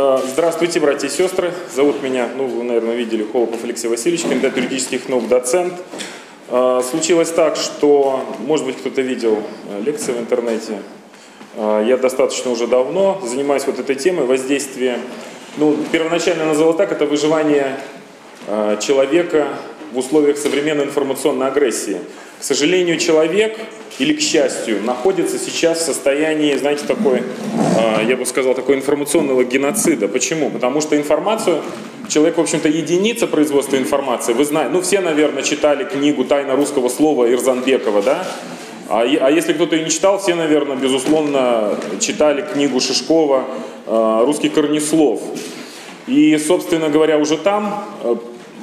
Э, здравствуйте, братья и сестры. Зовут меня, ну, вы, наверное, видели, Холопов Алексей Васильевич, кандидат юридических наук, доцент. Э, случилось так, что, может быть, кто-то видел э, лекции в интернете. Я достаточно уже давно занимаюсь вот этой темой воздействия. Ну, первоначально назвал так, это выживание человека в условиях современной информационной агрессии. К сожалению, человек или к счастью, находится сейчас в состоянии, знаете, такой, а, я бы сказал, такой информационного геноцида. Почему? Потому что информацию, человек, в общем-то, единица производства информации. Вы знаете, ну все, наверное, читали книгу «Тайна русского слова» Ирзанбекова, да? А, а если кто-то и не читал, все, наверное, безусловно, читали книгу Шишкова а, «Русский корнеслов». И, собственно говоря, уже там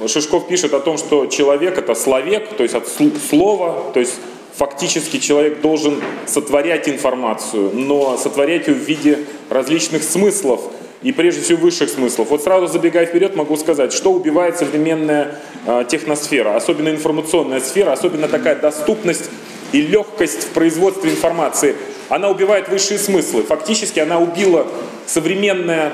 Шишков пишет о том, что человек – это словек, то есть от слова, то есть фактически человек должен сотворять информацию, но сотворять ее в виде различных смыслов, и прежде всего высших смыслов. Вот сразу забегая вперед, могу сказать, что убивает современная э, техносфера, особенно информационная сфера, особенно такая доступность и легкость в производстве информации. Она убивает высшие смыслы. Фактически она убила современная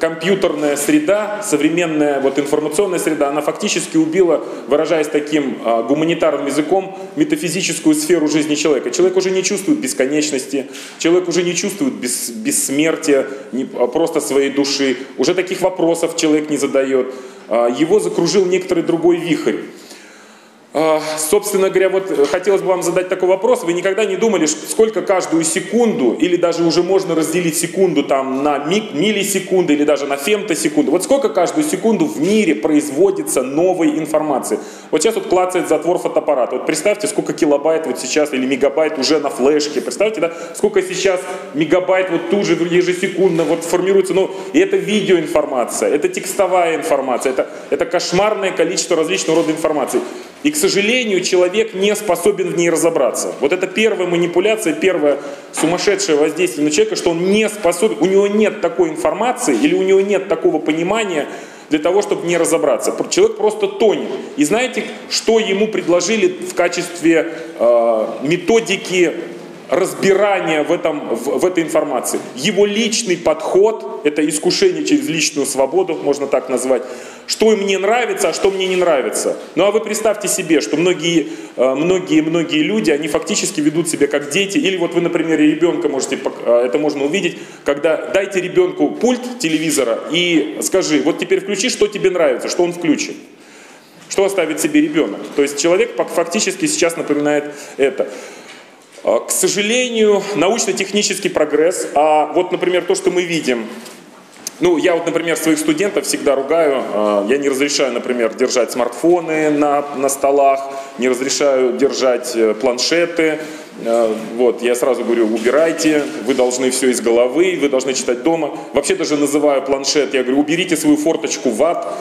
компьютерная среда, современная вот информационная среда, она фактически убила, выражаясь таким а, гуманитарным языком, метафизическую сферу жизни человека. Человек уже не чувствует бесконечности, человек уже не чувствует бес, бессмертия, не, а просто своей души, уже таких вопросов человек не задает. А, его закружил некоторый другой вихрь. А, собственно говоря, вот э, хотелось бы вам задать такой вопрос. Вы никогда не думали, сколько каждую секунду, или даже уже можно разделить секунду там на миллисекунды, или даже на фемтосекунды. Вот сколько каждую секунду в мире производится новой информации. Вот сейчас вот клацает затвор фотоаппарата. Вот представьте, сколько килобайт вот сейчас, или мегабайт уже на флешке. Представьте, да, сколько сейчас мегабайт вот тут же ежесекундно вот формируется. Ну, и это видеоинформация, это текстовая информация, это, это кошмарное количество различного рода информации. И, к сожалению, человек не способен в ней разобраться. Вот это первая манипуляция, первое сумасшедшее воздействие на человека, что он не способен, у него нет такой информации или у него нет такого понимания для того, чтобы не разобраться. Человек просто тонет. И знаете, что ему предложили в качестве э, методики разбирания в, этом, в, в этой информации. Его личный подход, это искушение через личную свободу, можно так назвать, что мне нравится, а что мне не нравится. Ну а вы представьте себе, что многие, э, многие, многие люди, они фактически ведут себя как дети, или вот вы на примере ребенка можете, э, это можно увидеть, когда дайте ребенку пульт телевизора и скажи, вот теперь включи, что тебе нравится, что он включит. Что оставит себе ребенок? То есть человек фактически сейчас напоминает это. А, к сожалению, научно-технический прогресс, а вот, например, то, что мы видим, ну, я вот, например, своих студентов всегда ругаю, а, я не разрешаю, например, держать смартфоны на, на столах, не разрешаю держать э, планшеты, а, вот, я сразу говорю, убирайте, вы должны все из головы, вы должны читать дома. Вообще даже называю планшет, я говорю, уберите свою форточку в ад,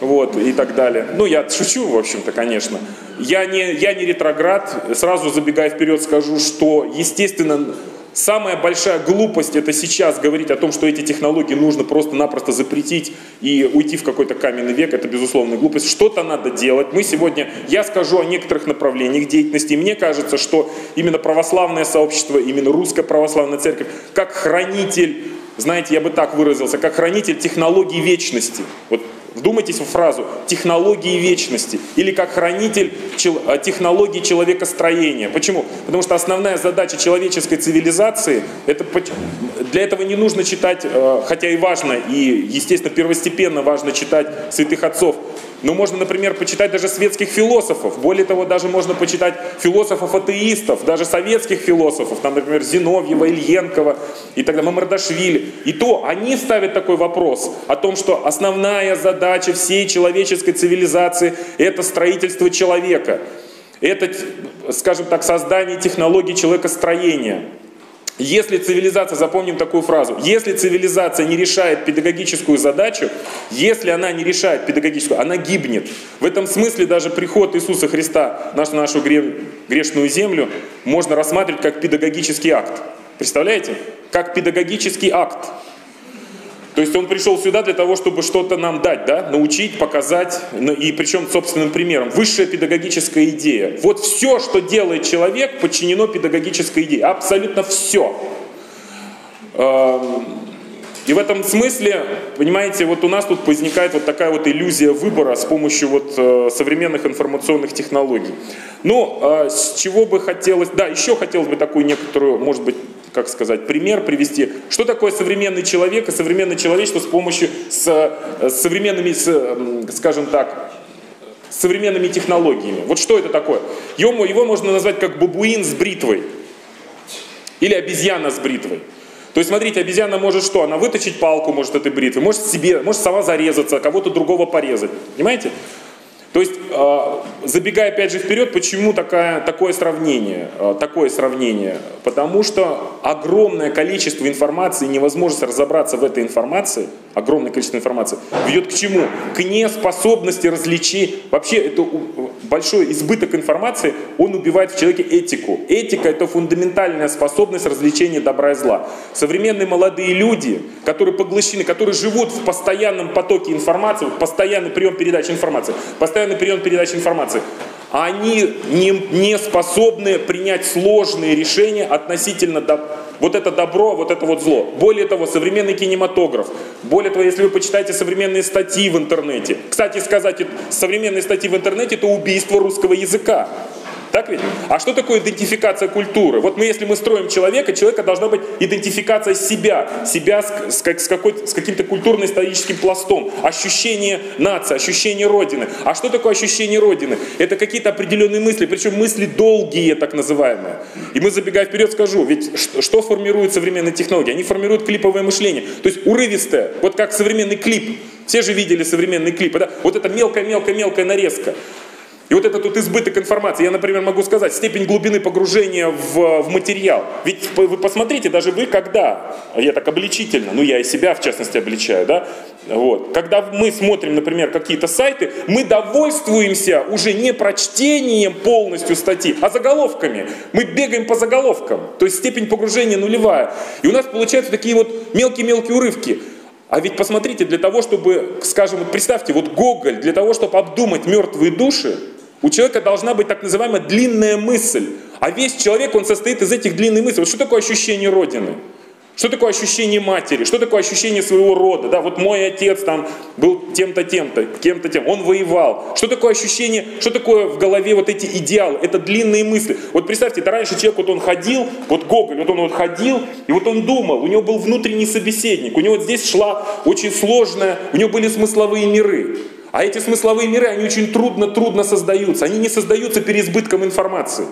вот, и так далее. Ну, я шучу, в общем-то, конечно. Я не, я не ретроград, сразу забегая вперед скажу, что, естественно, самая большая глупость это сейчас говорить о том, что эти технологии нужно просто-напросто запретить и уйти в какой-то каменный век, это безусловная глупость. Что-то надо делать. Мы сегодня, я скажу о некоторых направлениях деятельности, и мне кажется, что именно православное сообщество, именно русская православная церковь, как хранитель знаете, я бы так выразился, как хранитель технологий вечности. Вот Вдумайтесь в фразу «технологии вечности» или как хранитель э, технологий человекостроения. Почему? Потому что основная задача человеческой цивилизации, это, для этого не нужно читать, э, хотя и важно, и, естественно, первостепенно важно читать святых отцов, но можно, например, почитать даже светских философов. Более того, даже можно почитать философов-атеистов, даже советских философов, там, например, Зиновьева, Ильенкова и тогда Мамардашвили. И то они ставят такой вопрос о том, что основная задача всей человеческой цивилизации – это строительство человека. Это, скажем так, создание технологий человекостроения. Если цивилизация, запомним такую фразу, если цивилизация не решает педагогическую задачу, если она не решает педагогическую, она гибнет. В этом смысле даже приход Иисуса Христа на нашу грешную землю можно рассматривать как педагогический акт. Представляете? Как педагогический акт. То есть он пришел сюда для того, чтобы что-то нам дать, да? научить, показать, и причем собственным примером. Высшая педагогическая идея. Вот все, что делает человек, подчинено педагогической идее. Абсолютно все. И в этом смысле, понимаете, вот у нас тут возникает вот такая вот иллюзия выбора с помощью вот э, современных информационных технологий. Ну, э, с чего бы хотелось, да, еще хотелось бы такую некоторую, может быть, как сказать, пример привести. Что такое современный человек и современное человечество с помощью, с, с современными, с, скажем так, современными технологиями. Вот что это такое? Его, его можно назвать как бабуин с бритвой. Или обезьяна с бритвой. То есть, смотрите, обезьяна может что? Она выточить палку может этой бритвы, может себе, может сама зарезаться, кого-то другого порезать. Понимаете? То есть, а, забегая опять же вперед, почему такая, такое сравнение? А, такое сравнение? Потому что огромное количество информации, невозможность разобраться в этой информации, огромное количество информации, ведет к чему? К неспособности различить. Вообще, это большой избыток информации, он убивает в человеке этику. Этика – это фундаментальная способность развлечения добра и зла. Современные молодые люди, которые поглощены, которые живут в постоянном потоке информации, постоянный прием передачи информации, постоянно постоянный прием передачи информации, они не, не способны принять сложные решения относительно до, вот это добро, вот это вот зло. Более того, современный кинематограф, более того, если вы почитаете современные статьи в интернете, кстати сказать, современные статьи в интернете это убийство русского языка. Так ведь? А что такое идентификация культуры? Вот мы, если мы строим человека, человека должна быть идентификация себя, себя с, с, с, какой, с каким-то культурно-историческим пластом, ощущение нации, ощущение Родины. А что такое ощущение Родины? Это какие-то определенные мысли, причем мысли долгие, так называемые. И мы, забегая вперед, скажу, ведь что, что формируют современные технологии? Они формируют клиповое мышление, то есть урывистое, вот как современный клип. Все же видели современные клипы, да? Вот это мелкая-мелкая-мелкая нарезка. И вот этот вот избыток информации, я, например, могу сказать, степень глубины погружения в, в материал. Ведь вы посмотрите, даже вы когда, я так обличительно, ну я и себя в частности обличаю, да, вот, когда мы смотрим, например, какие-то сайты, мы довольствуемся уже не прочтением полностью статьи, а заголовками. Мы бегаем по заголовкам, то есть степень погружения нулевая. И у нас получаются такие вот мелкие-мелкие урывки. А ведь посмотрите, для того, чтобы, скажем, представьте, вот Гоголь, для того, чтобы обдумать мертвые души, у человека должна быть так называемая длинная мысль. А весь человек, он состоит из этих длинных мыслей. Вот что такое ощущение Родины? Что такое ощущение матери? Что такое ощущение своего рода? Да, вот мой отец там был тем-то, тем-то, кем-то, тем. Он воевал. Что такое ощущение, что такое в голове вот эти идеалы? Это длинные мысли. Вот представьте, это раньше человек, вот он ходил, вот Гоголь, вот он вот ходил, и вот он думал, у него был внутренний собеседник, у него вот здесь шла очень сложная, у него были смысловые миры. А эти смысловые миры, они очень трудно-трудно создаются. Они не создаются переизбытком информации.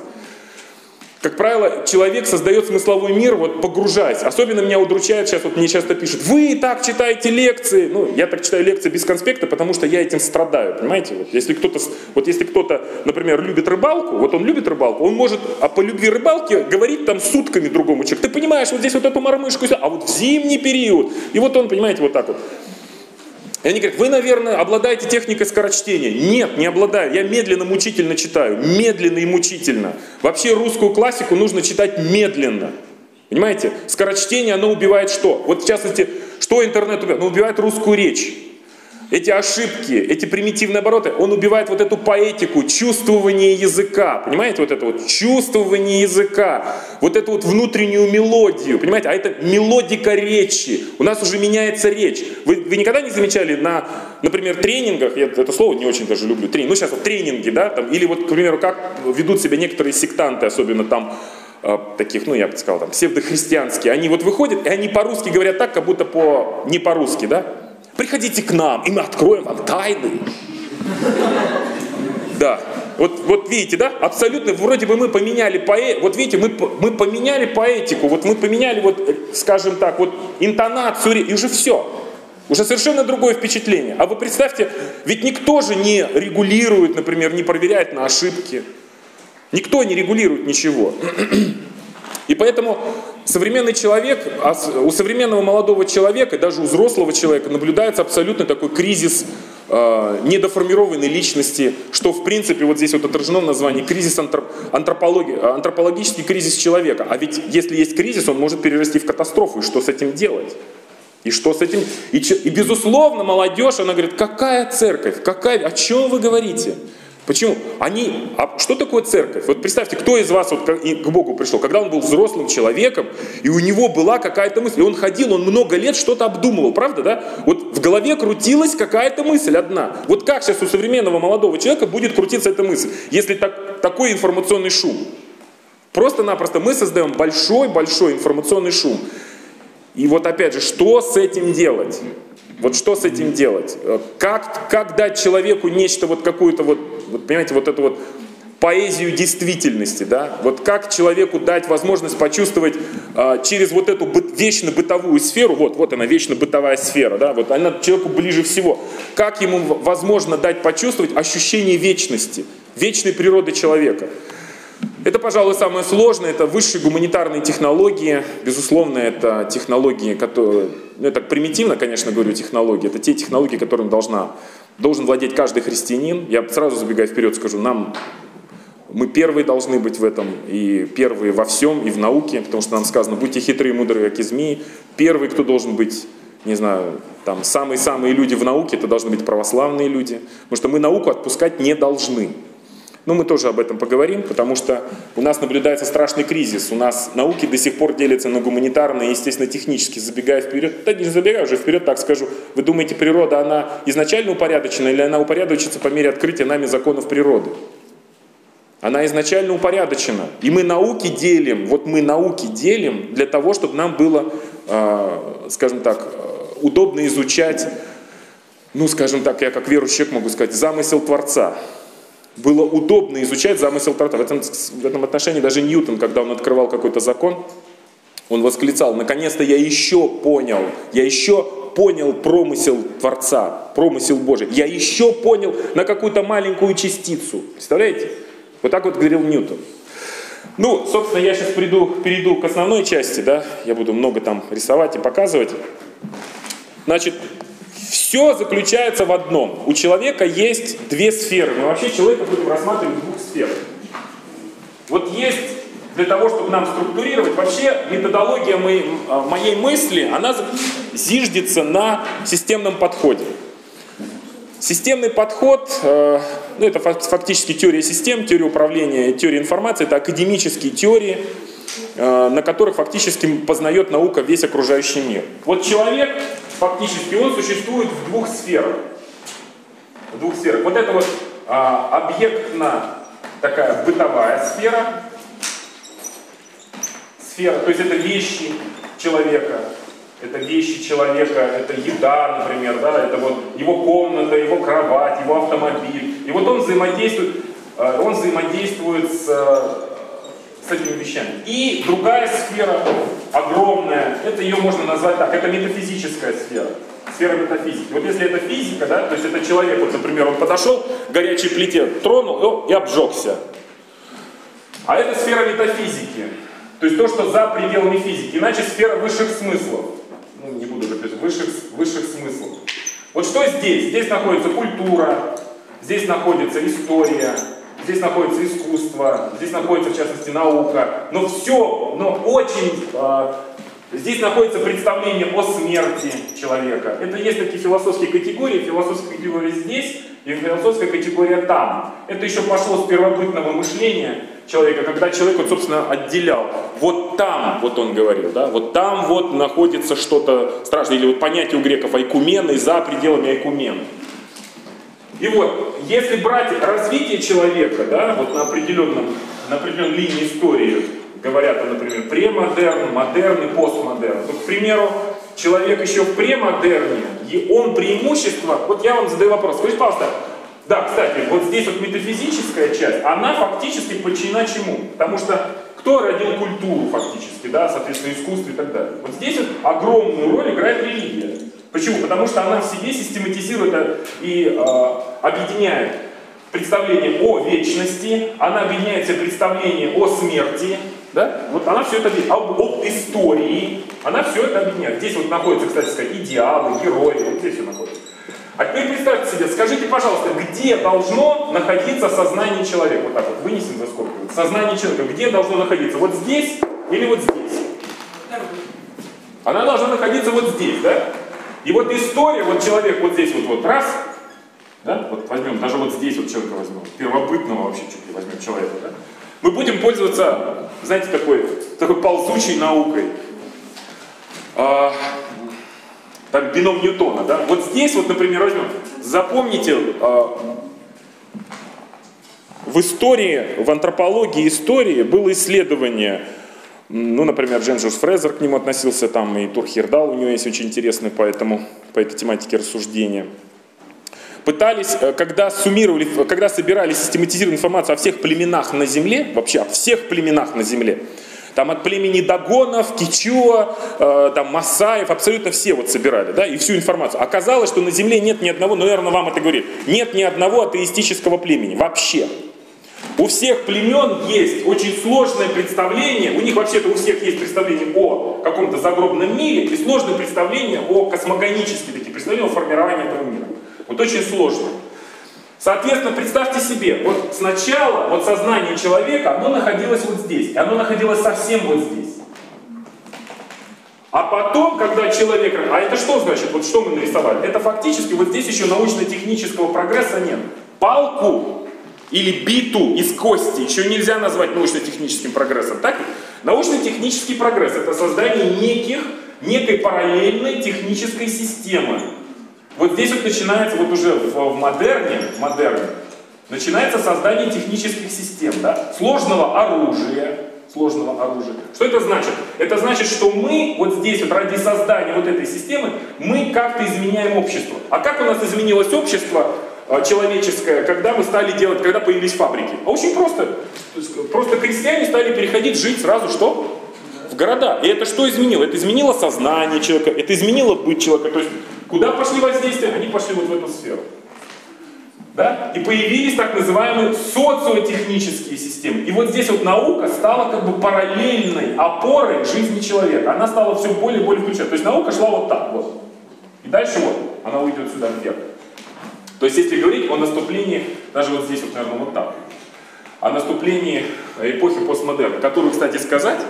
Как правило, человек создает смысловой мир, вот погружаясь. Особенно меня удручает, сейчас вот мне часто пишут, вы так читаете лекции. Ну, я так читаю лекции без конспекта, потому что я этим страдаю, понимаете? Вот если кто-то, вот если кто-то, например, любит рыбалку, вот он любит рыбалку, он может а по любви рыбалки говорить там сутками другому человеку. Ты понимаешь, вот здесь вот эту мормышку, а вот в зимний период. И вот он, понимаете, вот так вот. И они говорят, вы, наверное, обладаете техникой скорочтения. Нет, не обладаю. Я медленно, мучительно читаю. Медленно и мучительно. Вообще русскую классику нужно читать медленно. Понимаете? Скорочтение, оно убивает что? Вот в частности, что интернет убивает? Оно убивает русскую речь эти ошибки, эти примитивные обороты, он убивает вот эту поэтику, чувствование языка, понимаете, вот это вот чувствование языка, вот эту вот внутреннюю мелодию, понимаете, а это мелодика речи, у нас уже меняется речь. Вы, вы никогда не замечали на, например, тренингах, я это слово не очень даже люблю, тренинг, ну сейчас вот тренинги, да, там, или вот, к примеру, как ведут себя некоторые сектанты, особенно там, э, таких, ну я бы сказал, там, псевдохристианские, они вот выходят, и они по-русски говорят так, как будто по, не по-русски, да, Приходите к нам, и мы откроем вам тайны. Да. Вот, вот видите, да? Абсолютно, вроде бы мы поменяли поэ... Вот видите, мы, мы поменяли поэтику, вот мы поменяли, вот, скажем так, вот интонацию, и уже все. Уже совершенно другое впечатление. А вы представьте, ведь никто же не регулирует, например, не проверяет на ошибки. Никто не регулирует ничего. И поэтому современный человек, а у современного молодого человека, даже у взрослого человека наблюдается абсолютно такой кризис э, недоформированной личности, что в принципе вот здесь вот отражено в названии кризис антропологии, антропологический кризис человека. А ведь если есть кризис, он может перерасти в катастрофу. И что с этим делать? И что с этим? И, и безусловно, молодежь, она говорит, какая церковь, какая, о чем вы говорите? Почему? Они, а что такое церковь? Вот представьте, кто из вас вот к Богу пришел, когда он был взрослым человеком, и у него была какая-то мысль, и он ходил, он много лет что-то обдумывал, правда, да? Вот в голове крутилась какая-то мысль одна. Вот как сейчас у современного молодого человека будет крутиться эта мысль, если так, такой информационный шум? Просто-напросто мы создаем большой-большой информационный шум. И вот опять же, что с этим делать? Вот что с этим делать? Как, как дать человеку нечто, вот какую-то вот, вот, понимаете, вот эту вот поэзию действительности, да? Вот как человеку дать возможность почувствовать э, через вот эту бы, вечно бытовую сферу, вот, вот она, вечно бытовая сфера, да, вот она человеку ближе всего. Как ему возможно дать почувствовать ощущение вечности, вечной природы человека? Это, пожалуй, самое сложное, это высшие гуманитарные технологии. Безусловно, это технологии, которые, ну, я так примитивно, конечно, говорю технологии, это те технологии, которыми должна, должен владеть каждый христианин. Я сразу забегая вперед скажу, нам мы первые должны быть в этом, и первые во всем, и в науке, потому что нам сказано, будьте хитрые и мудрые, как и змеи. Первый, кто должен быть, не знаю, там, самые-самые люди в науке, это должны быть православные люди, потому что мы науку отпускать не должны. Но мы тоже об этом поговорим, потому что у нас наблюдается страшный кризис. У нас науки до сих пор делятся на гуманитарные и, естественно, технические. Забегая вперед, да не забегая уже вперед, так скажу. Вы думаете, природа, она изначально упорядочена или она упорядочится по мере открытия нами законов природы? Она изначально упорядочена. И мы науки делим, вот мы науки делим для того, чтобы нам было, э, скажем так, э, удобно изучать, ну, скажем так, я как верующий могу сказать, замысел Творца было удобно изучать замысел Творца. В этом, в этом отношении даже Ньютон, когда он открывал какой-то закон, он восклицал, наконец-то я еще понял, я еще понял промысел Творца, промысел Божий. Я еще понял на какую-то маленькую частицу. Представляете? Вот так вот говорил Ньютон. Ну, собственно, я сейчас приду, перейду к основной части, да, я буду много там рисовать и показывать. Значит, все заключается в одном. У человека есть две сферы. Мы вообще человека будем рассматривать в двух сферах. Вот есть для того, чтобы нам структурировать, вообще методология моей, а, моей мысли, она зиждется на системном подходе. Системный подход, э, ну это фактически теория систем, теория управления, теория информации, это академические теории, на которых фактически познает наука весь окружающий мир. Вот человек фактически он существует в двух сферах. В двух сферах. Вот это вот а, объектно такая бытовая сфера, сфера, то есть это вещи человека, это вещи человека, это еда, например, да, это вот его комната, его кровать, его автомобиль. И вот он взаимодействует, а, он взаимодействует с с этими вещами. И другая сфера, огромная, это ее можно назвать так, это метафизическая сфера, сфера метафизики. Вот если это физика, да, то есть это человек, вот, например, он подошел горячей плите, тронул и обжегся. А это сфера метафизики, то есть то, что за пределами физики, иначе сфера высших смыслов. Ну, не буду говорить, высших, высших смыслов. Вот что здесь? Здесь находится культура, здесь находится история, здесь находится искусство, здесь находится, в частности, наука, но все, но очень... Э, здесь находится представление о смерти человека. Это есть такие философские категории, философская категория здесь и философская категория там. Это еще пошло с первобытного мышления человека, когда человек, вот, собственно, отделял. Вот там, вот он говорил, да, вот там вот находится что-то страшное. Или вот понятие у греков айкумены за пределами айкумен. И вот, если брать развитие человека, да, вот на определенном, на определенной линии истории, говорят, например, премодерн, модерн и постмодерн, то, к примеру, человек еще в премодерне, и он преимущество, вот я вам задаю вопрос, скажите, пожалуйста, да, кстати, вот здесь вот метафизическая часть, она фактически подчинена чему? Потому что кто родил культуру фактически, да, соответственно, искусство и так далее. Вот здесь вот огромную роль играет религия. Почему? Потому что она в себе систематизирует э, и э, объединяет представление о вечности, она объединяет все представление о смерти, да? Вот она все это объединяет. Об, об истории, она все это объединяет. Здесь вот находятся, кстати сказать, идеалы, герои, вот здесь все находится. А теперь представьте себе, скажите, пожалуйста, где должно находиться сознание человека? Вот так вот, вынесем за скобки. Сознание человека, где должно находиться? Вот здесь или вот здесь? Она должна находиться вот здесь, да? И вот история, вот человек вот здесь вот, вот раз, да? вот возьмем, даже вот здесь вот человека возьмем, первобытного вообще чуть ли возьмем человека, да? мы будем пользоваться, знаете, такой, такой ползучей наукой. Там бином Ньютона, да? Вот здесь вот, например, возьмем, запомните, а, в истории, в антропологии истории было исследование, ну, например, Дженджус Фрезер к нему относился, там и Тур Хирдал, у него есть очень интересные по, этому, по этой тематике рассуждения. Пытались, э, когда суммировали, когда собирали систематизированную информацию о всех племенах на Земле, вообще о всех племенах на Земле, там от племени Дагонов, Кичуа, э, там Масаев, абсолютно все вот собирали, да, и всю информацию. Оказалось, что на Земле нет ни одного, ну, наверное, вам это говорит, нет ни одного атеистического племени, вообще. У всех племен есть очень сложное представление, у них вообще-то у всех есть представление о каком-то загробном мире и сложное представление о космогонические такие представления о формировании этого мира. Вот очень сложно. Соответственно, представьте себе, вот сначала вот сознание человека, оно находилось вот здесь, оно находилось совсем вот здесь. А потом, когда человек... А это что значит? Вот что мы нарисовали? Это фактически вот здесь еще научно-технического прогресса нет. Палку или биту из кости еще нельзя назвать научно-техническим прогрессом. Так? Научно-технический прогресс – это создание неких, некой параллельной технической системы. Вот здесь вот начинается, вот уже в, в модерне, модерне, начинается создание технических систем, да? сложного оружия, сложного оружия. Что это значит? Это значит, что мы вот здесь вот ради создания вот этой системы, мы как-то изменяем общество. А как у нас изменилось общество Э, человеческое, когда мы стали делать, когда появились фабрики? А очень просто. Просто крестьяне стали переходить жить сразу что? В города. И это что изменило? Это изменило сознание человека, это изменило быть человека. То есть куда пошли воздействия? Они пошли вот в эту сферу. Да? И появились так называемые социотехнические системы. И вот здесь вот наука стала как бы параллельной опорой жизни человека. Она стала все более и более включать. То есть наука шла вот так вот. И дальше вот она уйдет сюда вверх. То есть если говорить о наступлении, даже вот здесь вот, наверное, вот так, о наступлении эпохи постмодерна, которую, кстати сказать,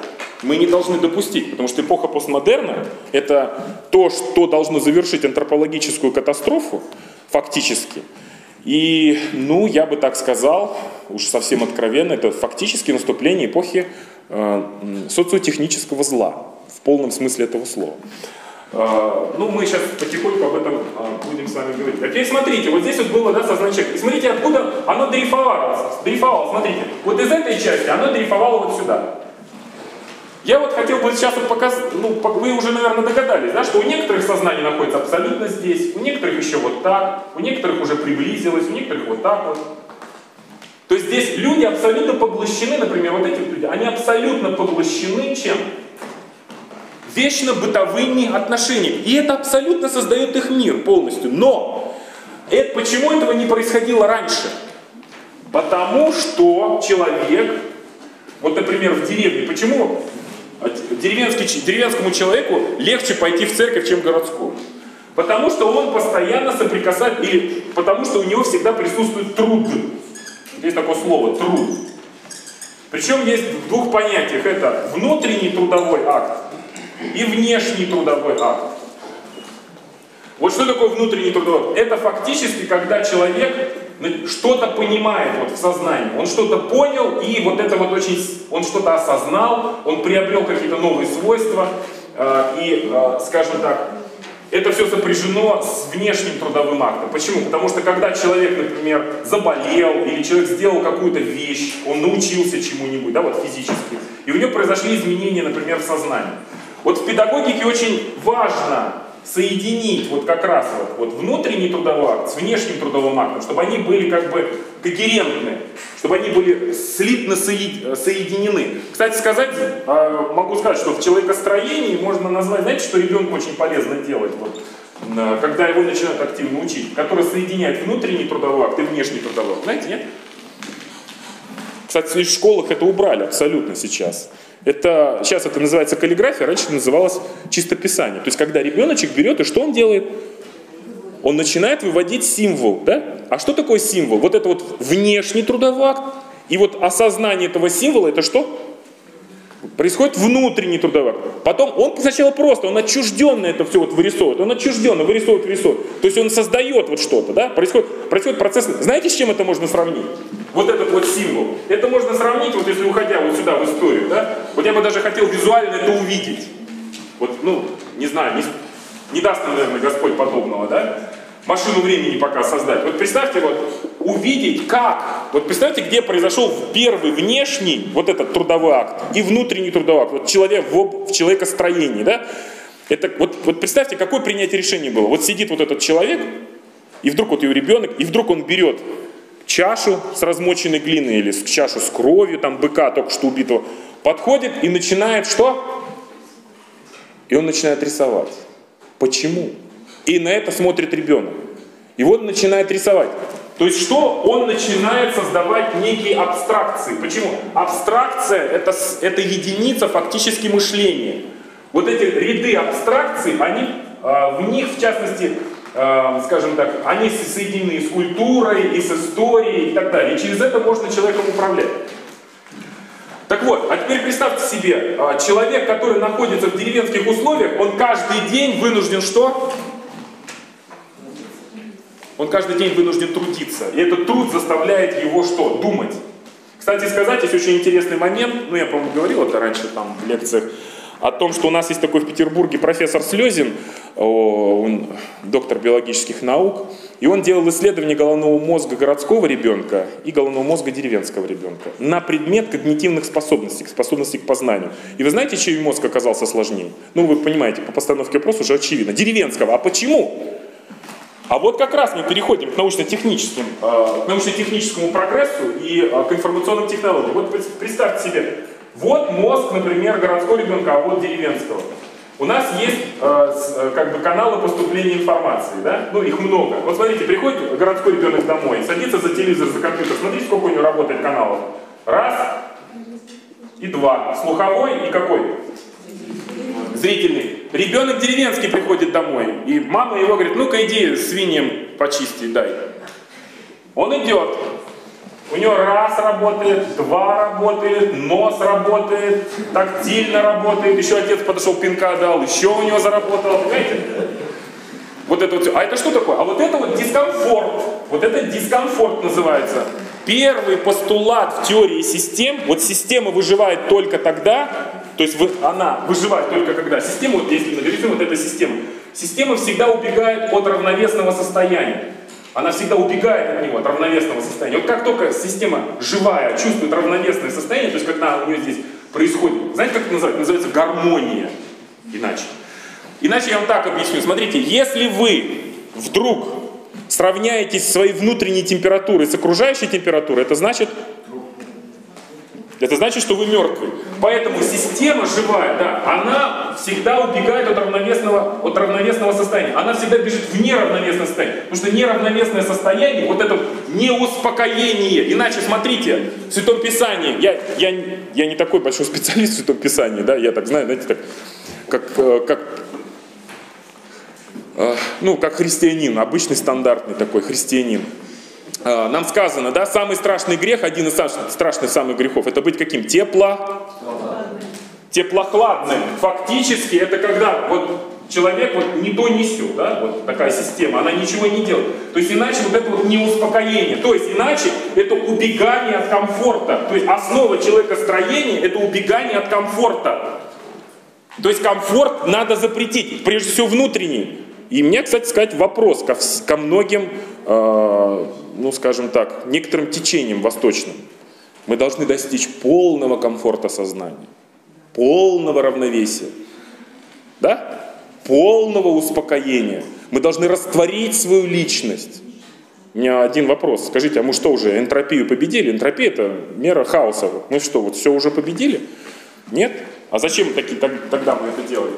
мы не должны допустить, потому что эпоха постмодерна – это то, что должно завершить антропологическую катастрофу, фактически. И, ну, я бы так сказал, уж совсем откровенно, это фактически наступление эпохи э, социотехнического зла, в полном смысле этого слова. А, ну, мы сейчас потихоньку об этом а, будем с вами говорить. Теперь смотрите, вот здесь вот было, да, сознание человека. И смотрите, откуда оно дрейфовало. Дрейфовало, смотрите. Вот из этой части оно дрейфовало вот сюда. Я вот хотел бы сейчас вот показать, ну, вы уже, наверное, догадались, да, что у некоторых сознание находится абсолютно здесь, у некоторых еще вот так, у некоторых уже приблизилось, у некоторых вот так вот. То есть здесь люди абсолютно поглощены, например, вот эти люди, они абсолютно поглощены чем? вечно бытовыми отношениями. И это абсолютно создает их мир полностью. Но это, почему этого не происходило раньше? Потому что человек, вот, например, в деревне, почему деревенский, деревенскому человеку легче пойти в церковь, чем городскому? Потому что он постоянно соприкасается, или потому что у него всегда присутствует труд. Есть такое слово труд. Причем есть в двух понятиях. Это внутренний трудовой акт и внешний трудовой акт. Вот что такое внутренний трудовой акт? Это фактически, когда человек что-то понимает вот в сознании, он что-то понял, и вот это вот очень, он что-то осознал, он приобрел какие-то новые свойства, э, и, э, скажем так, это все сопряжено с внешним трудовым актом. Почему? Потому что когда человек, например, заболел, или человек сделал какую-то вещь, он научился чему-нибудь, да, вот физически, и у него произошли изменения, например, в сознании. Вот в педагогике очень важно соединить вот как раз вот, вот внутренний трудовой акт с внешним трудовым актом, чтобы они были как бы когерентны, чтобы они были слитно соединены. Кстати сказать, а, могу сказать, что в человекостроении можно назвать, знаете, что ребенку очень полезно делать, вот, когда его начинают активно учить, который соединяет внутренний трудовой акт и внешний трудовой акт. Знаете, нет? Кстати, в школах это убрали абсолютно сейчас. Это, сейчас это называется каллиграфия, раньше называлось чистописание. То есть, когда ребеночек берет, и что он делает? Он начинает выводить символ, да? А что такое символ? Вот это вот внешний трудовой акт, и вот осознание этого символа, это что? Происходит внутренний трудовой акт. Потом он сначала просто, он отчужденно это все вот вырисовывает. Он отчужденно вырисовывает, вырисовывает. То есть он создает вот что-то, да? Происходит, происходит процесс. Знаете, с чем это можно сравнить? Вот этот вот символ. Это можно сравнить, вот если уходя вот сюда в историю, да? Вот я бы даже хотел визуально это увидеть. Вот, ну, не знаю, не, не даст наверное, Господь подобного, да? Машину времени пока создать. Вот представьте, вот увидеть, как. Вот представьте, где произошел первый внешний вот этот трудовой акт и внутренний трудовой акт. Вот человек в, в человекостроении, да? Это, вот, вот представьте, какое принятие решения было. Вот сидит вот этот человек, и вдруг вот его ребенок, и вдруг он берет чашу с размоченной глиной или чашу с кровью, там быка только что убитого, подходит и начинает что? И он начинает рисовать. Почему? И на это смотрит ребенок. И вот начинает рисовать. То есть что? Он начинает создавать некие абстракции. Почему? Абстракция это, это единица фактически мышления. Вот эти ряды абстракций, они, а, в них в частности, а, скажем так, они соединены и с культурой, и с историей и так далее. И через это можно человеком управлять. Так вот, а теперь представьте себе, а, человек, который находится в деревенских условиях, он каждый день вынужден что? Он каждый день вынужден трудиться. И этот труд заставляет его что? Думать. Кстати сказать, есть очень интересный момент, ну я, по-моему, говорил это раньше там в лекциях, о том, что у нас есть такой в Петербурге профессор Слезин, он доктор биологических наук, и он делал исследование головного мозга городского ребенка и головного мозга деревенского ребенка на предмет когнитивных способностей, способностей к познанию. И вы знаете, чей мозг оказался сложнее? Ну, вы понимаете, по постановке вопроса уже очевидно. Деревенского. А почему? А вот как раз мы переходим к научно-техническим, э, к научно-техническому прогрессу и э, к информационным технологиям. Вот представьте себе, вот мозг, например, городского ребенка, а вот деревенского. У нас есть э, как бы каналы поступления информации, да? Ну, их много. Вот смотрите, приходит городской ребенок домой, садится за телевизор, за компьютер, смотрите, сколько у него работает каналов. Раз и два. Слуховой и какой? Зрительный. Ребенок деревенский приходит домой, и мама его говорит, ну-ка иди свиньям почисти, дай. Он идет. У него раз работает, два работает, нос работает, тактильно работает, еще отец подошел, пинка дал, еще у него заработало, понимаете? Вот это вот, а это что такое? А вот это вот дискомфорт. Вот это дискомфорт называется. Первый постулат в теории систем, вот система выживает только тогда, то есть вы, она выживает только когда система, вот если нарисуем вот эта система, система всегда убегает от равновесного состояния. Она всегда убегает от него, от равновесного состояния. Вот как только система живая чувствует равновесное состояние, то есть когда у нее здесь происходит, знаете, как это называется? Называется гармония. Иначе. Иначе я вам так объясню. Смотрите, если вы вдруг сравняетесь своей внутренней температурой с окружающей температурой, это значит, это значит, что вы мертвы. Поэтому система живая, да, она всегда убегает от равновесного, от равновесного состояния. Она всегда бежит в неравновесное состояние. Потому что неравновесное состояние, вот это неуспокоение. Иначе, смотрите, в Святом Писании, я, я, я не такой большой специалист в Святом Писании, да, я так знаю, знаете, так, как, э, как э, ну, как христианин, обычный стандартный такой христианин. А, нам сказано, да, самый страшный грех, один из страшных самых грехов, это быть каким? Тепло, теплохладным. Фактически это когда вот человек вот не то не сё, да, вот такая система, она ничего не делает. То есть иначе вот это вот не успокоение, то есть иначе это убегание от комфорта. То есть основа человекостроения это убегание от комфорта. То есть комфорт надо запретить, прежде всего внутренний. И мне, кстати сказать, вопрос ко, ко многим, ну скажем так, некоторым течениям восточным. Мы должны достичь полного комфорта сознания, полного равновесия, да? полного успокоения. Мы должны растворить свою личность. У меня один вопрос. Скажите, а мы что уже, энтропию победили? Энтропия это мера хаоса. Мы что, вот все уже победили? Нет? А зачем такие, тогда мы это делаем?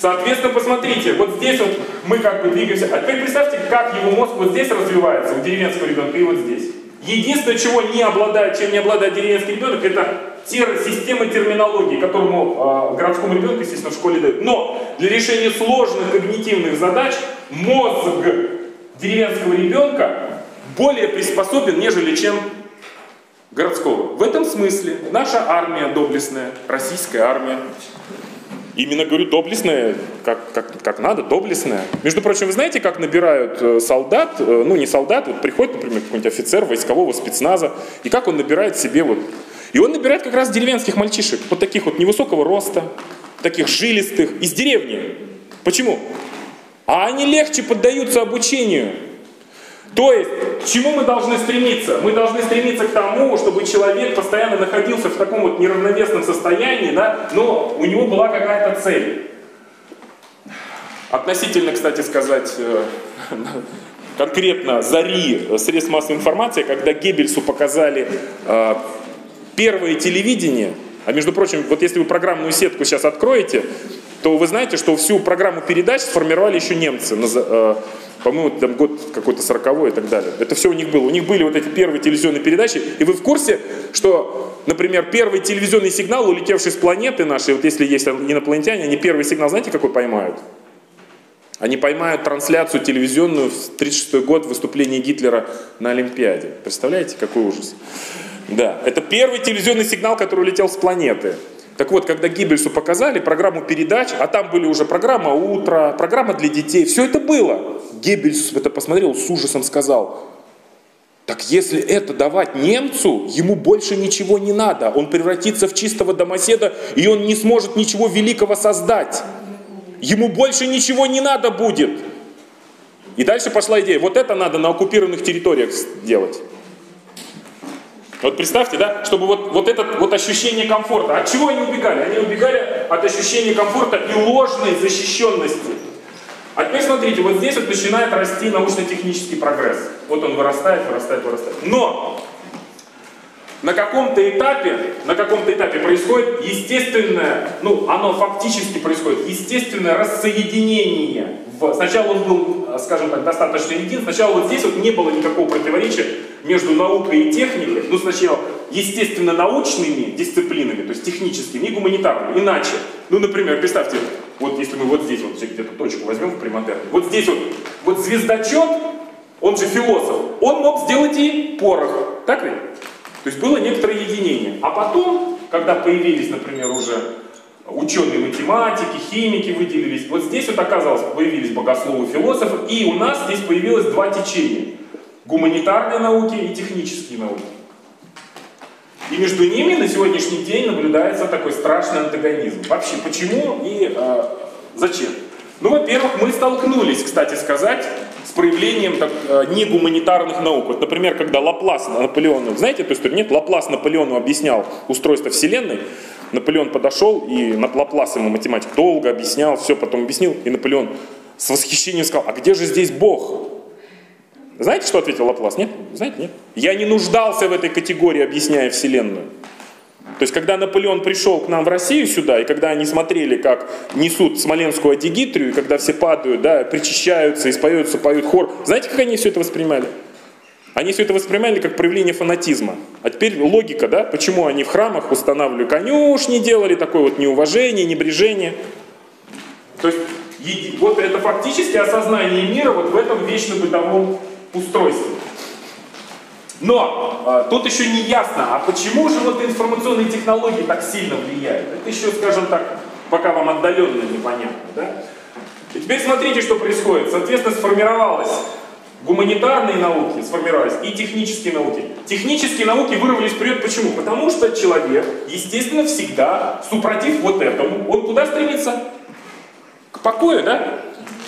Соответственно, посмотрите, вот здесь вот мы как бы двигаемся. А теперь представьте, как его мозг вот здесь развивается, у деревенского ребенка, и вот здесь. Единственное, чего не обладает, чем не обладает деревенский ребенок, это тер, система терминологии, которому э, городскому ребенку, естественно, в школе дают. Но для решения сложных когнитивных задач мозг деревенского ребенка более приспособен, нежели чем городского. В этом смысле наша армия доблестная, российская армия, именно говорю доблестная, как, как, как надо, доблестная. Между прочим, вы знаете, как набирают э, солдат, э, ну не солдат, вот приходит, например, какой-нибудь офицер войскового спецназа, и как он набирает себе вот... И он набирает как раз деревенских мальчишек, вот таких вот невысокого роста, таких жилистых, из деревни. Почему? А они легче поддаются обучению. То есть, к чему мы должны стремиться? Мы должны стремиться к тому, чтобы человек постоянно находился в таком вот неравновесном состоянии, да, но у него была какая-то цель. Относительно, кстати сказать, э, конкретно зари средств массовой информации, когда Геббельсу показали э, первое телевидение, а между прочим, вот если вы программную сетку сейчас откроете, то вы знаете, что всю программу передач сформировали еще немцы. Э, по-моему, там год какой-то сороковой и так далее. Это все у них было. У них были вот эти первые телевизионные передачи. И вы в курсе, что, например, первый телевизионный сигнал, улетевший с планеты нашей, вот если есть инопланетяне, они первый сигнал, знаете, какой поймают? Они поймают трансляцию телевизионную в 1936 год выступления Гитлера на Олимпиаде. Представляете, какой ужас? Да, это первый телевизионный сигнал, который улетел с планеты. Так вот, когда Гиббельсу показали программу передач, а там были уже программа «Утро», программа для детей, все это было. Геббельс это посмотрел, с ужасом сказал, так если это давать немцу, ему больше ничего не надо. Он превратится в чистого домоседа, и он не сможет ничего великого создать. Ему больше ничего не надо будет. И дальше пошла идея, вот это надо на оккупированных территориях делать. Вот представьте, да, чтобы вот, вот это вот ощущение комфорта. От чего они убегали? Они убегали от ощущения комфорта и ложной защищенности. А теперь смотрите, вот здесь вот начинает расти научно-технический прогресс. Вот он вырастает, вырастает, вырастает. Но на каком-то этапе, на каком-то этапе происходит естественное, ну, оно фактически происходит, естественное рассоединение. Сначала он был, скажем так, достаточно един, сначала вот здесь вот не было никакого противоречия между наукой и техникой, ну, сначала естественно-научными дисциплинами, то есть техническими и гуманитарными, иначе. Ну, например, представьте, вот если мы вот здесь вот где-то точку возьмем в примодерне, вот здесь вот, вот звездочет, он же философ, он мог сделать и порох, так ведь? То есть было некоторое единение. А потом, когда появились, например, уже ученые математики, химики выделились, вот здесь вот оказалось, появились богословы, философы, и у нас здесь появилось два течения. Гуманитарные науки и технические науки. И между ними на сегодняшний день наблюдается такой страшный антагонизм. Вообще, почему и э, зачем? Ну, во-первых, мы столкнулись, кстати сказать, с проявлением так, э, негуманитарных наук. Вот, например, когда Лаплас Наполеону, знаете эту историю? Нет, Лаплас Наполеону объяснял устройство Вселенной. Наполеон подошел, и Лаплас ему математик долго объяснял, все потом объяснил, и Наполеон с восхищением сказал, а где же здесь Бог? Знаете, что ответил Лаплас? Нет? Знаете, нет? Я не нуждался в этой категории, объясняя Вселенную. То есть, когда Наполеон пришел к нам в Россию сюда, и когда они смотрели, как несут смоленскую адигитрию, и когда все падают, да, причащаются, испоются, поют хор, знаете, как они все это воспринимали? Они все это воспринимали как проявление фанатизма. А теперь логика, да, почему они в храмах устанавливали конюшни, делали такое вот неуважение, небрежение. То есть, вот это фактически осознание мира вот в этом вечно бытовом устройстве. Но э, тут еще не ясно, а почему же вот информационные технологии так сильно влияют? Это еще, скажем так, пока вам отдаленно непонятно. Да? И теперь смотрите, что происходит. Соответственно, сформировалась гуманитарные науки, сформировались и технические науки. Технические науки вырвались вперед. Почему? Потому что человек, естественно, всегда, супротив вот этому, он куда стремится? К покою, да?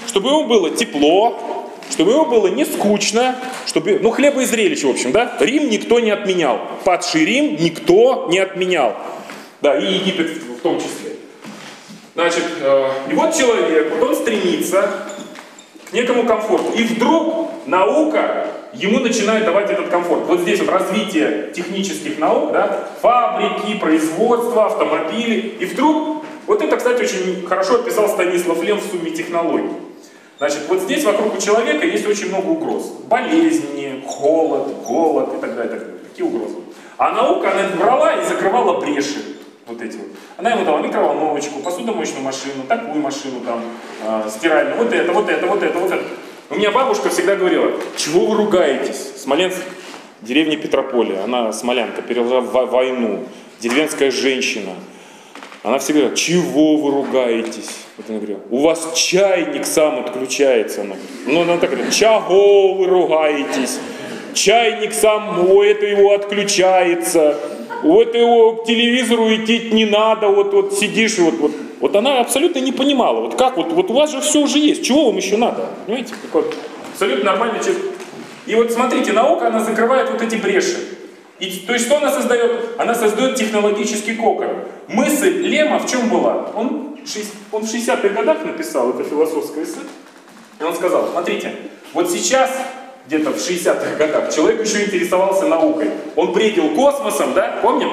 Чтобы ему было тепло, чтобы ему было не скучно, чтобы, ну, хлеба и зрелище, в общем, да? Рим никто не отменял. Падший Рим никто не отменял. Да, и Египет в том числе. Значит, э, и вот человек, вот он стремится некому комфорту. И вдруг наука ему начинает давать этот комфорт. Вот здесь вот развитие технических наук, да, фабрики, производство, автомобили. И вдруг, вот это, кстати, очень хорошо описал Станислав Лем в сумме технологий. Значит, вот здесь вокруг у человека есть очень много угроз. Болезни, холод, голод и так далее. Так далее. Какие угрозы? А наука, она брала и закрывала бреши. Вот эти вот. Она ему дала микроволновочку, посудомоечную машину, такую машину там, э, стиральную, вот это, вот это, вот это, вот это. У меня бабушка всегда говорила, чего вы ругаетесь? Смоленск деревне Петрополе, она смолянка, пережила войну, деревенская женщина. Она всегда говорит, чего вы ругаетесь? Вот она говорит, у вас чайник сам отключается. Она ну, она так говорит, чего вы ругаетесь? Чайник сам, о, это его отключается. Вот его к телевизору идти не надо, вот, вот сидишь, вот, вот. Вот она абсолютно не понимала, вот как, вот, вот у вас же все уже есть, чего вам еще надо? Понимаете, такой абсолютно нормальный человек. И вот смотрите, наука, она закрывает вот эти бреши. И, то есть что она создает? Она создает технологический кокон. Мысль Лема в чем была? Он, он в 60-х годах написал это философское эссе. И он сказал, смотрите, вот сейчас, где-то в 60-х годах, человек еще интересовался наукой. Он бредил космосом, да, помним?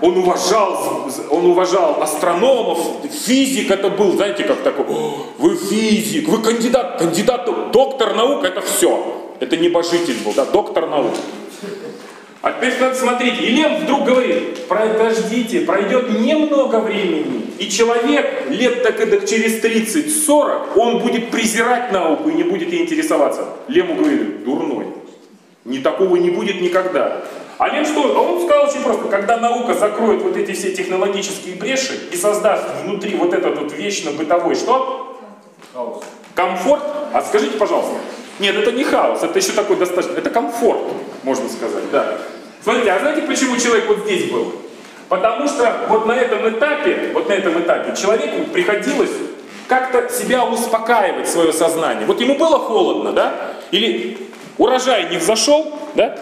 Он уважал, он уважал астрономов, физик это был, знаете, как такой, вы физик, вы кандидат, кандидат, доктор наук, это все. Это небожитель был, да, доктор наук. А теперь смотрите, Елен вдруг говорит, подождите, пройдет немного времени, и человек лет так и через 30-40, он будет презирать науку и не будет ей интересоваться. Лему говорит, дурной, ни такого не будет никогда. А Лем что? А он сказал очень просто, когда наука закроет вот эти все технологические бреши и создаст внутри вот этот вот вечно бытовой что? Хаос. Комфорт? А скажите, пожалуйста, нет, это не хаос, это еще такой достаточно, это комфорт, можно сказать, да. Смотрите, а знаете, почему человек вот здесь был? Потому что вот на этом этапе, вот на этом этапе человеку приходилось как-то себя успокаивать, свое сознание. Вот ему было холодно, да? Или урожай не взошел, да?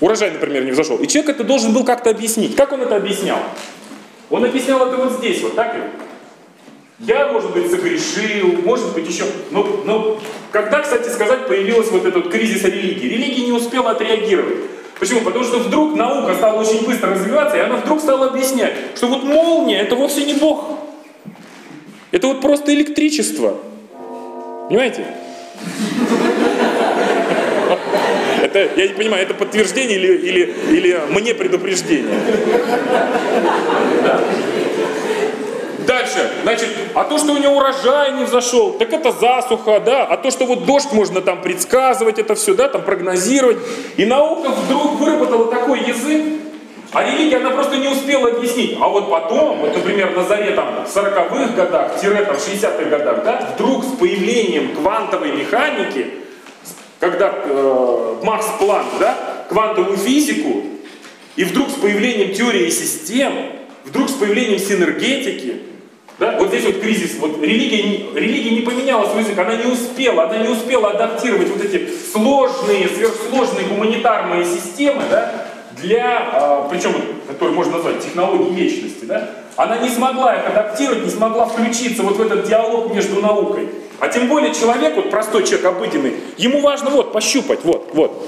Урожай, например, не взошел. И человек это должен был как-то объяснить. Как он это объяснял? Он объяснял это вот здесь, вот так? Я, может быть, согрешил, может быть, еще... Но, но когда, кстати сказать, появился вот этот кризис религии? Религия не успела отреагировать. Почему? Потому что вдруг наука стала очень быстро развиваться, и она вдруг стала объяснять, что вот молния это вовсе не Бог. Это вот просто электричество. Понимаете? Это, я не понимаю, это подтверждение или, или, или мне предупреждение? Да. Дальше, значит, а то, что у него урожай не взошел, так это засуха, да, а то, что вот дождь можно там предсказывать, это все, да, там прогнозировать. И наука вдруг выработала такой язык, а религия, она просто не успела объяснить. А вот потом, вот, например, на заре там 40-х годах, тире там 60-х годах, да, вдруг с появлением квантовой механики, когда э, Макс Планк, да, квантовую физику, и вдруг с появлением теории систем, вдруг с появлением синергетики, да? Вот здесь вот кризис, вот религия, религия не поменяла свой язык, она не успела, она не успела адаптировать вот эти сложные, сверхсложные гуманитарные системы, да, для, а, причем, которые можно назвать технологии вечности, да, она не смогла их адаптировать, не смогла включиться вот в этот диалог между наукой. А тем более человек, вот простой человек обыденный, ему важно вот пощупать, вот, вот.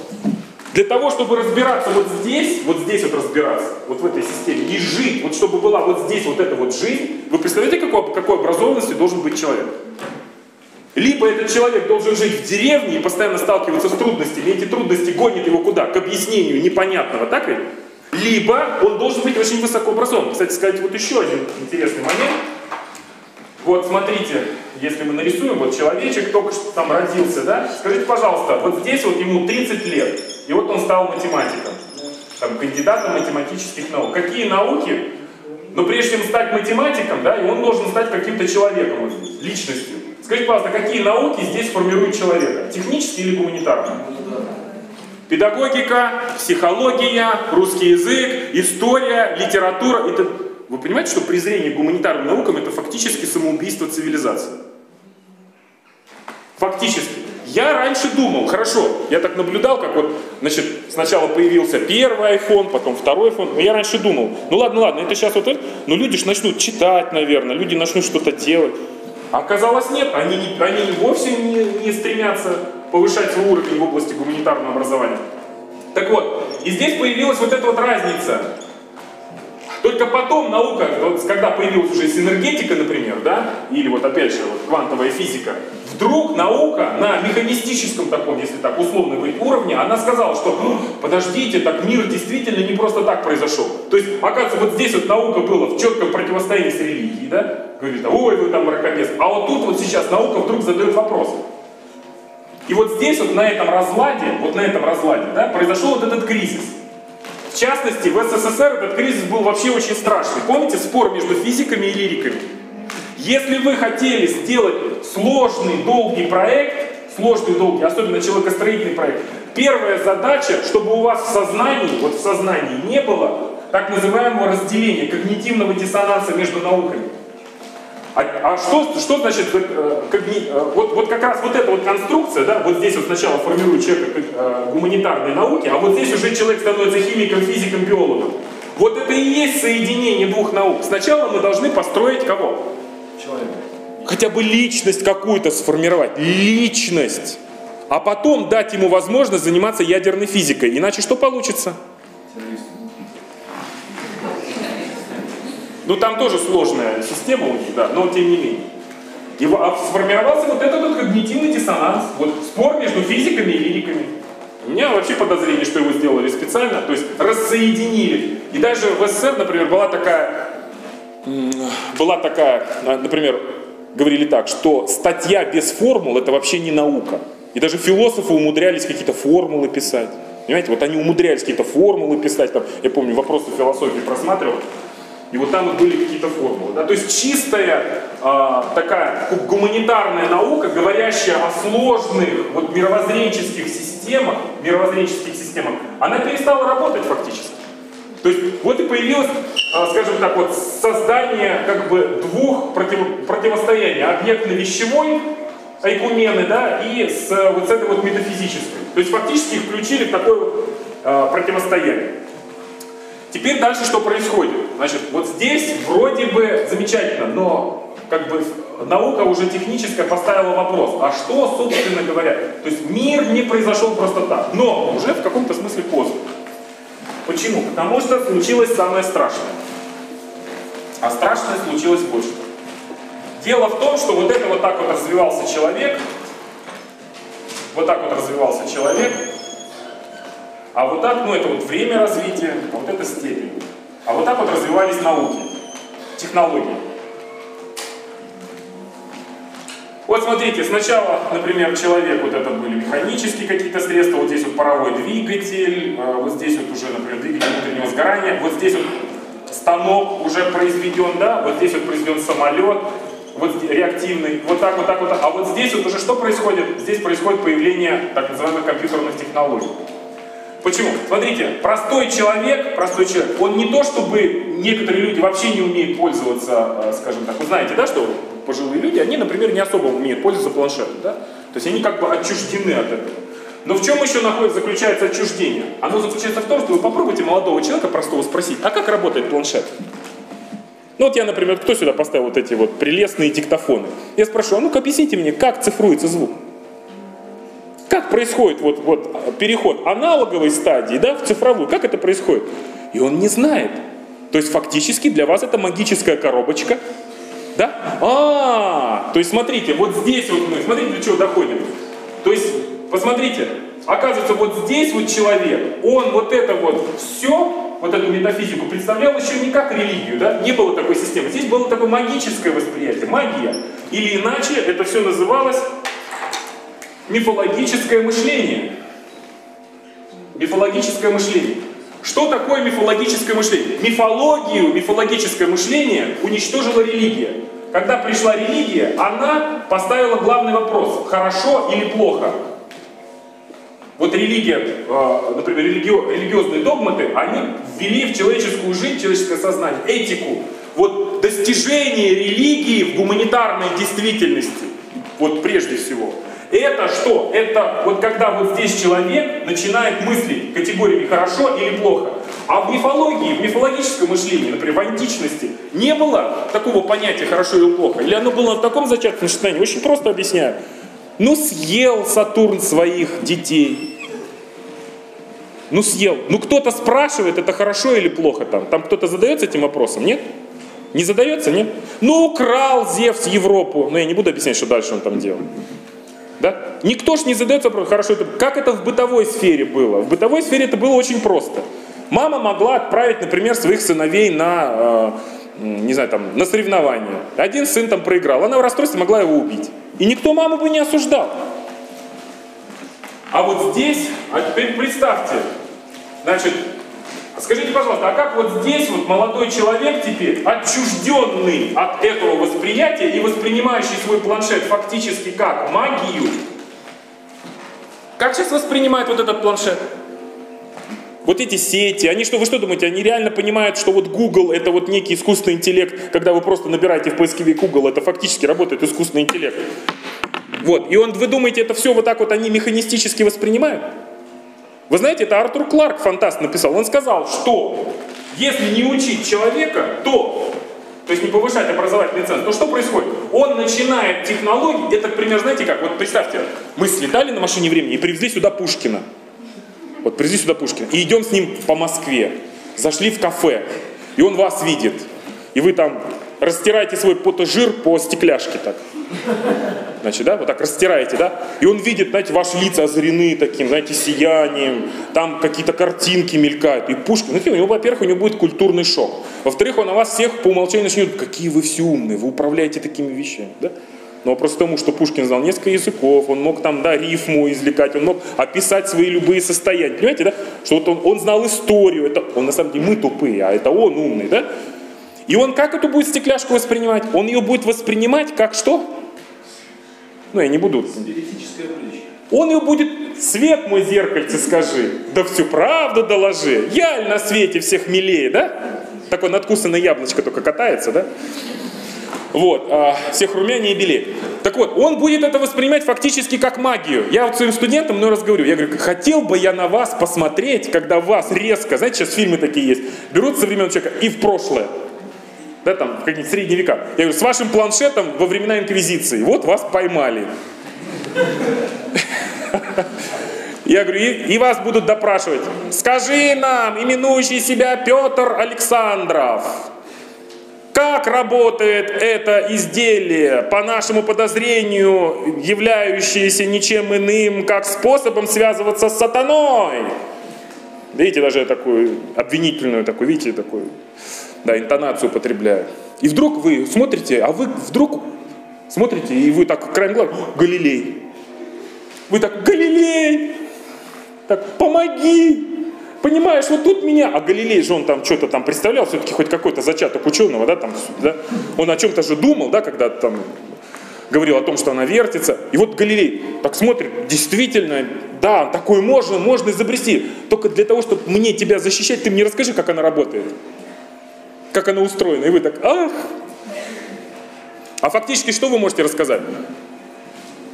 Для того, чтобы разбираться вот здесь, вот здесь вот разбираться, вот в этой системе, и жить, вот чтобы была вот здесь вот эта вот жизнь, вы представляете, какой, какой образованности должен быть человек? Либо этот человек должен жить в деревне и постоянно сталкиваться с трудностями, и эти трудности гонят его куда? К объяснению непонятного, так ведь? Либо он должен быть очень высоко образован. Кстати сказать, вот еще один интересный момент. Вот смотрите, если мы нарисуем, вот человечек только что там родился, да? Скажите, пожалуйста, вот здесь вот ему 30 лет. И вот он стал математиком, там, кандидатом математических наук. Какие науки? Но прежде чем стать математиком, да, и он должен стать каким-то человеком, личностью. Скажите, пожалуйста, какие науки здесь формируют человека? Технические или гуманитарные? Педагогика, психология, русский язык, история, литература. Это... Вы понимаете, что презрение к гуманитарным наукам это фактически самоубийство цивилизации? Фактически. Я раньше думал, хорошо, я так наблюдал, как вот, значит, сначала появился первый iPhone, потом второй iPhone, но я раньше думал, ну ладно, ладно, это сейчас вот это, но люди же начнут читать, наверное, люди начнут что-то делать. Оказалось нет, они, они вовсе не, не стремятся повышать свой уровень в области гуманитарного образования. Так вот, и здесь появилась вот эта вот разница только потом наука, вот когда появилась уже синергетика, например, да, или вот опять же вот квантовая физика, вдруг наука на механистическом таком, если так условно говорить, уровне, она сказала, что подождите, так мир действительно не просто так произошел. То есть, оказывается, вот здесь вот наука была в четком противостоянии с религией, да, говорит, ой, вы там мракобес. А вот тут вот сейчас наука вдруг задает вопрос. И вот здесь, вот на этом разладе, вот на этом разладе, да, произошел вот этот кризис. В частности, в СССР этот кризис был вообще очень страшный. Помните спор между физиками и лириками? Если вы хотели сделать сложный, долгий проект, сложный, долгий, особенно человекостроительный проект, первая задача, чтобы у вас в сознании, вот в сознании не было так называемого разделения, когнитивного диссонанса между науками. А, а что, что значит э, когни, э, вот, вот как раз вот эта вот конструкция, да, вот здесь вот сначала формирует человека э, гуманитарной науки, а вот здесь уже человек становится химиком, физиком, биологом. Вот это и есть соединение двух наук. Сначала мы должны построить кого? Человека. Хотя бы личность какую-то сформировать. Личность. А потом дать ему возможность заниматься ядерной физикой. Иначе что получится? Ну там тоже сложная система у них, да, но тем не менее. И а сформировался вот этот вот когнитивный диссонанс, вот спор между физиками и лириками. У меня вообще подозрение, что его сделали специально, то есть рассоединили. И даже в СССР, например, была такая, была такая, например, говорили так, что статья без формул это вообще не наука. И даже философы умудрялись какие-то формулы писать. Понимаете, вот они умудрялись какие-то формулы писать. Там, я помню, вопросы философии просматривал. И вот там были какие-то формулы. Да? То есть чистая э, такая гуманитарная наука, говорящая о сложных вот, мировоззренческих системах, мировоззренческих системах, она перестала работать фактически. То есть вот и появилось, э, скажем так, вот создание как бы двух против, противостояний. Объектно-вещевой айкумены, да, и с, вот с этой вот метафизической. То есть фактически их включили в такое э, противостояние. Теперь дальше что происходит? Значит, вот здесь вроде бы замечательно, но как бы наука уже техническая поставила вопрос, а что, собственно говоря? То есть мир не произошел просто так, но уже в каком-то смысле поздно. Почему? Потому что случилось самое страшное. А страшное случилось больше. Дело в том, что вот это вот так вот развивался человек, вот так вот развивался человек, а вот так, ну это вот время развития, а вот это степень. А вот так вот развивались науки, технологии. Вот смотрите, сначала, например, человек, вот это были механические какие-то средства, вот здесь вот паровой двигатель, а вот здесь вот уже, например, двигатель внутреннего сгорания, вот здесь вот станок уже произведен, да, вот здесь вот произведен самолет, вот реактивный, вот так, вот так, вот так. А вот здесь вот уже что происходит? Здесь происходит появление так называемых компьютерных технологий. Почему? Смотрите, простой человек, простой человек, он не то, чтобы некоторые люди вообще не умеют пользоваться, э, скажем так, вы знаете, да, что пожилые люди, они, например, не особо умеют пользоваться планшетом, да? То есть они как бы отчуждены от этого. Но в чем еще находится, заключается отчуждение? Оно заключается в том, что вы попробуйте молодого человека простого спросить, а как работает планшет? Ну вот я, например, кто сюда поставил вот эти вот прелестные диктофоны? Я спрошу, а ну-ка объясните мне, как цифруется звук? Как происходит вот, вот переход аналоговой стадии да, в цифровую? Как это происходит? И он не знает. То есть фактически для вас это магическая коробочка. Да? А, то есть смотрите, вот здесь вот мы, смотрите, до чего доходим. То есть, посмотрите, оказывается, вот здесь вот человек, он вот это вот все, вот эту метафизику представлял еще не как религию, да? Не было такой системы. Здесь было такое магическое восприятие, магия. Или иначе это все называлось мифологическое мышление. Мифологическое мышление. Что такое мифологическое мышление? Мифологию, мифологическое мышление уничтожила религия. Когда пришла религия, она поставила главный вопрос, хорошо или плохо. Вот религия, э, например, религиозные догматы, они ввели в человеческую жизнь, в человеческое сознание, этику. Вот достижение религии в гуманитарной действительности, вот прежде всего – это что? Это вот когда вот здесь человек начинает мыслить категориями хорошо или плохо. А в мифологии, в мифологическом мышлении, например, в античности, не было такого понятия хорошо или плохо. Или оно было в таком зачаточном состоянии? Очень просто объясняю. Ну съел Сатурн своих детей. Ну съел. Ну кто-то спрашивает, это хорошо или плохо там. Там кто-то задается этим вопросом, нет? Не задается, нет? Ну украл Зевс Европу. Но я не буду объяснять, что дальше он там делал. Да? Никто ж не задается вопросом, хорошо, это, как это в бытовой сфере было? В бытовой сфере это было очень просто. Мама могла отправить, например, своих сыновей на, э, не знаю, там, на соревнования. Один сын там проиграл, она в расстройстве могла его убить. И никто маму бы не осуждал. А вот здесь, а теперь представьте, значит, скажите, пожалуйста, а как вот здесь вот молодой человек теперь, отчужденный от этого восприятия и воспринимающий свой планшет фактически как магию, как сейчас воспринимает вот этот планшет? Вот эти сети, они что, вы что думаете, они реально понимают, что вот Google это вот некий искусственный интеллект, когда вы просто набираете в поисковик Google, это фактически работает искусственный интеллект. Вот, и он, вы думаете, это все вот так вот они механистически воспринимают? Вы знаете, это Артур Кларк, фантаст, написал. Он сказал, что если не учить человека, то, то есть не повышать образовательный ценз, то что происходит? Он начинает технологии, это пример, знаете как, вот представьте, мы слетали на машине времени и привезли сюда Пушкина. Вот привезли сюда Пушкина. И идем с ним по Москве. Зашли в кафе. И он вас видит. И вы там растираете свой потожир по стекляшке так. Значит, да, вот так растираете, да? И он видит, знаете, ваши лица озарены таким, знаете, сиянием, там какие-то картинки мелькают. И Пушкин, ну, у него, во-первых, у него будет культурный шок. Во-вторых, он на вас всех по умолчанию начнет, какие вы все умные, вы управляете такими вещами, да? Но вопрос в том, что Пушкин знал несколько языков, он мог там, да, рифму извлекать, он мог описать свои любые состояния. Понимаете, да? Что вот он, он знал историю, это он на самом деле мы тупые, а это он умный, да? И он как эту будет стекляшку воспринимать? Он ее будет воспринимать как что? Ну, я не буду. Он ее будет, свет мой зеркальце скажи, да всю правду доложи, я на свете всех милее, да? Такое надкусанное яблочко только катается, да? Вот, а, всех румянее и белее. Так вот, он будет это воспринимать фактически как магию. Я вот своим студентам много раз говорю, я говорю, хотел бы я на вас посмотреть, когда вас резко, знаете, сейчас фильмы такие есть, берут со времен человека и в прошлое. Да, там, какие-нибудь средние века. Я говорю, с вашим планшетом во времена инквизиции, вот вас поймали. Я говорю, и, и вас будут допрашивать. Скажи нам, именующий себя Петр Александров, как работает это изделие, по нашему подозрению, являющееся ничем иным, как способом связываться с сатаной? Видите, даже такую обвинительную, такую, видите, такую, да, интонацию употребляю. И вдруг вы смотрите, а вы вдруг смотрите, и вы так краем глаза, Галилей. Вы так, Галилей, так, помоги, Понимаешь, вот тут меня, а Галилей же он там что-то там представлял, все-таки хоть какой-то зачаток ученого, да, там, да, он о чем-то же думал, да, когда там говорил о том, что она вертится. И вот Галилей так смотрит, действительно, да, такое можно, можно изобрести. Только для того, чтобы мне тебя защищать, ты мне расскажи, как она работает. Как она устроена. И вы так, ах. А фактически что вы можете рассказать?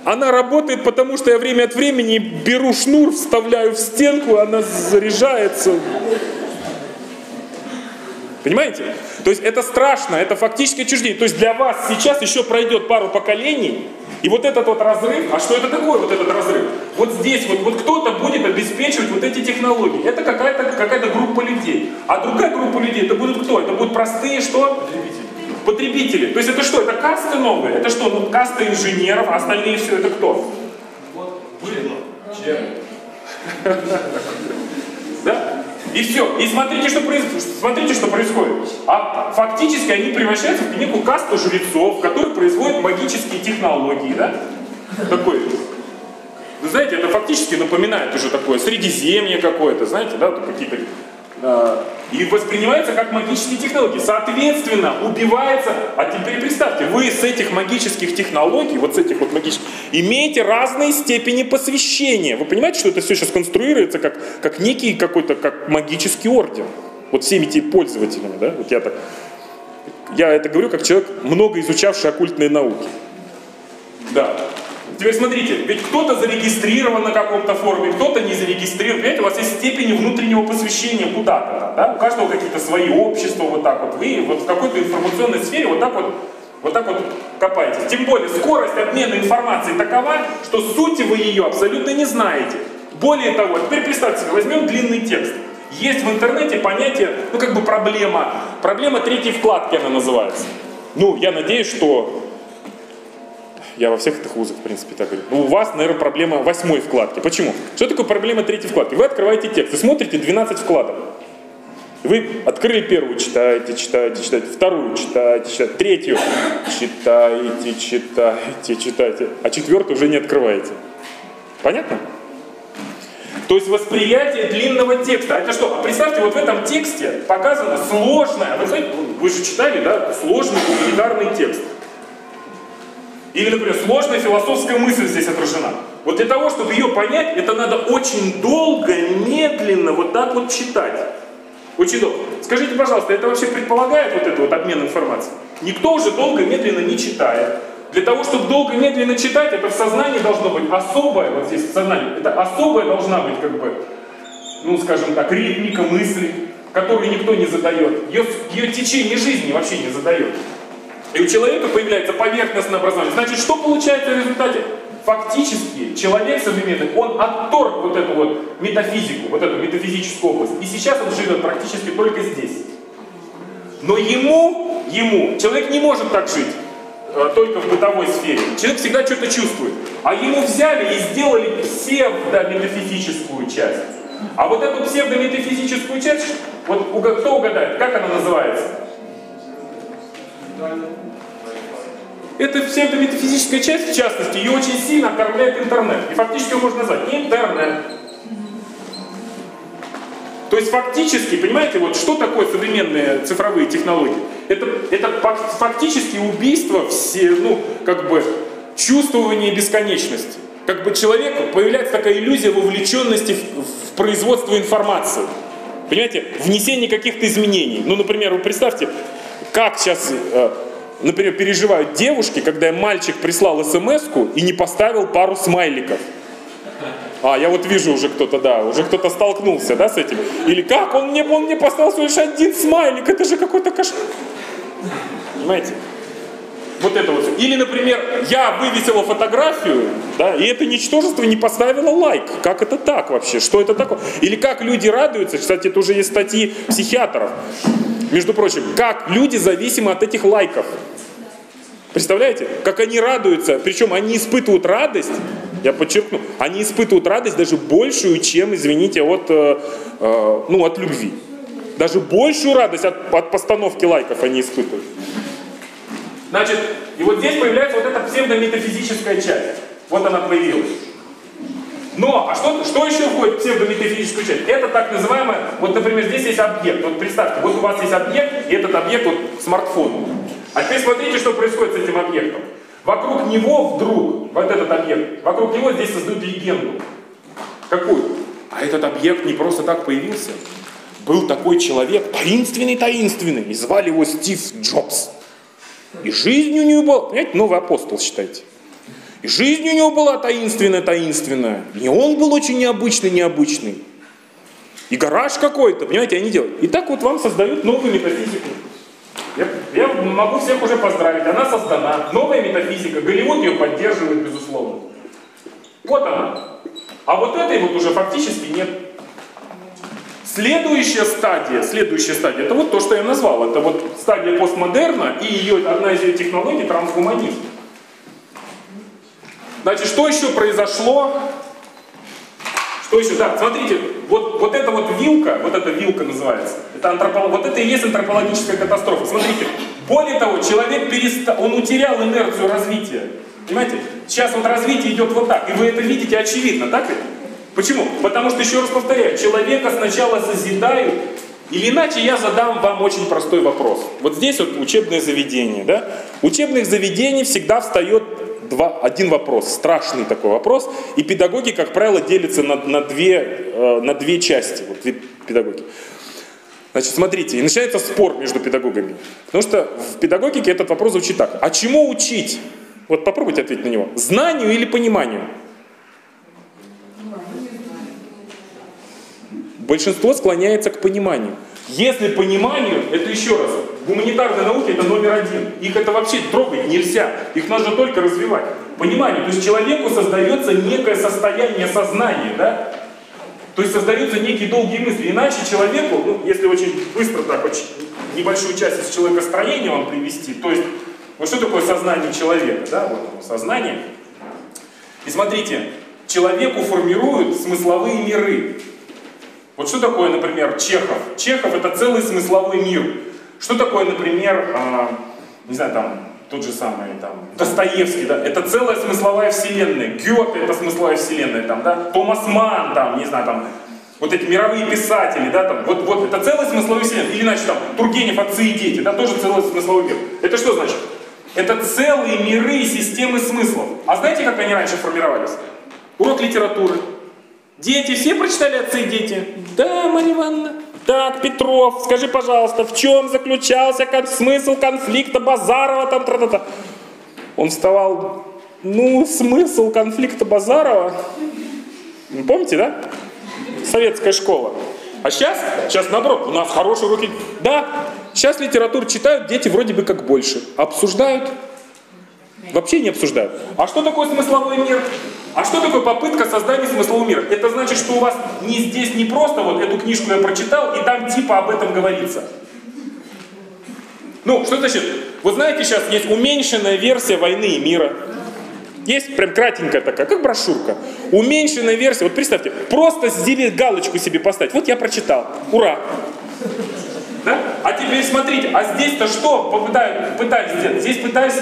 Она работает, потому что я время от времени беру шнур, вставляю в стенку, она заряжается. Понимаете? То есть это страшно, это фактически отчуждение. То есть для вас сейчас еще пройдет пару поколений, и вот этот вот разрыв, а что это такое вот этот разрыв? Вот здесь вот, вот кто-то будет обеспечивать вот эти технологии. Это какая-то какая группа людей. А другая группа людей, это будут кто? Это будут простые что? потребители. То есть это что? Это касты новые? Это что? Ну, каста инженеров, а остальные все это кто? Вот, быдло. Червь. Да? И все. И смотрите, что происходит. Смотрите, что происходит. А фактически они превращаются в некую касту жрецов, которые производят магические технологии, да? Такой. Вы знаете, это фактически напоминает уже такое средиземье какое-то, знаете, да, какие-то и воспринимается как магические технологии. Соответственно, убивается, а теперь представьте, вы с этих магических технологий, вот с этих вот магических, имеете разные степени посвящения. Вы понимаете, что это все сейчас конструируется как, как некий какой-то, как магический орден. Вот всеми этими пользователями, да, вот я так, я это говорю как человек, много изучавший оккультные науки. Да. Теперь смотрите, ведь кто-то зарегистрирован на каком-то форуме, кто-то не зарегистрирован. Понимаете, у вас есть степени внутреннего посвящения куда-то. Да? У каждого какие-то свои общества, вот так вот. Вы вот в какой-то информационной сфере вот так вот вот так вот копаетесь. Тем более скорость обмена информацией такова, что сути вы ее абсолютно не знаете. Более того, теперь представьте себе, возьмем длинный текст. Есть в интернете понятие, ну как бы проблема, проблема третьей вкладки она называется. Ну, я надеюсь, что я во всех этих вузах, в принципе, так говорю. Но у вас, наверное, проблема восьмой вкладки. Почему? Что такое проблема третьей вкладки? Вы открываете текст и смотрите 12 вкладок. Вы открыли первую, читаете, читаете, читаете, вторую читаете, читаете, третью читаете, читаете, читаете, а четвертую уже не открываете. Понятно? То есть восприятие длинного текста. А это что? А представьте, вот в этом тексте показано сложное, вы, знаете, вы же читали, да, сложный гуманитарный текст. Или, например, сложная философская мысль здесь отражена. Вот для того, чтобы ее понять, это надо очень долго, медленно вот так вот читать. Очень долго. Скажите, пожалуйста, это вообще предполагает вот этот вот обмен информацией? Никто уже долго, медленно не читает. Для того, чтобы долго, медленно читать, это в сознании должно быть особое, вот здесь в сознании, это особая должна быть как бы, ну скажем так, ритмика мысли, которую никто не задает. Ее, ее течение жизни вообще не задает. И у человека появляется поверхностное образование. Значит, что получается в результате? Фактически человек современный, он отторг вот эту вот метафизику, вот эту метафизическую область. И сейчас он живет практически только здесь. Но ему, ему, человек не может так жить э, только в бытовой сфере. Человек всегда что-то чувствует. А ему взяли и сделали псевдометафизическую часть. А вот эту псевдометафизическую часть, вот кто угадает, как она называется? Эта псевдометафизическая часть, в частности, ее очень сильно окормляет интернет. И фактически его можно назвать интернет. То есть фактически, понимаете, вот что такое современные цифровые технологии? Это, это фактически убийство все, ну, как бы, чувствования бесконечности. Как бы человеку появляется такая иллюзия вовлеченности в, в производство информации. Понимаете, внесение каких-то изменений. Ну, например, вы представьте, как сейчас э, например, переживают девушки, когда им мальчик прислал смс и не поставил пару смайликов. А, я вот вижу уже кто-то, да, уже кто-то столкнулся, да, с этим. Или как, он мне, он мне поставил всего лишь один смайлик, это же какой-то кошмар. Понимаете? Вот это вот. Или, например, я вывесила фотографию, да, и это ничтожество не поставило лайк. Как это так вообще? Что это такое? Или как люди радуются, кстати, это уже есть статьи психиатров. Между прочим, как люди зависимы от этих лайков. Представляете, как они радуются, причем они испытывают радость, я подчеркну, они испытывают радость даже большую, чем, извините, от, э, э, ну, от любви. Даже большую радость от, от постановки лайков они испытывают. Значит, и вот здесь появляется вот эта псевдометафизическая часть. Вот она появилась. Но, а что, что еще входит в псевдометафизическую часть? Это так называемое, вот, например, здесь есть объект. Вот представьте, вот у вас есть объект, и этот объект вот смартфон. А теперь смотрите, что происходит с этим объектом. Вокруг него вдруг, вот этот объект, вокруг него здесь создают легенду. Какую? А этот объект не просто так появился. Был такой человек, таинственный-таинственный, и звали его Стив Джобс. И жизнь у него была, понимаете, новый апостол, считайте. И жизнь у него была таинственная-таинственная. И он был очень необычный-необычный. И гараж какой-то, понимаете, они делают. И так вот вам создают новую метафизику. Я, я могу всех уже поздравить, она создана. Новая метафизика, Голливуд ее поддерживает, безусловно. Вот она. А вот этой вот уже фактически нет. Следующая стадия, следующая стадия, это вот то, что я назвал. Это вот стадия постмодерна и ее, одна из ее технологий трансгуманизм. Значит, что еще произошло что еще? Да, смотрите, вот, вот эта вот вилка, вот эта вилка называется, это антрополог, вот это и есть антропологическая катастрофа. Смотрите, более того, человек перестал, он утерял инерцию развития. Понимаете? Сейчас вот развитие идет вот так, и вы это видите очевидно, так ведь? Почему? Потому что, еще раз повторяю, человека сначала созидают, или иначе я задам вам очень простой вопрос. Вот здесь вот учебное заведение, да? Учебных заведений всегда встает два, один вопрос, страшный такой вопрос, и педагоги, как правило, делятся на, на, две, э, на две части, вот две педагоги. Значит, смотрите, и начинается спор между педагогами. Потому что в педагогике этот вопрос звучит так. А чему учить? Вот попробуйте ответить на него. Знанию или пониманию? Большинство склоняется к пониманию. Если пониманию, это еще раз, гуманитарные науки это номер один. Их это вообще трогать нельзя. Их нужно только развивать. Понимание. То есть человеку создается некое состояние сознания, да? То есть создаются некие долгие мысли. Иначе человеку, ну, если очень быстро так очень небольшую часть из человекостроения вам привести, то есть, вот что такое сознание человека, да, вот сознание. И смотрите, человеку формируют смысловые миры. Вот что такое, например, Чехов? Чехов это целый смысловой мир. Что такое, например, э, не знаю, там, тот же самый там Достоевский, да, это целая смысловая вселенная. Гёте это смысловая вселенная, там, да, Томас Ман, там, не знаю, там, вот эти мировые писатели, да, там, вот, вот это целая смысловая вселенная. Или, значит, там, Тургенев, отцы и дети, да, тоже целый смысловой мир. Это что значит? Это целые миры и системы смыслов. А знаете, как они раньше формировались? Урок литературы. Дети, все прочитали отцы и дети? Да, Марья Ивановна. Так, Петров, скажи, пожалуйста, в чем заключался кон- смысл конфликта Базарова там, тра -та -та. Он вставал, ну, смысл конфликта Базарова, помните, да? Советская школа. А сейчас, сейчас наоборот, у нас хорошие уроки. Да, сейчас литературу читают дети вроде бы как больше. Обсуждают, вообще не обсуждают. А что такое смысловой мир? А что такое попытка создания смыслового мира? Это значит, что у вас не здесь не просто вот эту книжку я прочитал, и там типа об этом говорится. Ну, что значит? Вы знаете, сейчас есть уменьшенная версия войны и мира. Есть прям кратенькая такая, как брошюрка. Уменьшенная версия. Вот представьте, просто сделать галочку себе поставить. Вот я прочитал. Ура! Да? А теперь смотрите, а здесь-то что попытались, пытались сделать? Здесь пытались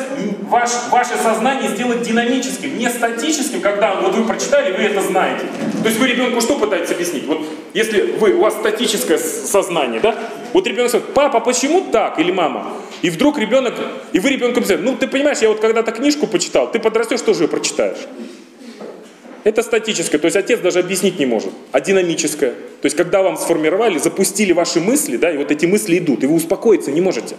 ваш, ваше сознание сделать динамическим, не статическим, когда вот вы прочитали, вы это знаете. То есть вы ребенку что пытаетесь объяснить? Вот если вы, у вас статическое сознание, да? Вот ребенок говорит, папа, почему так? Или мама? И вдруг ребенок, и вы ребенку объясняете, ну ты понимаешь, я вот когда-то книжку почитал, ты подрастешь, тоже ее прочитаешь. Это статическое, то есть отец даже объяснить не может, а динамическое. То есть когда вам сформировали, запустили ваши мысли, да, и вот эти мысли идут, и вы успокоиться не можете.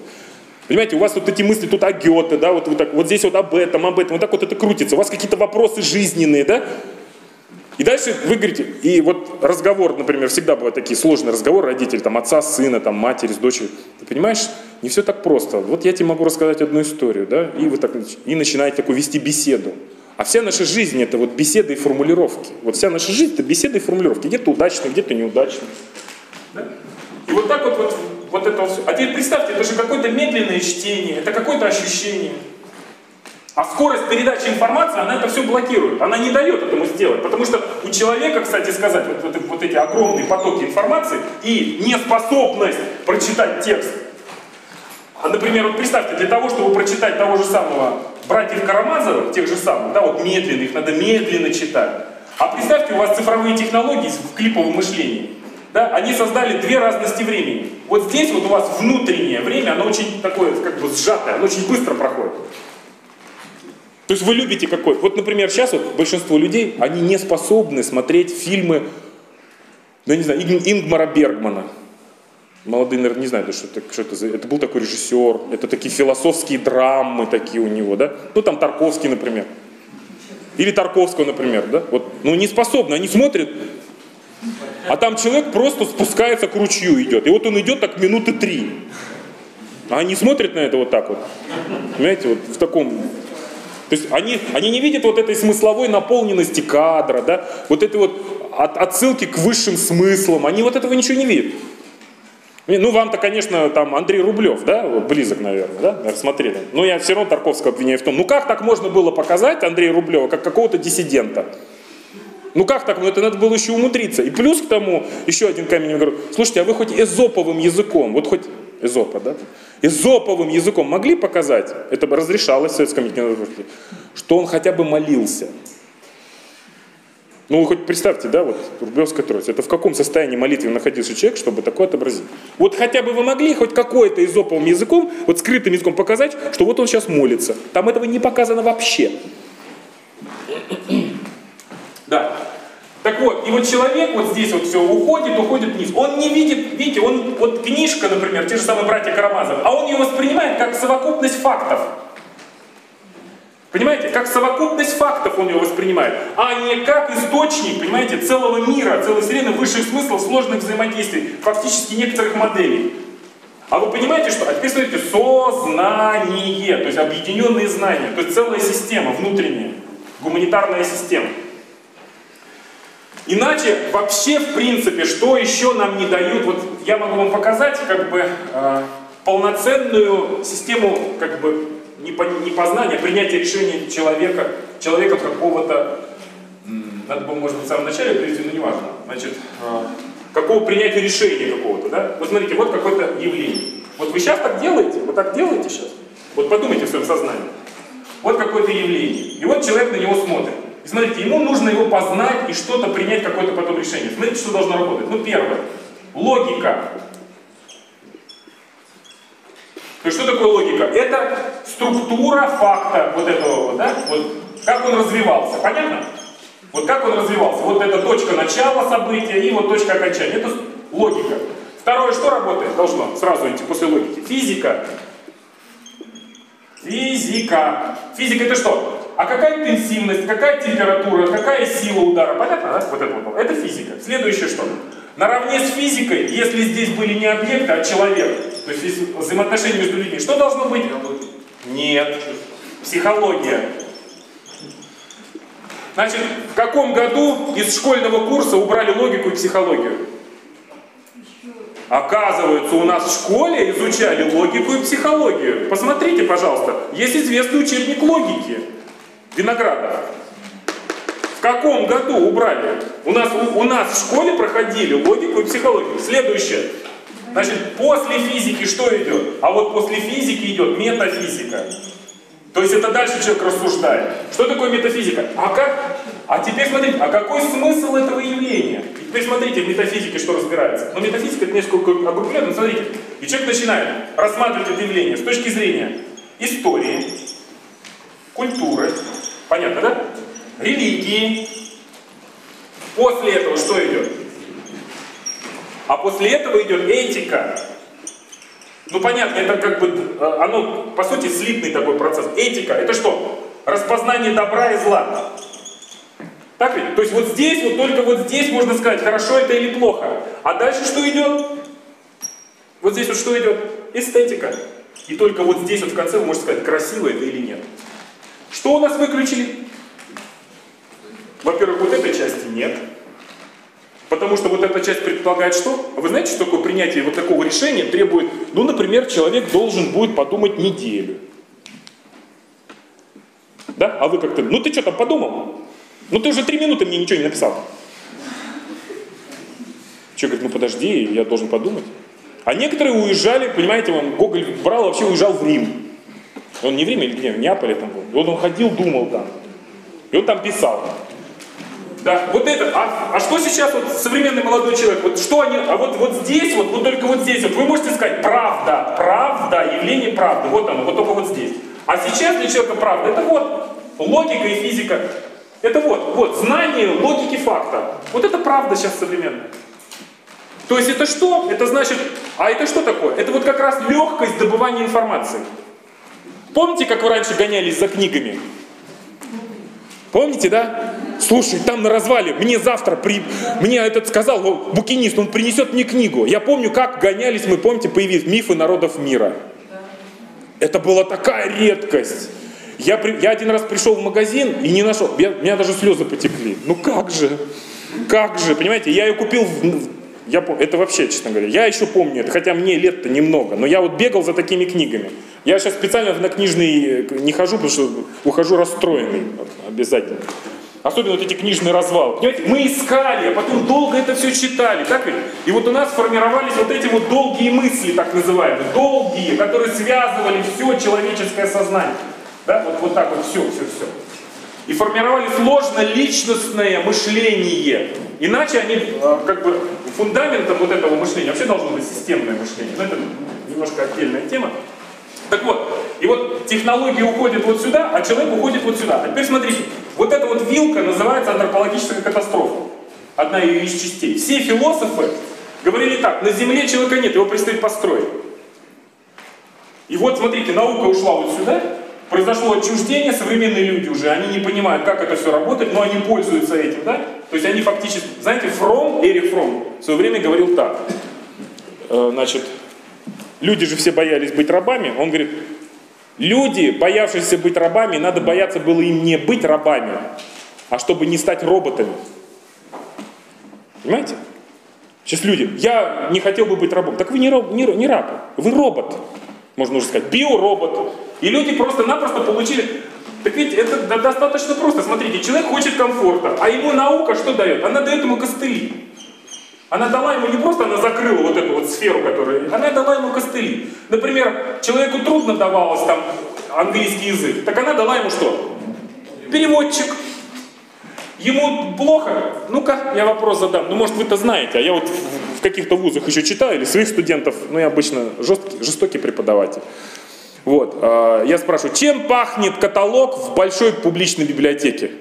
Понимаете, у вас вот эти мысли тут о Гёте, да, вот, вот, так, вот здесь вот об этом, об этом, вот так вот это крутится. У вас какие-то вопросы жизненные, да? И дальше вы говорите, и вот разговор, например, всегда бывают такие сложные разговоры родителей, там, отца, сына, там, матери с дочерью. Ты понимаешь, не все так просто. Вот я тебе могу рассказать одну историю, да, и вы так, и начинаете такую вести беседу. А вся наша жизнь это вот беседы и формулировки. Вот вся наша жизнь это беседы и формулировки. Где-то удачные, где-то неудачные. Да? И вот так вот, вот, вот это всё. А теперь представьте, это же какое-то медленное чтение, это какое-то ощущение. А скорость передачи информации, она это все блокирует. Она не дает этому сделать. Потому что у человека, кстати сказать, вот, вот- вот эти огромные потоки информации и неспособность прочитать текст. А, например, вот представьте, для того, чтобы прочитать того же самого братьев Карамазовых, тех же самых, да, вот медленно, их надо медленно читать. А представьте, у вас цифровые технологии в клиповом мышлении. Да, они создали две разности времени. Вот здесь вот у вас внутреннее время, оно очень такое, как бы сжатое, оно очень быстро проходит. То есть вы любите какой? Вот, например, сейчас вот большинство людей, они не способны смотреть фильмы, ну, не знаю, Ингмара Бергмана. Молодые, наверное, не знают, что это, что это за... Это был такой режиссер, это такие философские драмы такие у него, да? Ну, там Тарковский, например. Или Тарковского, например, да? Вот, ну, не способны, они смотрят, а там человек просто спускается к ручью идет. И вот он идет так минуты три. А они смотрят на это вот так вот. Понимаете, вот в таком... То есть они, они не видят вот этой смысловой наполненности кадра, да? Вот этой вот от- отсылки к высшим смыслам. Они вот этого ничего не видят. Ну, вам-то, конечно, там Андрей Рублев, да, близок, наверное, да, наверное, смотрели. Но я все равно Тарковского обвиняю в том, ну как так можно было показать Андрея Рублева как какого-то диссидента? Ну как так? Ну это надо было еще умудриться. И плюс к тому, еще один камень, я говорю, слушайте, а вы хоть эзоповым языком, вот хоть эзопа, да? Эзоповым языком могли показать, это бы разрешалось в Советском кинематографе, что он хотя бы молился. Ну, вы хоть представьте, да, вот Рублевская Троица, это в каком состоянии молитвы находился человек, чтобы такое отобразить? Вот хотя бы вы могли хоть какой-то изоповым языком, вот скрытым языком показать, что вот он сейчас молится. Там этого не показано вообще. Да. Так вот, и вот человек вот здесь вот все уходит, уходит вниз. Он не видит, видите, он, вот книжка, например, те же самые братья Карамазовы, а он ее воспринимает как совокупность фактов. Понимаете, как совокупность фактов он ее воспринимает, а не как источник, понимаете, целого мира, целой вселенной, высших смыслов, сложных взаимодействий, фактически некоторых моделей. А вы понимаете, что? А теперь смотрите, сознание, то есть объединенные знания, то есть целая система внутренняя, гуманитарная система. Иначе вообще, в принципе, что еще нам не дают, вот я могу вам показать, как бы, э, полноценную систему, как бы, не, по- не познания, а принятия решений человека, человека какого-то, надо было, может быть, в самом начале привести, но неважно, значит, э, какого принятия решения какого-то, да? Вот смотрите, вот какое-то явление. Вот вы сейчас так делаете, вы так делаете сейчас. Вот подумайте в своем сознании. Вот какое-то явление. И вот человек на него смотрит. И смотрите, ему нужно его познать и что-то принять, какое-то потом решение. Смотрите, что должно работать. Ну, первое. Логика. То есть что такое логика? Это структура факта вот этого вот, да? Вот как он развивался. Понятно? Вот как он развивался. Вот это точка начала события и вот точка окончания. Это логика. Второе, что работает? Должно сразу идти после логики. Физика. Физика. Физика это что? А какая интенсивность, какая температура, какая сила удара? Понятно, да? Вот это вот. Это физика. Следующее что? Наравне с физикой, если здесь были не объекты, а человек, то есть взаимоотношения между людьми, что должно быть? Нет. Психология. Значит, в каком году из школьного курса убрали логику и психологию? Оказывается, у нас в школе изучали логику и психологию. Посмотрите, пожалуйста, есть известный учебник логики Виноградов. Каком году убрали? У нас, у, у нас в школе проходили логику и психологию. Следующее. Значит, после физики что идет? А вот после физики идет метафизика. То есть это дальше человек рассуждает. Что такое метафизика? А как? А теперь смотрите, а какой смысл этого явления? И теперь смотрите в метафизике, что разбирается. Но метафизика это несколько огрубленно, но смотрите. И человек начинает рассматривать это явление с точки зрения истории, культуры, понятно, да? Религии. После этого что идет? А после этого идет этика. Ну понятно, это как бы, э, оно по сути слитный такой процесс. Этика, это что? Распознание добра и зла. Так ведь? То есть вот здесь, вот только вот здесь можно сказать, хорошо это или плохо. А дальше что идет? Вот здесь вот что идет? Эстетика. И только вот здесь вот в конце вы можете сказать, красиво это или нет. Что у нас выключили? Во-первых, вот этой части нет. Потому что вот эта часть предполагает что? А вы знаете, что такое принятие вот такого решения требует, ну, например, человек должен будет подумать неделю. Да? А вы как-то, ну ты что там подумал? Ну ты уже три минуты мне ничего не написал. Человек говорит, ну подожди, я должен подумать. А некоторые уезжали, понимаете, он Гоголь брал, вообще уезжал в Рим. Он не в Риме где, в Неаполе там был. И вот он ходил, думал там. И он там писал. Да, вот это, а, а что сейчас вот современный молодой человек, вот что они, а вот, вот здесь, вот, вот только вот здесь, вот вы можете сказать правда, правда, явление правды, вот оно, вот только вот здесь. А сейчас для человека правда, это вот логика и физика, это вот, вот, знание логики факта. Вот это правда сейчас современная. То есть это что? Это значит, а это что такое? Это вот как раз легкость добывания информации. Помните, как вы раньше гонялись за книгами? Помните, да? Слушай, там на развале, мне завтра, при... мне этот сказал букинист, он принесет мне книгу. Я помню, как гонялись, мы помните, появились мифы народов мира. Это была такая редкость. Я, при... я один раз пришел в магазин и не нашел, я... меня даже слезы потекли. Ну как же, как же, понимаете, я ее купил в я, это вообще, честно говоря, я еще помню это, хотя мне лет-то немного, но я вот бегал за такими книгами. Я сейчас специально на книжный э, не хожу, потому что ухожу расстроенный обязательно. Особенно вот эти книжные развалы. Понимаете, мы искали, а потом долго это все читали, так ведь? И вот у нас сформировались вот эти вот долгие мысли, так называемые, долгие, которые связывали все человеческое сознание. Да, вот, вот так вот все, все, все. И формировали сложно-личностное мышление. Иначе они, э, как бы, фундаментом вот этого мышления вообще должно быть системное мышление. Но это немножко отдельная тема. Так вот, и вот технология уходит вот сюда, а человек уходит вот сюда. А теперь смотрите, вот эта вот вилка называется антропологическая катастрофа. Одна ее из частей. Все философы говорили так, на Земле человека нет, его предстоит построить. И вот смотрите, наука ушла вот сюда, произошло отчуждение, современные люди уже, они не понимают, как это все работает, но они пользуются этим, да? То есть они фактически, знаете, Фром, Эрих Фром в свое время говорил так, э, значит, люди же все боялись быть рабами, он говорит, люди, боявшиеся быть рабами, надо бояться было им не быть рабами, а чтобы не стать роботами. Понимаете? Сейчас люди, я не хотел бы быть рабом. Так вы не, раб, не, не раб, вы робот можно уже сказать, биоробот. И люди просто-напросто получили... Так ведь это достаточно просто. Смотрите, человек хочет комфорта, а ему наука что дает? Она дает ему костыли. Она дала ему не просто, она закрыла вот эту вот сферу, которая... Она дала ему костыли. Например, человеку трудно давалось там английский язык. Так она дала ему что? Переводчик. Ему плохо? Ну-ка, я вопрос задам. Ну, может, вы-то знаете, а я вот в каких-то вузах еще читаю, или своих студентов, ну, я обычно жесткий, жестокий преподаватель. Вот, э, я спрашиваю, чем пахнет каталог в большой публичной библиотеке?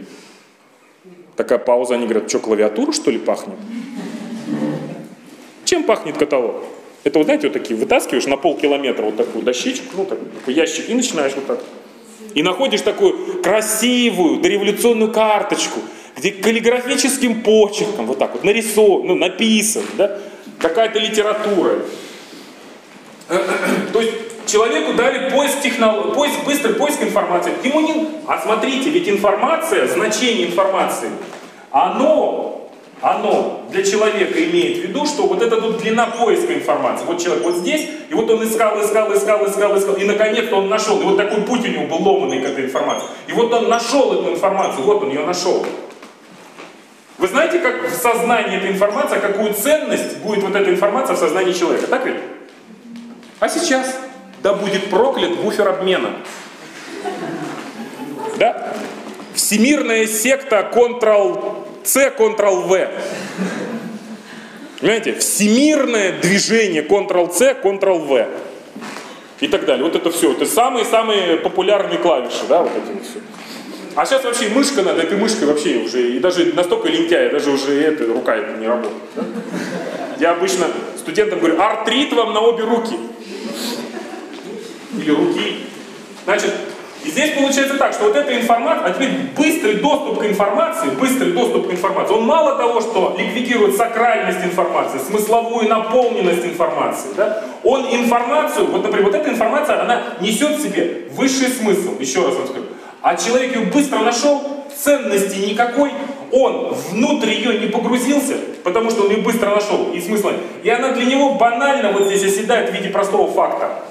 Такая пауза, они говорят, что, клавиатура, что ли, пахнет? Чем пахнет каталог? Это вот, знаете, вот такие, вытаскиваешь на полкилометра вот такую дощечку, ну, такой ящик, и начинаешь вот так. И находишь такую красивую дореволюционную карточку, где каллиграфическим почерком вот так вот нарисован, ну, написан, да, какая-то литература. То есть человеку дали поиск технологий, поиск, быстрый поиск информации. Ему не... А смотрите, ведь информация, значение информации, оно, оно для человека имеет в виду, что вот это тут длина поиска информации. Вот человек вот здесь, и вот он искал, искал, искал, искал, искал, и наконец-то он нашел. И вот такой путь у него был ломанный к этой информации. И вот он нашел эту информацию, вот он ее нашел. Вы знаете, как в сознании эта информация, какую ценность будет вот эта информация в сознании человека, так ведь? А сейчас? Да будет проклят буфер обмена. Да? Всемирная секта Ctrl-C, Ctrl-V. Понимаете? Всемирное движение Ctrl-C, Ctrl-V. И так далее. Вот это все. Это самые-самые популярные клавиши, да, вот эти все. А сейчас вообще мышка надо, этой мышкой вообще уже, и даже настолько лентяя, даже уже эта рука не работает. Я обычно студентам говорю, артрит вам на обе руки или руки. Значит, и здесь получается так, что вот эта информация, а теперь быстрый доступ к информации, быстрый доступ к информации, он мало того, что ликвидирует сакральность информации, смысловую наполненность информации, да, он информацию, вот, например, вот эта информация, она несет в себе высший смысл, еще раз вам скажу, а человек ее быстро нашел, ценности никакой, он внутрь ее не погрузился, потому что он ее быстро нашел, и смысла. И она для него банально вот здесь оседает в виде простого факта.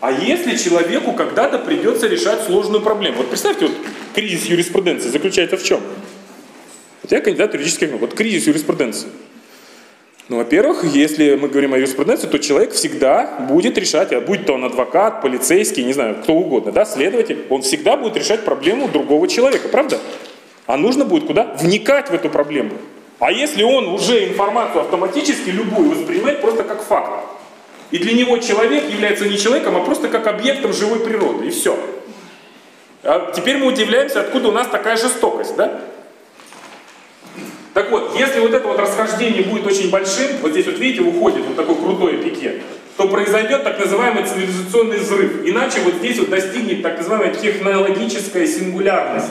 А если человеку когда-то придется решать сложную проблему? Вот представьте, вот кризис юриспруденции заключается в чем? Я кандидат юридических наук. Вот кризис юриспруденции. Ну, во-первых, если мы говорим о юриспруденции, то человек всегда будет решать, а будь то он адвокат, полицейский, не знаю, кто угодно, да, следователь, он всегда будет решать проблему другого человека, правда? А нужно будет куда? Вникать в эту проблему. А если он уже информацию автоматически любую воспринимает просто как факт, и для него человек является не человеком, а просто как объектом живой природы. И все. А теперь мы удивляемся, откуда у нас такая жестокость, да? Так вот, если вот это вот расхождение будет очень большим, вот здесь вот видите, уходит вот такой крутой пике, то произойдет так называемый цивилизационный взрыв. Иначе вот здесь вот достигнет так называемая технологическая сингулярность.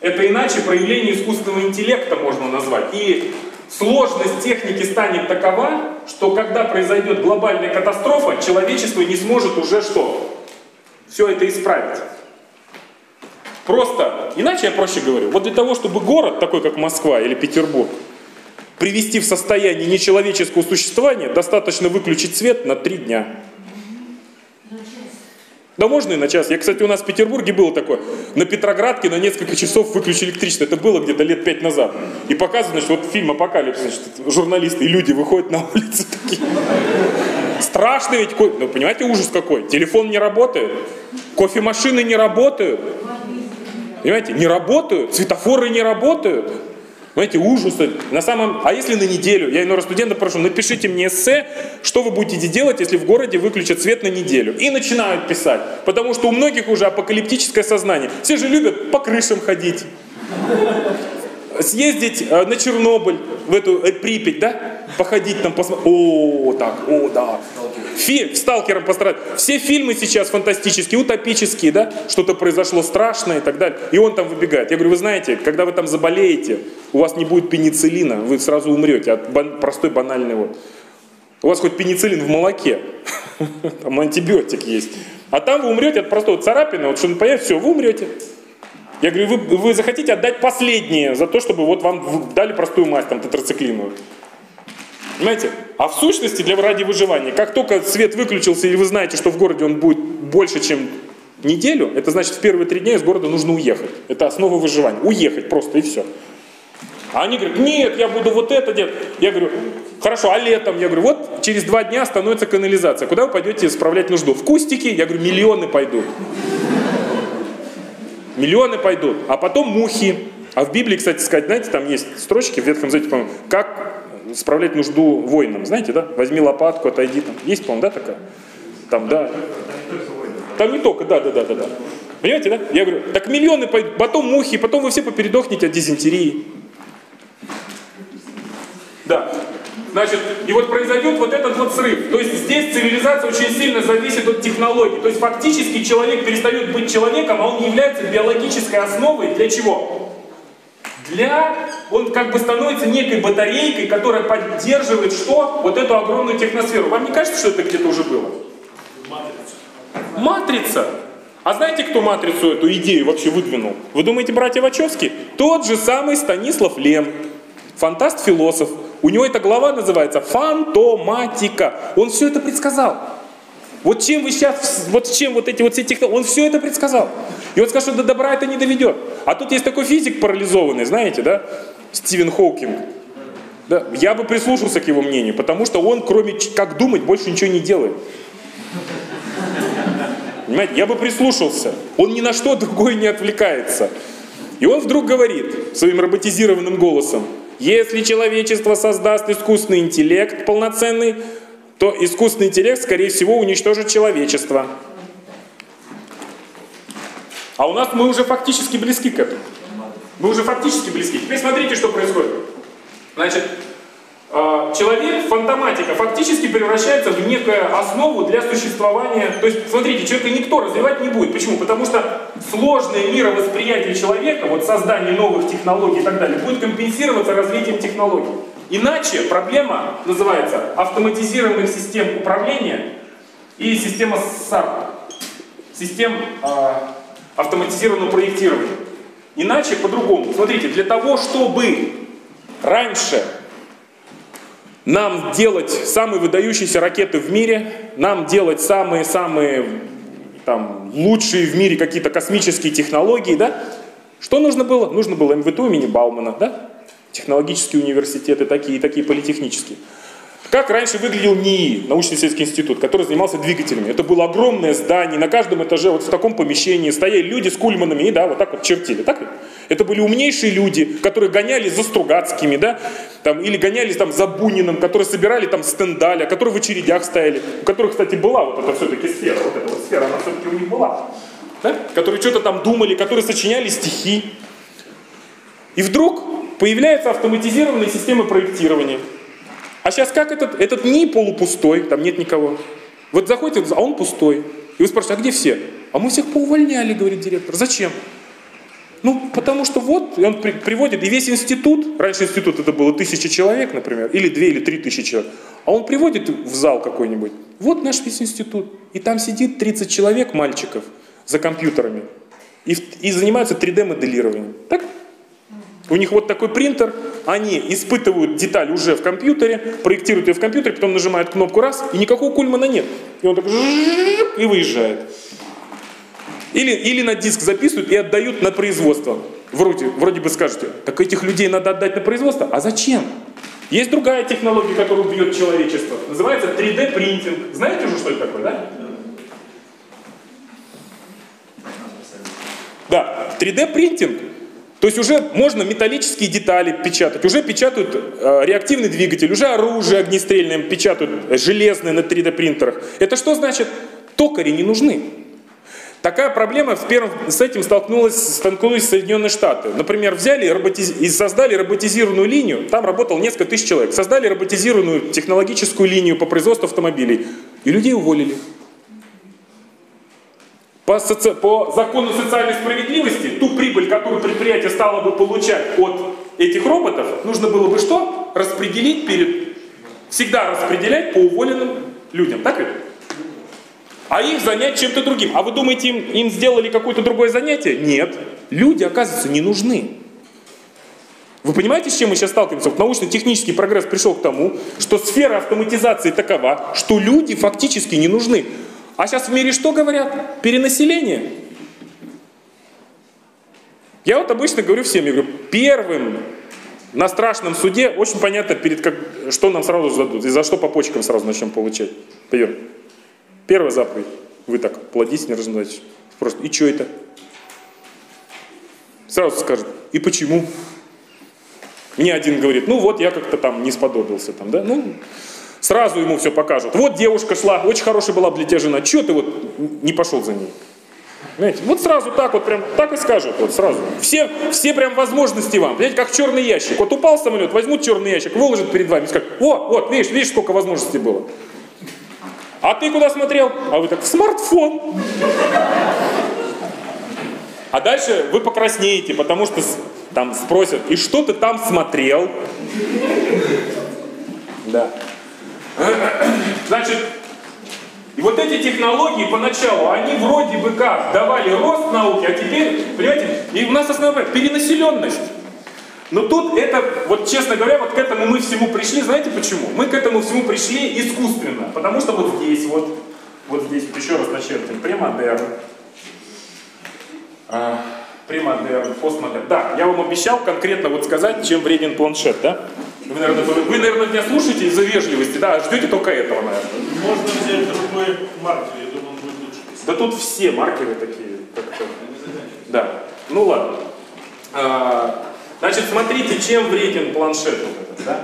Это иначе проявление искусственного интеллекта можно назвать. И сложность техники станет такова, что когда произойдет глобальная катастрофа, человечество не сможет уже что? Все это исправить. Просто, иначе я проще говорю, вот для того, чтобы город, такой как Москва или Петербург, привести в состояние нечеловеческого существования, достаточно выключить свет на три дня. Да можно и на час. Я, кстати, у нас в Петербурге было такое. На Петроградке на несколько часов выключили электричество. Это было где-то лет пять назад. И показывают, значит, вот фильм «Апокалипсис», значит, журналисты и люди выходят на улицы такие. Страшно ведь, ну, понимаете, ужас какой. Телефон не работает, кофемашины не работают. Понимаете, не работают, светофоры не работают. Понимаете, ужасы. На самом... А если на неделю? Я иной студента прошу, напишите мне эссе, что вы будете делать, если в городе выключат свет на неделю. И начинают писать. Потому что у многих уже апокалиптическое сознание. Все же любят по крышам ходить. Съездить э, на Чернобыль, в эту э, Припять, да? Походить там, посмотреть. О, так, о, да. Фи, сталкером постарать. Все фильмы сейчас фантастические, утопические, да? Что-то произошло страшное и так далее. И он там выбегает. Я говорю, вы знаете, когда вы там заболеете, у вас не будет пенициллина, вы сразу умрете от бан- простой банальной вот. У вас хоть пенициллин в молоке, там антибиотик есть. А там вы умрете от простого царапины, вот что-то появится, все, вы умрете. Я говорю, вы, вы захотите отдать последнее за то, чтобы вот вам дали простую мазь, там, тетрациклиновую. Понимаете? А в сущности, для ради выживания, как только свет выключился, и вы знаете, что в городе он будет больше, чем неделю, это значит, в первые три дня из города нужно уехать. Это основа выживания. Уехать просто, и все. А они говорят, нет, я буду вот это делать. Я говорю, хорошо, а летом? Я говорю, вот через два дня становится канализация. Куда вы пойдете справлять нужду? В кустики? Я говорю, миллионы пойдут. Миллионы пойдут. А потом мухи. А в Библии, кстати сказать, знаете, там есть строчки в Ветхом Завете, по-моему, как справлять нужду воинам. Знаете, да? Возьми лопатку, отойди. Там. Есть, по-моему, да, такая? Там, да. Там не только, да, да, да, да, да. Понимаете, да? Я говорю, так миллионы пойдут, потом мухи, потом вы все попередохнете от дизентерии. Да. Значит, и вот произойдет вот этот вот срыв. То есть здесь цивилизация очень сильно зависит от технологий. То есть фактически человек перестает быть человеком, а он является биологической основой для чего? Для... Он как бы становится некой батарейкой, которая поддерживает что? Вот эту огромную техносферу. Вам не кажется, что это где-то уже было? Матрица. Матрица. А знаете, кто матрицу эту идею вообще выдвинул? Вы думаете, братья Вачовски? Тот же самый Станислав Лем, фантаст-философ. У него эта глава называется «Фантоматика». Он все это предсказал. Вот чем вы сейчас, вот чем вот эти вот все технологии, он все это предсказал. И он сказал, что до добра это не доведет. А тут есть такой физик парализованный, знаете, да? Стивен Хоукинг. Да, я бы прислушался к его мнению, потому что он, кроме как думать, больше ничего не делает. Понимаете, я бы прислушался. Он ни на что другое не отвлекается. И он вдруг говорит своим роботизированным голосом, если человечество создаст искусственный интеллект полноценный, то искусственный интеллект, скорее всего, уничтожит человечество. А у нас мы уже фактически близки к этому. Мы уже фактически близки. Теперь смотрите, что происходит. Значит, человек, фантоматика, фактически превращается в некую основу для существования. То есть, смотрите, человека никто развивать не будет. Почему? Потому что сложное мировосприятие человека, вот создание новых технологий и так далее, будет компенсироваться развитием технологий. Иначе проблема называется автоматизированных систем управления и система САР, систем э, автоматизированного проектирования. Иначе по-другому. Смотрите, для того, чтобы раньше нам делать самые выдающиеся ракеты в мире, нам делать самые-самые там, лучшие в мире какие-то космические технологии, да? Что нужно было? Нужно было МВТУ имени Баумана, да? Технологические университеты такие, такие политехнические. Как раньше выглядел НИИ, научно-исследовательский институт, который занимался двигателями. Это было огромное здание, на каждом этаже, вот в таком помещении стояли люди с кульманами и да, вот так вот чертили. Так Это были умнейшие люди, которые гонялись за Стругацкими, да, там, или гонялись там за Буниным, которые собирали там стендаля, которые в очередях стояли, у которых, кстати, была вот эта все-таки сфера, вот эта вот сфера, она все-таки у них была. Да? Которые что-то там думали, которые сочиняли стихи. И вдруг появляется автоматизированная система проектирования. А сейчас как этот? Этот НИИ полупустой, там нет никого. Вот заходите, а он пустой. И вы спрашиваете, а где все? А мы всех поувольняли, говорит директор. Зачем? Ну, потому что вот, и он при, приводит, и весь институт, раньше институт это было тысяча человек, например, или две, или три тысячи человек, а он приводит в зал какой-нибудь, вот наш весь институт, и там сидит 30 человек, мальчиков, за компьютерами, и, и занимаются 3D-моделированием. Так? У них вот такой принтер, они испытывают деталь уже в компьютере, проектируют ее в компьютере, потом нажимают кнопку раз, и никакого кульмана нет. И он так и выезжает. Или, или на диск записывают и отдают на производство. Вроде, вроде бы скажете, так этих людей надо отдать на производство. А зачем? Есть другая технология, которая убьет человечество. Называется 3D принтинг. Знаете уже, что это такое, да? Да, 3D принтинг то есть уже можно металлические детали печатать, уже печатают э, реактивный двигатель, уже оружие огнестрельное печатают железное на 3D принтерах. Это что значит? Токари не нужны. Такая проблема в первом, с этим столкнулась, столкнулись Соединенные Штаты. Например, взяли роботиз... и создали роботизированную линию, там работало несколько тысяч человек, создали роботизированную технологическую линию по производству автомобилей, и людей уволили. По, соци... по закону социальной справедливости ту прибыль, которую предприятие стало бы получать от этих роботов, нужно было бы что? Распределить перед... Всегда распределять по уволенным людям. Так ведь? А их занять чем-то другим. А вы думаете, им, им сделали какое-то другое занятие? Нет. Люди, оказывается, не нужны. Вы понимаете, с чем мы сейчас сталкиваемся? Вот научно-технический прогресс пришел к тому, что сфера автоматизации такова, что люди фактически не нужны. А сейчас в мире что говорят? Перенаселение. Я вот обычно говорю всем, я говорю, первым На страшном суде очень понятно, перед как, что нам сразу зададут, и за что по почкам сразу начнем получать. Пойдем. Первая заповедь. Вы так плодитесь, не размножайтесь. Просто, и что это? Сразу скажет, и почему? Мне один говорит, ну вот я как-то там не сподобился, там, да, ну, сразу ему все покажут. Вот девушка шла, очень хорошая была для жена, что ты вот не пошел за ней? Знаете, вот сразу так вот прям, так и скажут, вот сразу. Все, все прям возможности вам, понимаете, как черный ящик. Вот упал самолет, возьмут черный ящик, выложат перед вами, скажут, о, вот, видишь, видишь, сколько возможностей было. А ты куда смотрел? А вы так, в смартфон. А дальше вы покраснеете, потому что там спросят, и что ты там смотрел? Да. Значит, и вот эти технологии поначалу, они вроде бы как давали рост науки, а теперь, понимаете, и у нас основная перенаселенность. Но тут это, вот честно говоря, вот к этому мы всему пришли, знаете почему? Мы к этому всему пришли искусственно, потому что вот здесь вот, вот здесь вот еще раз начертим, премодерн, а, премодерн, постмодерн. Да, я вам обещал конкретно вот сказать, чем вреден планшет, да? Вы, наверное, вы, наверное, меня слушаете из-за вежливости, да, ждете только этого, наверное. Можно взять другой маркер, я думаю, он будет лучше. Да тут все маркеры такие, как-то. Да. Ну ладно. А, значит, смотрите, чем вреден планшет вот этот, да?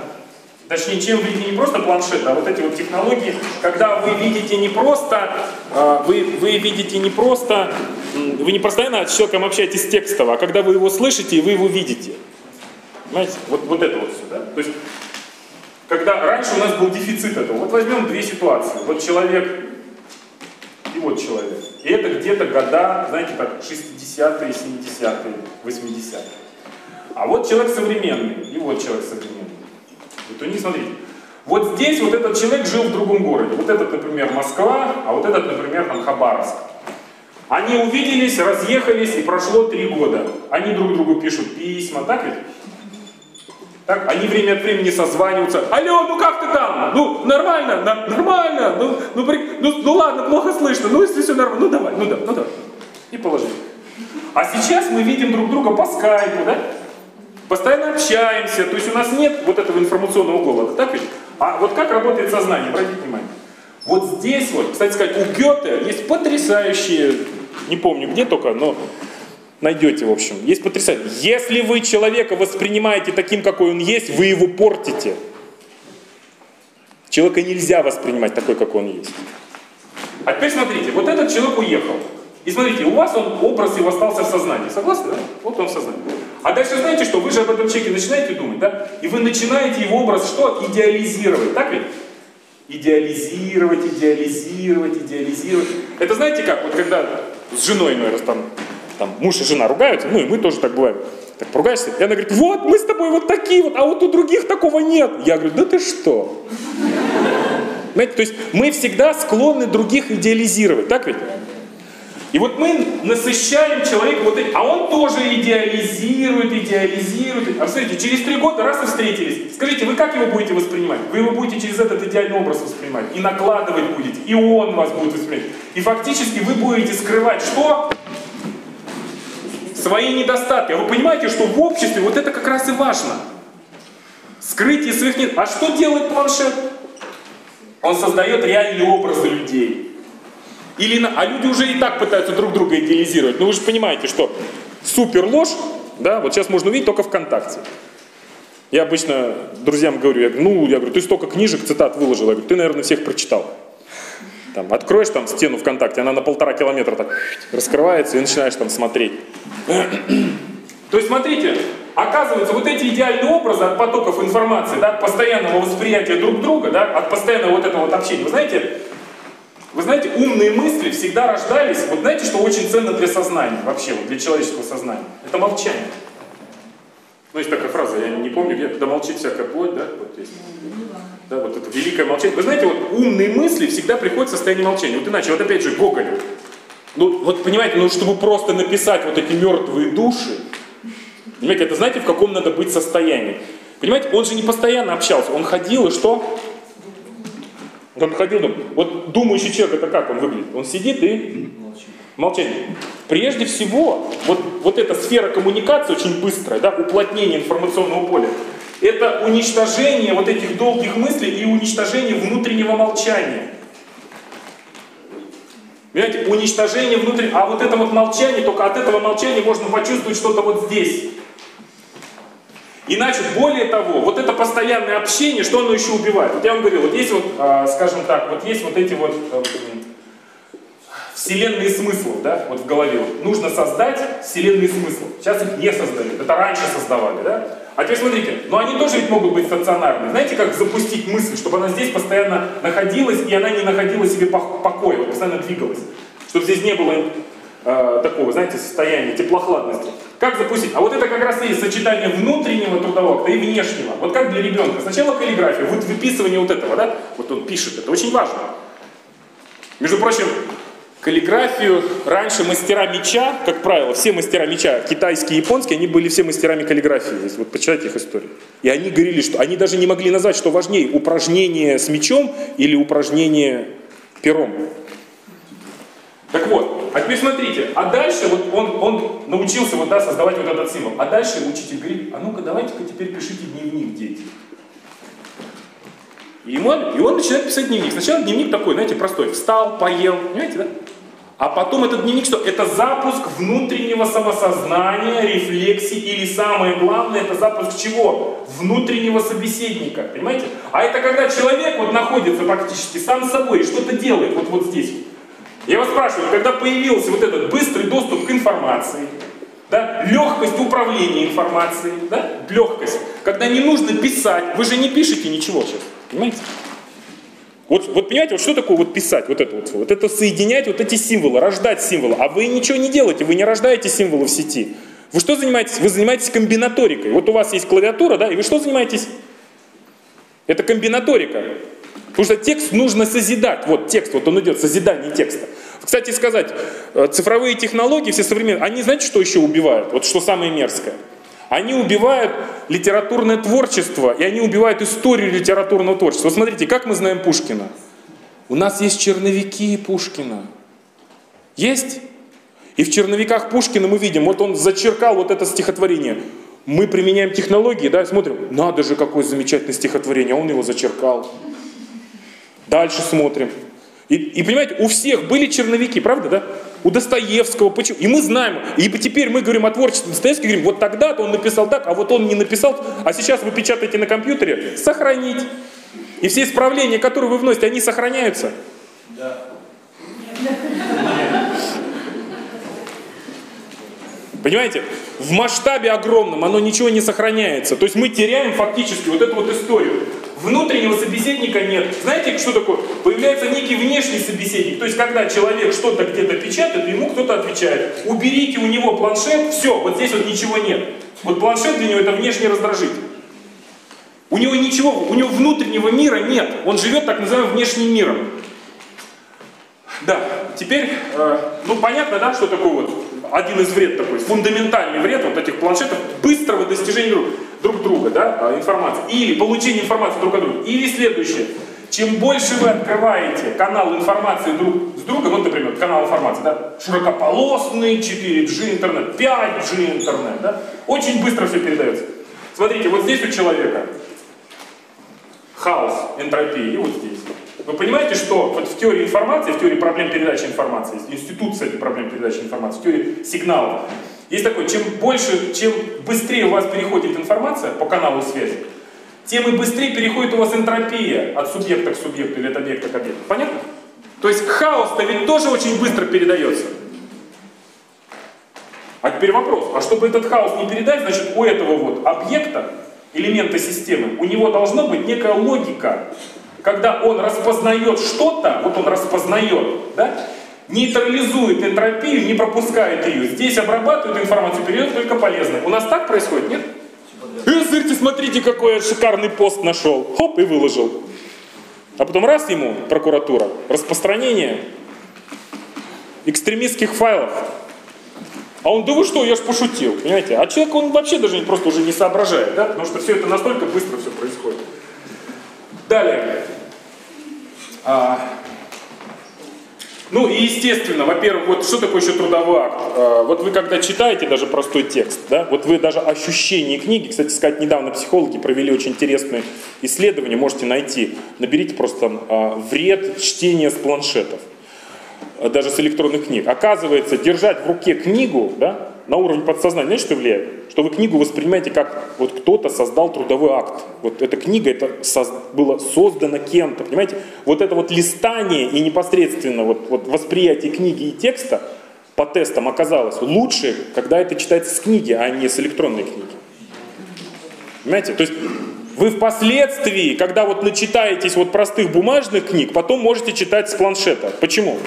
Точнее, чем вреден не просто планшет, а вот эти вот технологии, когда вы видите не просто, а, вы, вы видите не просто, вы не постоянно с человеком общаетесь текстово, а когда вы его слышите, и вы его видите. Понимаете? Вот, вот это вот все, да? То есть, когда раньше у нас был дефицит этого, вот возьмем две ситуации. Вот человек и вот человек. И это где-то года, знаете, так, 60-е, 70-е, 80-е. А вот человек современный, и вот человек современный. Вот у них, смотрите, вот здесь вот этот человек жил в другом городе. Вот этот, например, Москва, а вот этот, например, там Хабаровск. Они увиделись, разъехались, и прошло три года. Они друг другу пишут письма, так ведь? Так, они время от времени созваниваются. Алло, ну как ты там? Ну, нормально, на, нормально. Ну, ну, при, ну, ну ладно, плохо слышно. Ну, если все нормально, ну давай, ну да, ну да. И положи. А сейчас мы видим друг друга по скайпу, да? Постоянно общаемся, то есть у нас нет вот этого информационного голода, так ведь? А вот как работает сознание, обратите внимание. Вот здесь вот, кстати сказать, у Гёте есть потрясающие, не помню где только, но найдете, в общем. Есть потрясающе. Если вы человека воспринимаете таким, какой он есть, вы его портите. Человека нельзя воспринимать такой, какой он есть. А теперь смотрите, вот этот человек уехал. И смотрите, у вас он, образ его остался в сознании. Согласны? Вот он в сознании. А дальше знаете что? Вы же об этом человеке начинаете думать, да? И вы начинаете его образ что? Идеализировать, так ведь? Идеализировать, идеализировать, идеализировать. Это знаете как? Вот когда с женой, наверное, там там муж и жена ругаются, ну и мы тоже так бываем. Так поругаешься, и она говорит, вот мы с тобой вот такие вот, а вот у других такого нет. Я говорю, да ты что? Знаете, то есть мы всегда склонны других идеализировать, так ведь? И вот мы насыщаем человека вот этим, а он тоже идеализирует, идеализирует. А смотрите, через три года раз и встретились. Скажите, вы как его будете воспринимать? Вы его будете через этот идеальный образ воспринимать. И накладывать будете, и он вас будет воспринимать. И фактически вы будете скрывать что? Свои недостатки. А вы понимаете, что в обществе вот это как раз и важно. Скрытие своих нет. А что делает планшет? Он создает реальные образы людей. Или, а люди уже и так пытаются друг друга идеализировать. Но вы же понимаете, что супер ложь, да, вот сейчас можно увидеть только ВКонтакте. Я обычно друзьям говорю, я говорю, ну, я говорю, ты столько книжек, цитат выложил, я говорю, ты, наверное, всех прочитал. Там, откроешь там стену ВКонтакте, она на полтора километра так раскрывается и начинаешь там смотреть. То есть смотрите, оказывается, вот эти идеальные образы от потоков информации, да, от постоянного восприятия друг друга, да, от постоянного вот этого вот общения, вы знаете, вы знаете, умные мысли всегда рождались, вот знаете, что очень ценно для сознания, вообще, вот для человеческого сознания? Это молчание. Ну, есть такая фраза, я не помню, где, когда молчит всякая плоть, да, вот есть. Да, вот это великое молчание. Вы знаете, вот умные мысли всегда приходят в состояние молчания. Вот иначе, вот опять же, Гоголь. Ну, вот понимаете, ну, чтобы просто написать вот эти мертвые души, понимаете, это знаете, в каком надо быть состоянии? Понимаете, он же не постоянно общался, он ходил и что? Он ходил, ну, вот думающий человек, это как он выглядит? Он сидит и молчание. Прежде всего, вот, вот эта сфера коммуникации очень быстрая, да, уплотнение информационного поля, Это уничтожение вот этих долгих мыслей и уничтожение внутреннего молчания. Понимаете, уничтожение внутреннего... А вот это вот молчание, только от этого молчания можно почувствовать что-то вот здесь. Иначе, более того, вот это постоянное общение, что оно еще убивает? Вот я вам говорил, вот есть вот, а, скажем так, вот есть вот эти вот э, вселенные смыслов, да, вот в голове. Нужно создать вселенные смыслов. Сейчас их не создают, это раньше создавали, да. А теперь смотрите, но они тоже ведь могут быть стационарны. Знаете, как запустить мысль, чтобы она здесь постоянно находилась, и она не находила себе покоя, постоянно двигалась. Чтобы здесь не было э, такого, знаете, состояния теплохладности. Как запустить? А вот это как раз и есть сочетание внутреннего трудового акта и внешнего. Вот как для ребенка. Сначала каллиграфия, вот выписывание вот этого, да? Вот он пишет, это очень важно. Между прочим, каллиграфию раньше мастера меча, как правило, все мастера меча, китайские и японские, они были все мастерами каллиграфии. Если вот почитайте их историю. И они говорили, что они даже не могли назвать, что важнее, упражнение с мечом или упражнение пером. Так вот, а теперь смотрите, а дальше вот он, он научился вот, да, создавать вот этот символ. А дальше учитель говорит, а ну-ка давайте-ка теперь пишите дневник, дети. И, ему, и он начинает писать дневник. Сначала дневник такой, знаете, простой. Встал, поел, понимаете, да? А потом этот дневник что? Это запуск внутреннего самосознания, рефлексии или самое главное, это запуск чего? Внутреннего собеседника, понимаете? А это когда человек вот находится практически сам собой и что-то делает вот, вот здесь. Я вас спрашиваю, когда появился вот этот быстрый доступ к информации, да, легкость управления информацией, да, легкость, когда не нужно писать, вы же не пишете ничего сейчас, понимаете? Вот, вот понимаете, вот что такое вот писать, вот это вот, вот это соединять вот эти символы, рождать символы, а вы ничего не делаете, вы не рождаете символы в сети. Вы что занимаетесь? Вы занимаетесь комбинаторикой. Вот у вас есть клавиатура, да, и вы что занимаетесь? Это комбинаторика. Потому что текст нужно созидать. Вот текст, вот он идет, созидание текста. Кстати сказать, э, цифровые технологии, все современные, они знаете, что еще убивают? Вот что самое мерзкое. Они убивают литературное творчество, и они убивают историю литературного творчества. Вот смотрите, как мы знаем Пушкина? У нас есть черновики Пушкина. Есть? И в черновиках Пушкина мы видим, вот он зачеркал вот это стихотворение. Мы применяем технологии, да, смотрим, надо же, какое замечательное стихотворение, он его зачеркал. Дальше смотрим. И, и понимаете, у всех были черновики, правда, да? У Достоевского, почему? И мы знаем, и теперь мы говорим о творчестве Достоевского, говорим, вот тогда-то он написал так, а вот он не написал, а сейчас вы печатаете на компьютере, сохранить. И все исправления, которые вы вносите, они сохраняются. Да. Понимаете? В масштабе огромном оно ничего не сохраняется. То есть мы теряем фактически вот эту вот историю. Внутреннего собеседника нет. Знаете, что такое? Появляется некий внешний собеседник. То есть, когда человек что-то где-то печатает, ему кто-то отвечает. Уберите у него планшет, все, вот здесь вот ничего нет. Вот планшет для него это внешний раздражитель. У него ничего, у него внутреннего мира нет. Он живет так называемым внешним миром. Да, теперь, э, ну понятно, да, что такое вот один из вред такой, фундаментальный вред вот этих планшетов, быстрого достижения друг, друг друга, да, а, информации, или получения информации друг от друга. Или следующее, чем больше вы открываете канал информации друг с другом, вот, например, канал информации, да, широкополосный, 4G интернет, 5G интернет, да, очень быстро все передается. Смотрите, вот здесь у человека хаос, энтропия, и вот здесь. Вы понимаете, что вот в теории информации, в теории проблем передачи информации, институт, кстати, проблем передачи информации, в теории сигналов, есть такой, чем больше, чем быстрее у вас переходит информация по каналу связи, тем и быстрее переходит у вас энтропия от субъекта к субъекту или от объекта к объекту. Понятно? То есть хаос-то ведь тоже очень быстро передается. А теперь вопрос, а чтобы этот хаос не передать, значит у этого вот объекта, элемента системы, у него должна быть некая логика, когда он распознает что-то, вот он распознает, да, нейтрализует энтропию, не пропускает ее. Здесь обрабатывает информацию, передает только полезное. У нас так происходит, нет? Э, смотрите, смотрите, какой я шикарный пост нашел. Хоп, и выложил. А потом раз ему, прокуратура, распространение экстремистских файлов. А он, да вы что, я ж пошутил, понимаете? А человек, он вообще даже просто уже не соображает, да? Потому что все это настолько быстро все происходит. Далее. А, Ну и естественно, во-первых, вот что такое еще трудовой акт? А, вот вы когда читаете даже простой текст, да, вот вы даже ощущение книги, кстати сказать, недавно психологи провели очень интересное исследование, можете найти, наберите просто там а, вред чтения с планшетов, даже с электронных книг. Оказывается, держать в руке книгу, да, на уровне подсознания, знаете, что влияет? Что вы книгу воспринимаете как вот кто-то создал трудовой акт. Вот эта книга, это соз... было создано кем-то, понимаете? Вот это вот листание и непосредственно вот, вот восприятие книги и текста по тестам оказалось лучше, когда это читается с книги, а не с электронной книги. Понимаете? То есть вы впоследствии, когда вот начитаетесь вот простых бумажных книг, потом можете читать с планшета. Почему?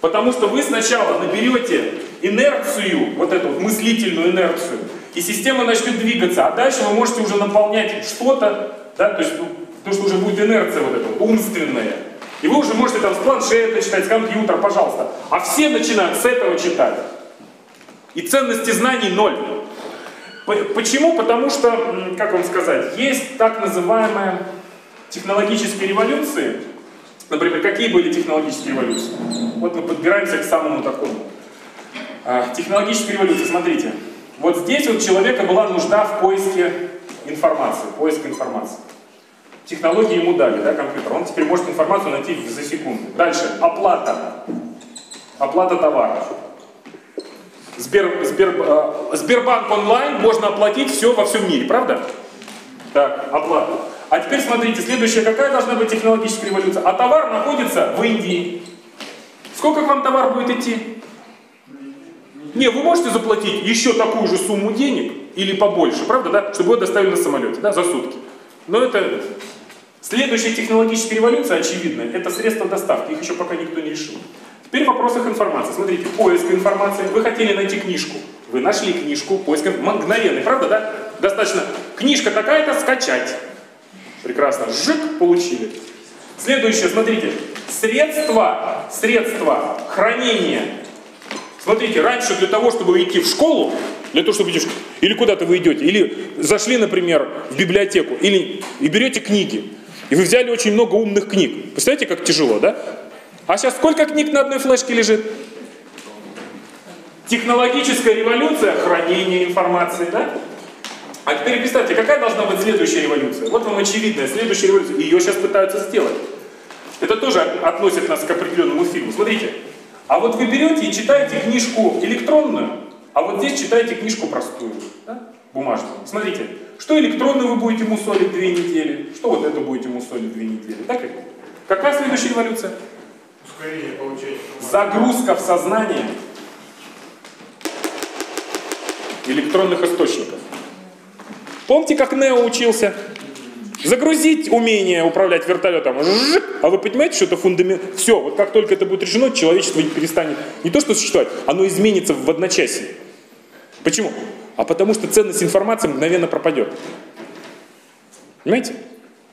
Потому что вы сначала наберете инерцию, вот эту мыслительную инерцию, и система начнет двигаться, а дальше вы можете уже наполнять что-то, да, то есть, ну, то, что уже будет инерция вот эта умственная. И вы уже можете там с планшета читать, с компьютера, пожалуйста. А все начинают с этого читать. И ценности знаний ноль. Почему? Потому что, как вам сказать, есть так называемые технологические революции, Например, какие были технологические революции? Вот мы подбираемся к самому такому. А, технологическая революция, смотрите. Вот здесь у человека была нужда в поиске информации, поиск информации. Технологии ему дали, да, компьютер. Он теперь может информацию найти за секунду. Дальше, оплата. Оплата товаров. Сбер, Сбер, э, Сбербанк онлайн можно оплатить все во всем мире, правда? Так, оплата. А теперь смотрите, следующая, какая должна быть технологическая революция? А товар находится в Индии. Сколько к вам товар будет идти? Не, вы можете заплатить еще такую же сумму денег или побольше, правда, да, чтобы его доставили на самолете, да, за сутки. Но это следующая технологическая революция, очевидно, это средства доставки, их еще пока никто не решил. Теперь в вопросах информации. Смотрите, поиск информации. Вы хотели найти книжку. Вы нашли книжку, поиск мгновенный, правда, да? Достаточно. Книжка такая-то скачать. Прекрасно. Жик, получили. Следующее, смотрите. Средства, средства хранения. Смотрите, раньше для того, чтобы идти в школу, для того, чтобы идти в школу, или куда-то вы идете, или зашли, например, в библиотеку, или и берете книги, и вы взяли очень много умных книг. Представляете, как тяжело, да? А сейчас сколько книг на одной флешке лежит? Технологическая революция, хранение информации, да? А теперь представьте, какая должна быть следующая революция? Вот вам очевидная следующая революция. Ее сейчас пытаются сделать. Это тоже относит нас к определенному фильму. Смотрите, а вот вы берете и читаете книжку электронную, а вот здесь читаете книжку простую, да? бумажную. Смотрите, что электронную вы будете мусолить две недели, что вот это будете мусолить две недели. Так? Какая следующая революция? Загрузка в сознание электронных источников. Помните, как Нео учился? Загрузить умение управлять вертолетом, а вы понимаете, что это фундамент. Все, вот как только это будет решено, человечество перестанет не то что существовать, оно изменится в одночасье. Почему? А потому что ценность информации мгновенно пропадет. Понимаете?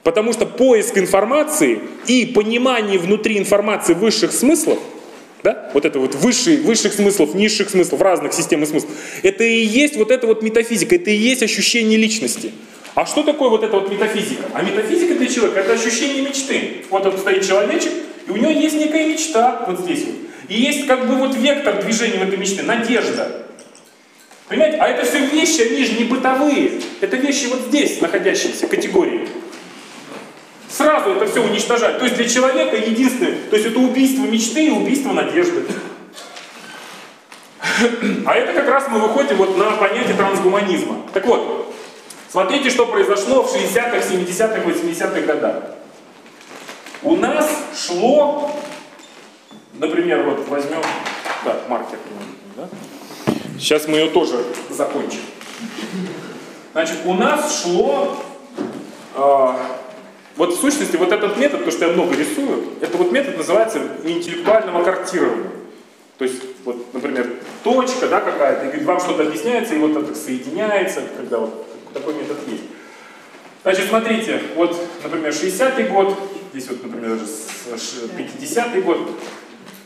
Потому что поиск информации и понимание внутри информации высших смыслов – да? Вот это вот высший, высших смыслов, низших смыслов, разных систем смыслов. Это и есть вот эта вот метафизика, это и есть ощущение личности. А что такое вот эта вот метафизика? А метафизика для человека это ощущение мечты. Вот тут стоит человечек, и у него есть некая мечта вот здесь вот. И есть как бы вот вектор движения в этой мечте, надежда. Понимаете? А это все вещи, они же не бытовые. Это вещи вот здесь находящиеся категории сразу это все уничтожать. То есть для человека единственное, то есть это убийство мечты и убийство надежды. А это как раз мы выходим вот на понятие трансгуманизма. Так вот, смотрите, что произошло в 60-х, 70-х, 80-х годах. У нас шло, например, вот возьмем, да, маркер, да? сейчас мы ее тоже закончим. Значит, у нас шло э, вот в сущности вот этот метод, то, что я много рисую, это вот метод называется интеллектуального картирования. То есть, вот, например, точка да, какая-то, и говорит, вам что-то объясняется, и вот это соединяется, когда вот такой метод есть. Значит, смотрите, вот, например, 60-й год, здесь вот, например, даже 50-й год,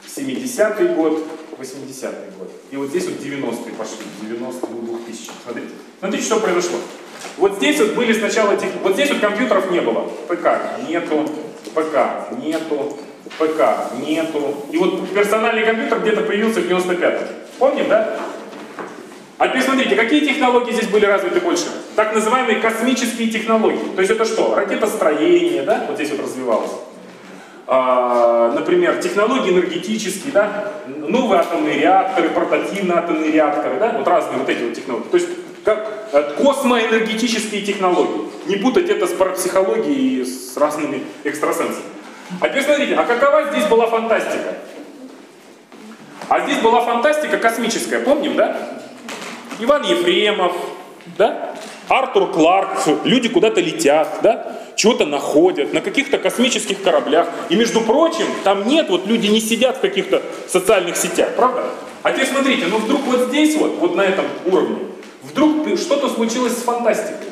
70-й год, 80-й год. И вот здесь вот 90-е пошли, 90-е, 2000 Смотрите. Смотрите, что произошло. Вот здесь вот были сначала, вот здесь вот компьютеров не было. ПК нету, ПК нету, ПК нету. И вот персональный компьютер где-то появился в 95-м. Помним, да? А теперь смотрите, какие технологии здесь были развиты больше? Так называемые космические технологии. То есть это что? Ракетостроение, да? Вот здесь вот развивалось. А, например, технологии энергетические, да? Новые атомные реакторы, портативные атомные реакторы, да? Вот разные вот эти вот технологии. То есть как космоэнергетические технологии. Не путать это с парапсихологией и с разными экстрасенсами. А теперь смотрите, а какова здесь была фантастика? А здесь была фантастика космическая, помним, да? Иван Ефремов, да? Артур Кларк, люди куда-то летят, да? Чего-то находят на каких-то космических кораблях. И между прочим, там нет, вот люди не сидят в каких-то социальных сетях, правда? А теперь смотрите, ну вдруг вот здесь вот, вот на этом уровне, вдруг что-то случилось с фантастикой.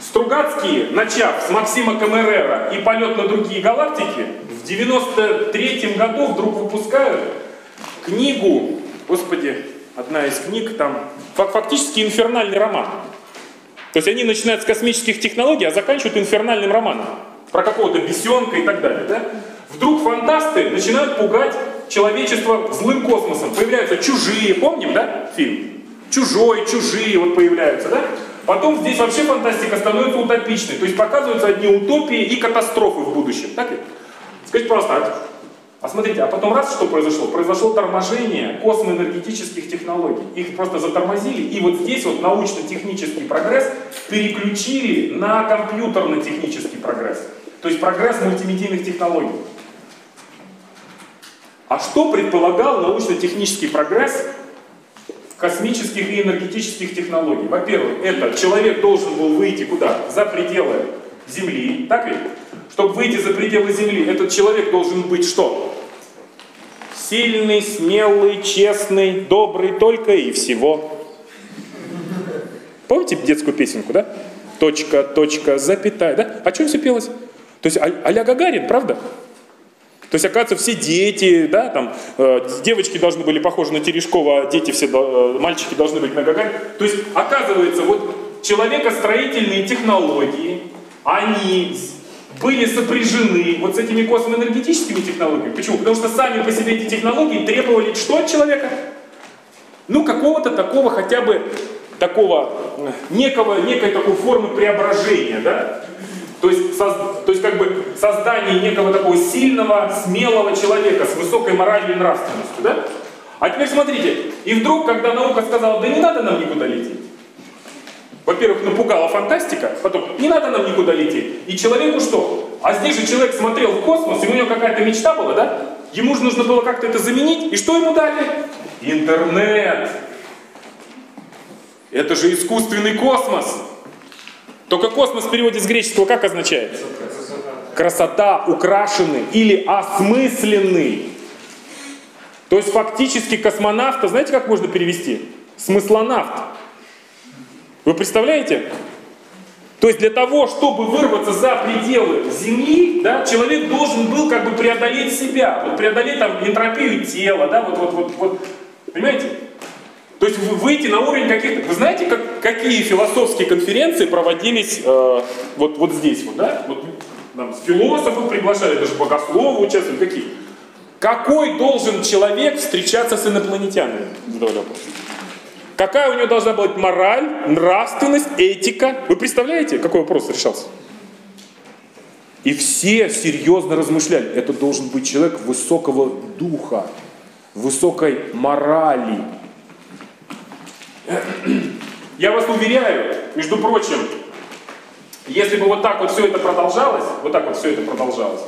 Стругацкие, начав с Максима Камерера и полет на другие галактики, в 93 году вдруг выпускают книгу, господи, одна из книг, там фактически инфернальный роман. То есть они начинают с космических технологий, а заканчивают инфернальным романом. Про какого-то бесенка и так далее. Да? Вдруг фантасты начинают пугать человечество злым космосом. Появляются чужие, помним, да, фильм? Чужой, чужие вот появляются, да? Потом здесь вообще фантастика становится утопичной. То есть показываются одни утопии и катастрофы в будущем. Так ли? Скажите, пожалуйста, а смотрите, а потом раз что произошло? Произошло торможение космоэнергетических технологий. Их просто затормозили, и вот здесь вот научно-технический прогресс переключили на компьютерно-технический прогресс. То есть прогресс мультимедийных технологий. А что предполагал научно-технический прогресс космических и энергетических технологий? Во-первых, это человек должен был выйти куда? За пределы Земли, так ведь? Чтобы выйти за пределы Земли, этот человек должен быть что? Сильный, смелый, честный, добрый только и всего. Помните детскую песенку, да? Точка, точка, запятая, да? О чем все пелось? То есть а-ля Гагарин, правда? То есть, оказывается, все дети, да, там, э, девочки должны были похожи на Терешкова, а дети все, э, мальчики должны быть на Гагарин. То есть, оказывается, вот человекостроительные технологии, они были сопряжены вот с этими космоэнергетическими технологиями. Почему? Потому что сами по себе эти технологии требовали что от человека? Ну, какого-то такого хотя бы такого некого, некой такой формы преображения, да? То есть, соз, то есть как бы создание некого такого сильного, смелого человека с высокой моралью и нравственностью, да? А теперь смотрите, и вдруг, когда наука сказала, да не надо нам никуда лететь, во-первых, напугала фантастика, потом не надо нам никуда лететь. И человеку что? А здесь же человек смотрел в космос, и у него какая-то мечта была, да? Ему же нужно было как-то это заменить. И что ему дали? Интернет. Это же искусственный космос. Только космос в переводе с греческого как означает? Красота, украшенный или осмысленный. То есть фактически космонавта, знаете, как можно перевести? Смыслонавт. Вы представляете? То есть для того, чтобы вырваться за пределы Земли, да, человек должен был как бы преодолеть себя, вот преодолеть там энтропию тела, да, вот, вот, вот, вот, понимаете? То есть выйти на уровень каких-то... Вы знаете, как, какие философские конференции проводились э, вот, вот здесь, вот, да? Вот, там, философов приглашали, даже богословы участвовали, какие? Какой должен человек встречаться с инопланетянами? Задавали вопрос. Какая у него должна быть мораль, нравственность, этика? Вы представляете, какой вопрос решался? И все серьезно размышляли. Это должен быть человек высокого духа, высокой морали. Я вас уверяю, между прочим, если бы вот так вот все это продолжалось, вот так вот все это продолжалось,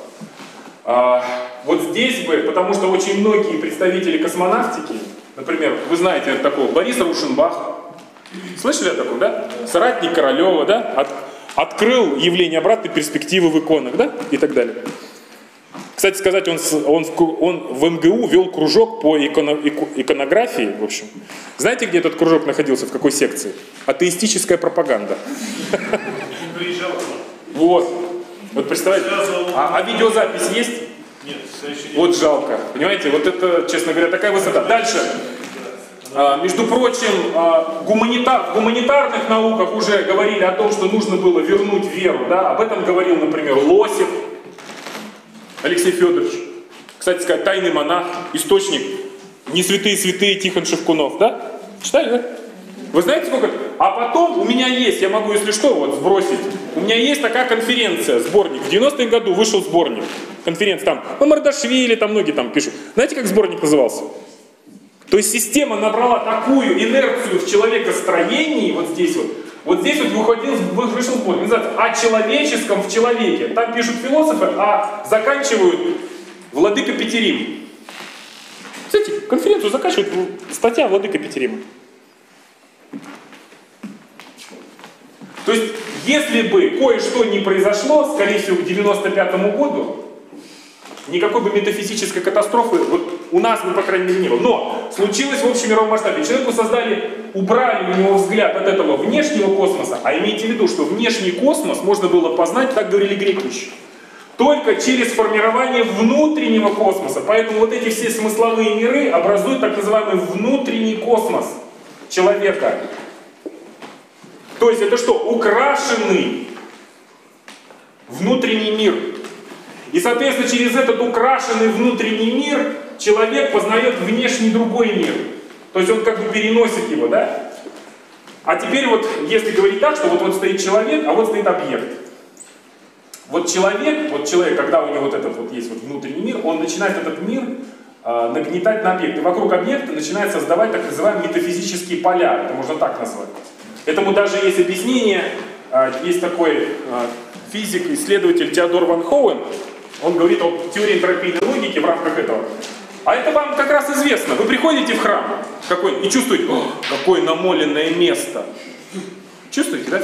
а, вот здесь бы, потому что очень многие представители космонавтики, Например, вы знаете такого Бориса Рушенбах. Слышали о таком, да? Соратник Королева, да? От, открыл явление обратной перспективы в иконах, да? И так далее. Кстати сказать, он, он, он в МГУ вел кружок по иконо, иконографии, в общем. Знаете, где этот кружок находился, в какой секции? Атеистическая пропаганда. Вот. Вот представляете, а, а видеозапись есть? Нет, Вот жалко. Понимаете, вот это, честно говоря, такая высота. Дальше. А, между прочим, а, гуманитар, в гуманитарных науках уже говорили о том, что нужно было вернуть веру. Да? Об этом говорил, например, Лосев. Алексей Федорович. Кстати сказать, тайный монах, источник, не святые святые Тихон Шевкунов, да? Читали, да? Вы знаете, сколько? А потом у меня есть, я могу, если что, вот сбросить. У меня есть такая конференция, сборник. В 90-м году вышел сборник. Конференция там, ну, Мардашвили, там многие там пишут. Знаете, как сборник назывался? То есть система набрала такую инерцию в человекостроении, вот здесь вот, вот здесь вот выходил, вышел сборник, называется «О человеческом в человеке». Там пишут философы, а заканчивают Владыка Петерим. Кстати, конференцию заканчивает статья Владыка Петерима. То есть, если бы кое-что не произошло, скорее всего, к 95 году, никакой бы метафизической катастрофы вот у нас бы, по крайней мере, не было. Но случилось в общем мировом масштабе. Человеку создали, убрали у него взгляд от этого внешнего космоса, а имейте в виду, что внешний космос можно было познать, так говорили греки еще, только через формирование внутреннего космоса. Поэтому вот эти все смысловые миры образуют так называемый внутренний космос человека. То есть это что? Украшенный внутренний мир. И, соответственно, через этот украшенный внутренний мир человек познает внешний другой мир. То есть он как бы переносит его, да? А теперь вот, если говорить так, что вот, вот стоит человек, а вот стоит объект. Вот человек, вот человек, когда у него вот этот вот есть вот внутренний мир, он начинает этот мир э, нагнетать на объект. И вокруг объекта начинает создавать так называемые метафизические поля. Это можно так назвать. Этому даже есть объяснение. Э, есть такой э, физик, исследователь Теодор Ван Хоуэн. Он говорит о теории энтропийной логики в рамках этого. А это вам как раз известно. Вы приходите в храм какой и чувствуете, какое намоленное место. Чувствуете, да?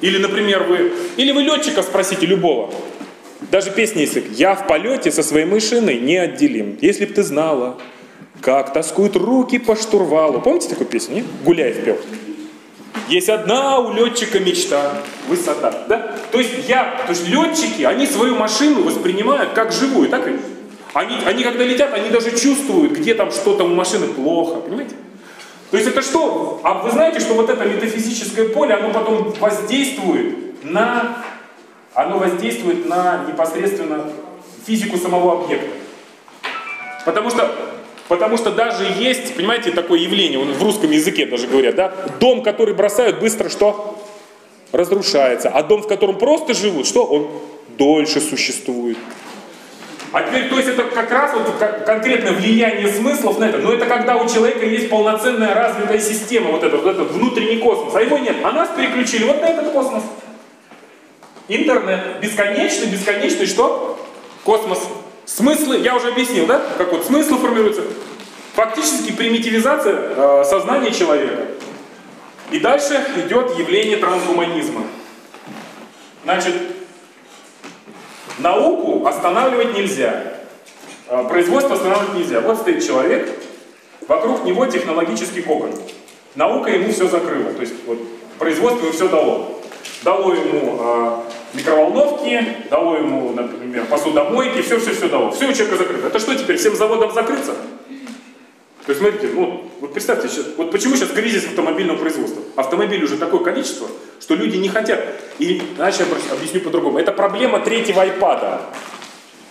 Или, например, вы... Или вы летчика спросите любого. Даже песня есть. «Я в полете со своей машиной неотделим. Если б ты знала, как тоскуют руки по штурвалу». Помните такую песню, нет? Гуляев пел. Есть одна у летчика мечта – высота. Да? То есть я, то есть летчики, они свою машину воспринимают как живую, так ведь? Они, они когда летят, они даже чувствуют, где там что-то у машины плохо, понимаете? То есть это что? А вы знаете, что вот это метафизическое поле, оно потом воздействует на, оно воздействует на непосредственно физику самого объекта. Потому что, потому что даже есть, понимаете, такое явление, в русском языке даже говорят, да, дом, который бросают, быстро что? Разрушается. А дом, в котором просто живут, что? Он дольше существует. А теперь, то есть это как раз вот конкретное влияние смыслов на это. Но это когда у человека есть полноценная развитая система, вот этот, вот этот внутренний космос. А его нет. А нас переключили вот на этот космос. Интернет. Бесконечный, бесконечный что? Космос. Смыслы, я уже объяснил, да? Как вот смыслы формируются. Фактически примитивизация э, сознания человека. И дальше идет явление трансгуманизма. Значит, Науку останавливать нельзя. А, производство останавливать нельзя. Вот стоит человек, вокруг него технологический кокон. Наука ему все закрыла. То есть вот, производство ему все дало. Дало ему э, микроволновки, дало ему, например, посудомойки, все-все-все дало. Все у человека закрыто. Это что теперь, всем заводам закрыться? То есть, смотрите, ну, вот представьте, сейчас, вот почему сейчас кризис автомобильного производства? Автомобилей уже такое количество, что люди не хотят. И иначе я объясню по-другому. Это проблема третьего айпада.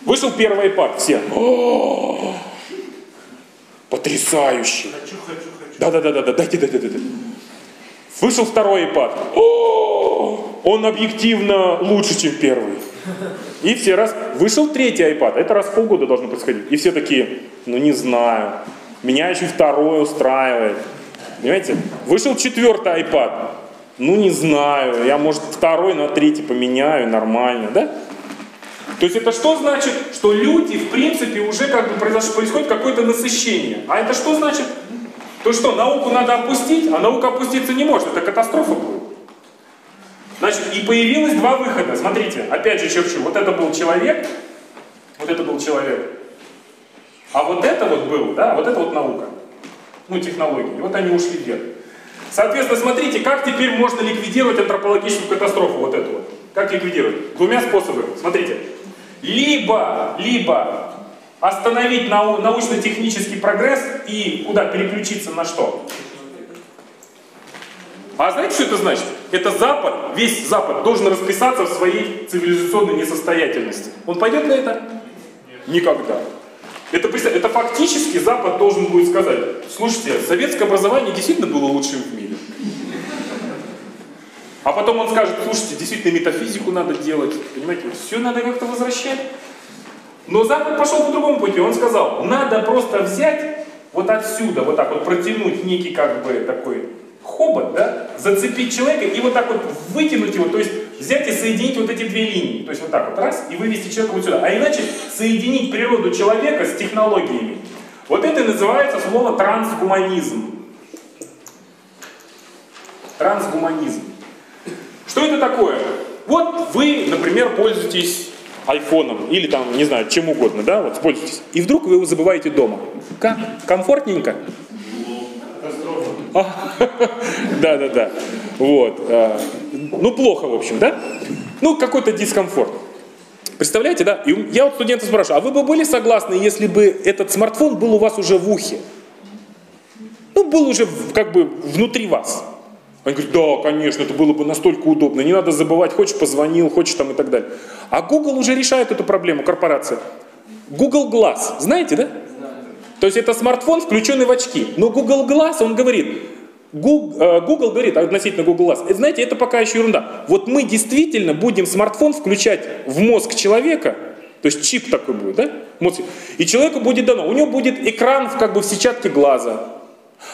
Вышел первый iPad, все. О, потрясающий. Хочу, хочу, хочу. Да-да-да-да, дайте, дайте, дайте. Вышел второй iPad. О, он объективно лучше, чем первый. И все раз. Вышел третий iPad. Это раз в полгода должно происходить. И все такие, ну не знаю. Меня еще второй устраивает. Понимаете? Вышел четвертый iPad. Ну, не знаю. Я, может, второй на третий поменяю, нормально, да? То есть это что значит? Что люди, в принципе, уже как бы произошло, происходит какое-то насыщение. А это что значит? То что, науку надо опустить, а наука опуститься не может. Это катастрофа будет. Значит, и появилось два выхода. Смотрите, опять же черчу. Вот это был человек, вот это был человек. А вот это вот был, да, вот это вот наука. Ну, технологии. И вот они ушли вверх. Соответственно, смотрите, как теперь можно ликвидировать антропологическую катастрофу, вот эту вот. Как ликвидировать? Двумя способами. Смотрите. Либо, либо остановить нау научно-технический прогресс и куда? Переключиться на что? А знаете, что это значит? это Запад, весь Запад должен расписаться в своей цивилизационной несостоятельности. Он пойдет на это? Никогда. Это, это фактически Запад должен будет сказать, слушайте, советское образование действительно было лучшим в мире. А потом он скажет, слушайте, действительно метафизику надо делать, понимаете, все надо как-то возвращать. Но Запад пошел по другому пути, он сказал, надо просто взять вот отсюда, вот так вот протянуть некий как бы такой хобот, да, зацепить человека и вот так вот вытянуть его, то есть взять и соединить вот эти две линии. То есть вот так вот раз и вывести человека вот сюда. А иначе соединить природу человека с технологиями. Вот это и называется слово трансгуманизм. Трансгуманизм. Что это такое? Вот вы, например, пользуетесь айфоном или там, не знаю, чем угодно, да, вот пользуетесь. И вдруг вы его забываете дома. Как? Комфортненько? Да, да, да. Вот. А, ну, плохо, в общем, да? Ну, какой-то дискомфорт. Представляете, да? И я вот студента спрашиваю, а вы бы были согласны, если бы этот смартфон был у вас уже в ухе? Ну, был уже как бы внутри вас. Он говорит, да, конечно, это было бы настолько удобно. Не надо забывать, хочешь позвонил, хочешь там и так далее. А Google уже решает эту проблему, корпорация. Google Glass, знаете, да? То есть это смартфон, включенный в очки. Но Google Glass, он говорит, Google, э, Google говорит относительно Google Glass, знаете, это пока еще ерунда. Вот мы действительно будем смартфон включать в мозг человека, то есть чип такой будет, да? И человеку будет дано, у него будет экран как бы в сетчатке глаза.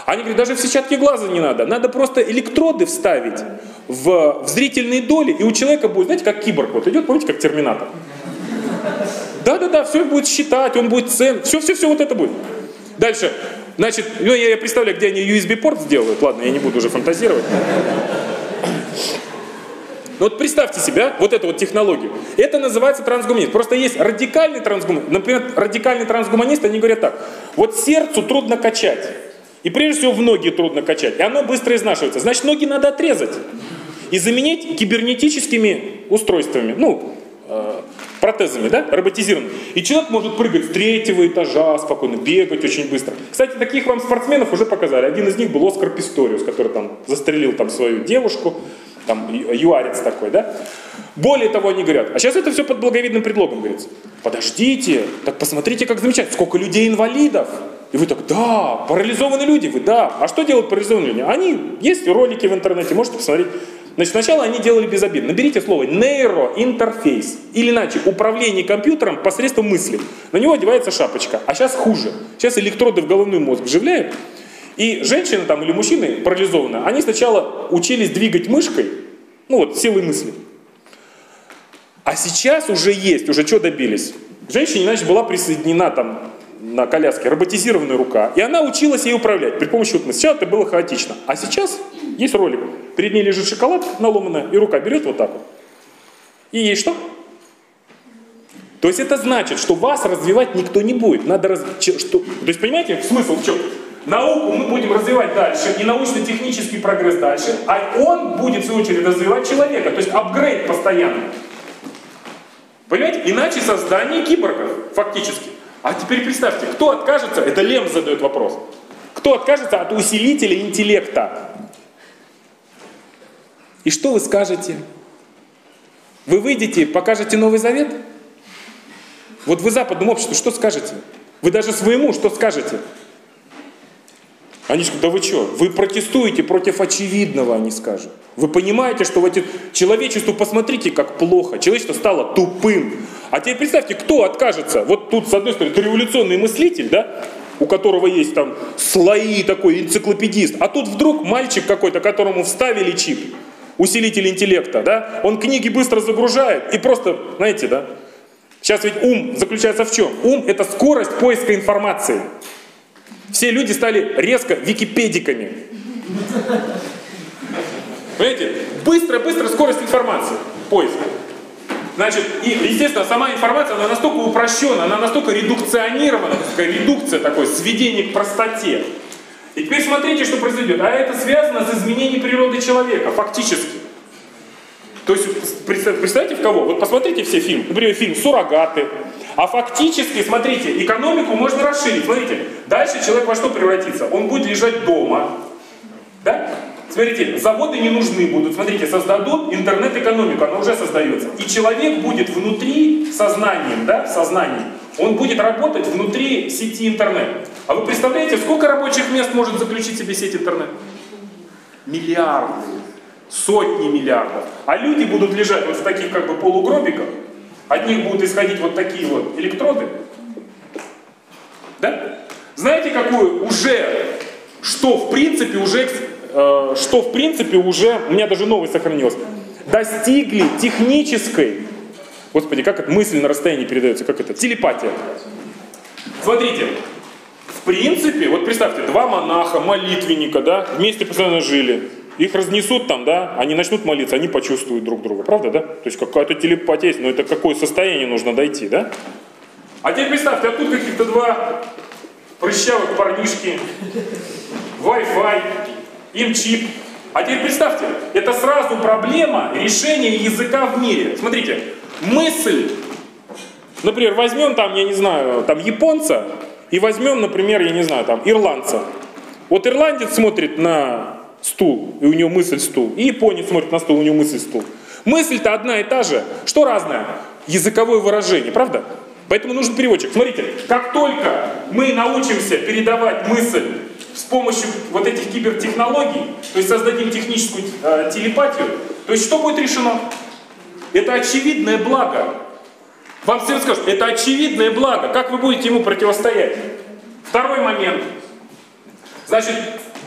Они говорят, даже в сетчатке глаза не надо, надо просто электроды вставить в, в зрительные доли, и у человека будет, знаете, как киборг, вот идет, помните, как терминатор? Да-да-да, все будет считать, он будет цен, все-все-все вот это будет. Дальше, значит, ну я, я представляю, где они USB-порт сделают, ладно, я не буду уже фантазировать. Но вот представьте себя, вот эту вот технологию. Это называется трансгуманизм. Просто есть радикальный трансгуманист. Например, радикальный трансгуманист, они говорят так. Вот сердцу трудно качать. И прежде всего в ноги трудно качать. И оно быстро изнашивается. Значит, ноги надо отрезать. И заменить кибернетическими устройствами. Ну, э, протезами, да, роботизированными. И человек может прыгать с третьего этажа спокойно, бегать очень быстро. Кстати, таких вам спортсменов уже показали. Один из них был Оскар Писториус, который там застрелил там свою девушку, там юарец такой, да. Более того, они говорят, а сейчас это все под благовидным предлогом, говорится. Подождите, так посмотрите, как замечательно, сколько людей-инвалидов. И вы так, да, парализованные люди, вы, да. А что делают парализованные люди? Они, есть ролики в интернете, можете посмотреть. Значит, сначала они делали безобидно. Наберите слово нейроинтерфейс. Или иначе, управление компьютером посредством мысли. На него одевается шапочка. А сейчас хуже. Сейчас электроды в головной мозг вживляют. И женщины там или мужчины парализованные, они сначала учились двигать мышкой, ну вот, силой мысли. А сейчас уже есть, уже что добились? Женщине, иначе была присоединена там на коляске роботизированная рука, и она училась ей управлять при помощи вот Сначала это было хаотично, а сейчас есть ролик. Перед ней лежит шоколад наломанная, и рука берет вот так вот. И ей что? То есть это значит, что вас развивать никто не будет. Надо раз... что... То есть понимаете, смысл в чем? Науку мы будем развивать дальше, и научно-технический прогресс дальше, а он будет, в свою очередь, развивать человека. То есть апгрейд постоянно. Понимаете? Иначе создание киборгов, фактически. А теперь представьте, кто откажется, это Лем задает вопрос, кто откажется от усилителя интеллекта? И что вы скажете? Вы выйдете, покажете Новый Завет? Вот вы западному обществу что скажете? Вы даже своему что скажете? Они скажут, да вы что, вы протестуете против очевидного, они скажут. Вы понимаете, что в эти... человечеству, посмотрите, как плохо. Человечество стало тупым. А теперь представьте, кто откажется? Вот тут, с одной стороны, революционный мыслитель, да, у которого есть там слои такой, энциклопедист. А тут вдруг мальчик какой-то, которому вставили чип усилитель интеллекта, да, он книги быстро загружает и просто, знаете, да, сейчас ведь ум заключается в чем? Ум – это скорость поиска информации. Все люди стали резко википедиками. Понимаете? Быстро-быстро скорость информации, поиск. Значит, и, естественно, сама информация, она настолько упрощена, она настолько редукционирована, такая редукция такой, сведение к простоте. И теперь смотрите, что произойдет. А это связано с изменением природы человека, фактически. То есть, представьте в кого? Вот посмотрите все фильмы. Например, фильм «Суррогаты». А фактически, смотрите, экономику можно расширить. Смотрите, дальше человек во что превратится? Он будет лежать дома, да? Смотрите, заводы не нужны будут. Смотрите, создадут интернет-экономику, она уже создается. И человек будет внутри сознанием, да, сознанием, он будет работать внутри сети интернет. А вы представляете, сколько рабочих мест может заключить себе сеть интернет? Миллиарды, сотни миллиардов. А люди будут лежать вот в таких как бы полугробиках, от них будут исходить вот такие вот электроды. Да? Знаете, какую уже, что в принципе уже что в принципе уже, у меня даже новый сохранилось, достигли технической, господи, как это мысль на расстоянии передается, как это, телепатия. Смотрите, в принципе, вот представьте, два монаха, молитвенника, да, вместе постоянно жили. Их разнесут там, да, они начнут молиться, они почувствуют друг друга, правда, да? То есть какая-то телепатия есть, но это какое состояние нужно дойти, да? А теперь представьте, а тут каких-то два прыщавых парнишки, Wi-Fi, им чип. А теперь представьте, это сразу проблема решения языка в мире. Смотрите, мысль, например, возьмем там, я не знаю, там японца, и возьмем, например, я не знаю, там ирландца. Вот ирландец смотрит на стул, и у него мысль стул, и японец смотрит на стул, у него мысль стул. Мысль-то одна и та же. Что разное? Языковое выражение, правда? Поэтому нужен переводчик. Смотрите, как только мы научимся передавать мысль с помощью вот этих кибертехнологий, то есть создадим техническую э, телепатию, то есть что будет решено? Это очевидное благо. Вам все скажут, это очевидное благо. Как вы будете ему противостоять? Второй момент. Значит,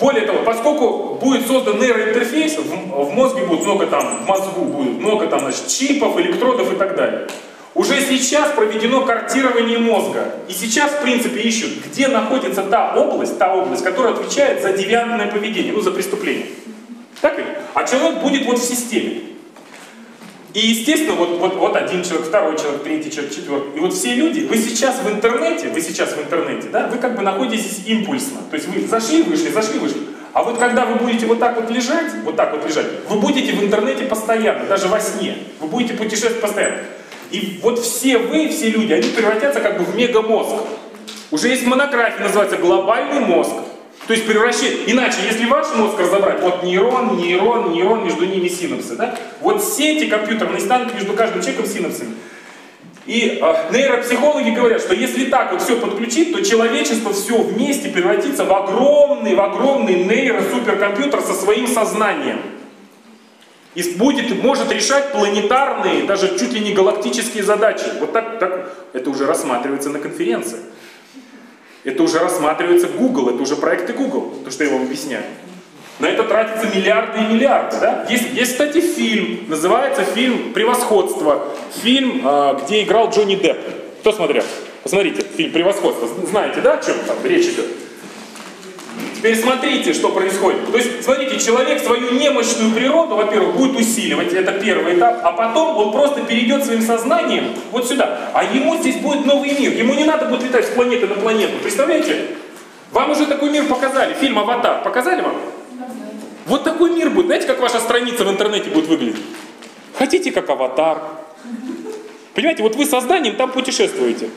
более того, поскольку будет создан нейроинтерфейс, в, в мозге будет много там, в мозгу будет много там, значит, чипов, электродов и так далее. Уже сейчас проведено картирование мозга. И сейчас, в принципе, ищут, где находится та область, та область, которая отвечает за девиантное поведение, ну, за преступление. Так ведь? А человек будет вот в системе. И, естественно, вот, вот, вот один человек, второй человек, третий человек, четвертый. И вот все люди, вы сейчас в интернете, вы сейчас в интернете, да, вы как бы находитесь импульсно. То есть вы зашли, вышли, зашли, вышли. А вот когда вы будете вот так вот лежать, вот так вот лежать, вы будете в интернете постоянно, даже во сне. Вы будете путешествовать постоянно. И вот все вы, все люди, они превратятся как бы в мегамозг. Уже есть монография, называется «Глобальный мозг». То есть превращение. Иначе, если ваш мозг разобрать, вот нейрон, нейрон, нейрон, между ними синапсы, да? Вот сети компьютерные станут между каждым человеком синапсами. И э, нейропсихологи говорят, что если так вот все подключить, то человечество все вместе превратится в огромный, в огромный нейросуперкомпьютер со своим сознанием и будет, может решать планетарные, даже чуть ли не галактические задачи. Вот так, так это уже рассматривается на конференции. Это уже рассматривается Google, это уже проекты Google, то, что я вам объясняю. На это тратятся миллиарды и миллиарды. Да? Есть, есть, кстати, фильм, называется фильм «Превосходство». Фильм, а, где играл Джонни Депп. Кто смотрел? Посмотрите, фильм «Превосходство». Знаете, да, о чем там речь идет? Теперь смотрите, что происходит. То есть, смотрите, человек свою немощную природу, во-первых, будет усиливать, это первый этап, а потом он просто перейдет своим сознанием вот сюда. А ему здесь будет новый мир. Ему не надо будет летать с планеты на планету. Представляете? Вам уже такой мир показали. Фильм «Аватар» показали вам? Вот такой мир будет. Знаете, как ваша страница в интернете будет выглядеть? Хотите, как аватар? Понимаете, вот вы созданием там путешествуете.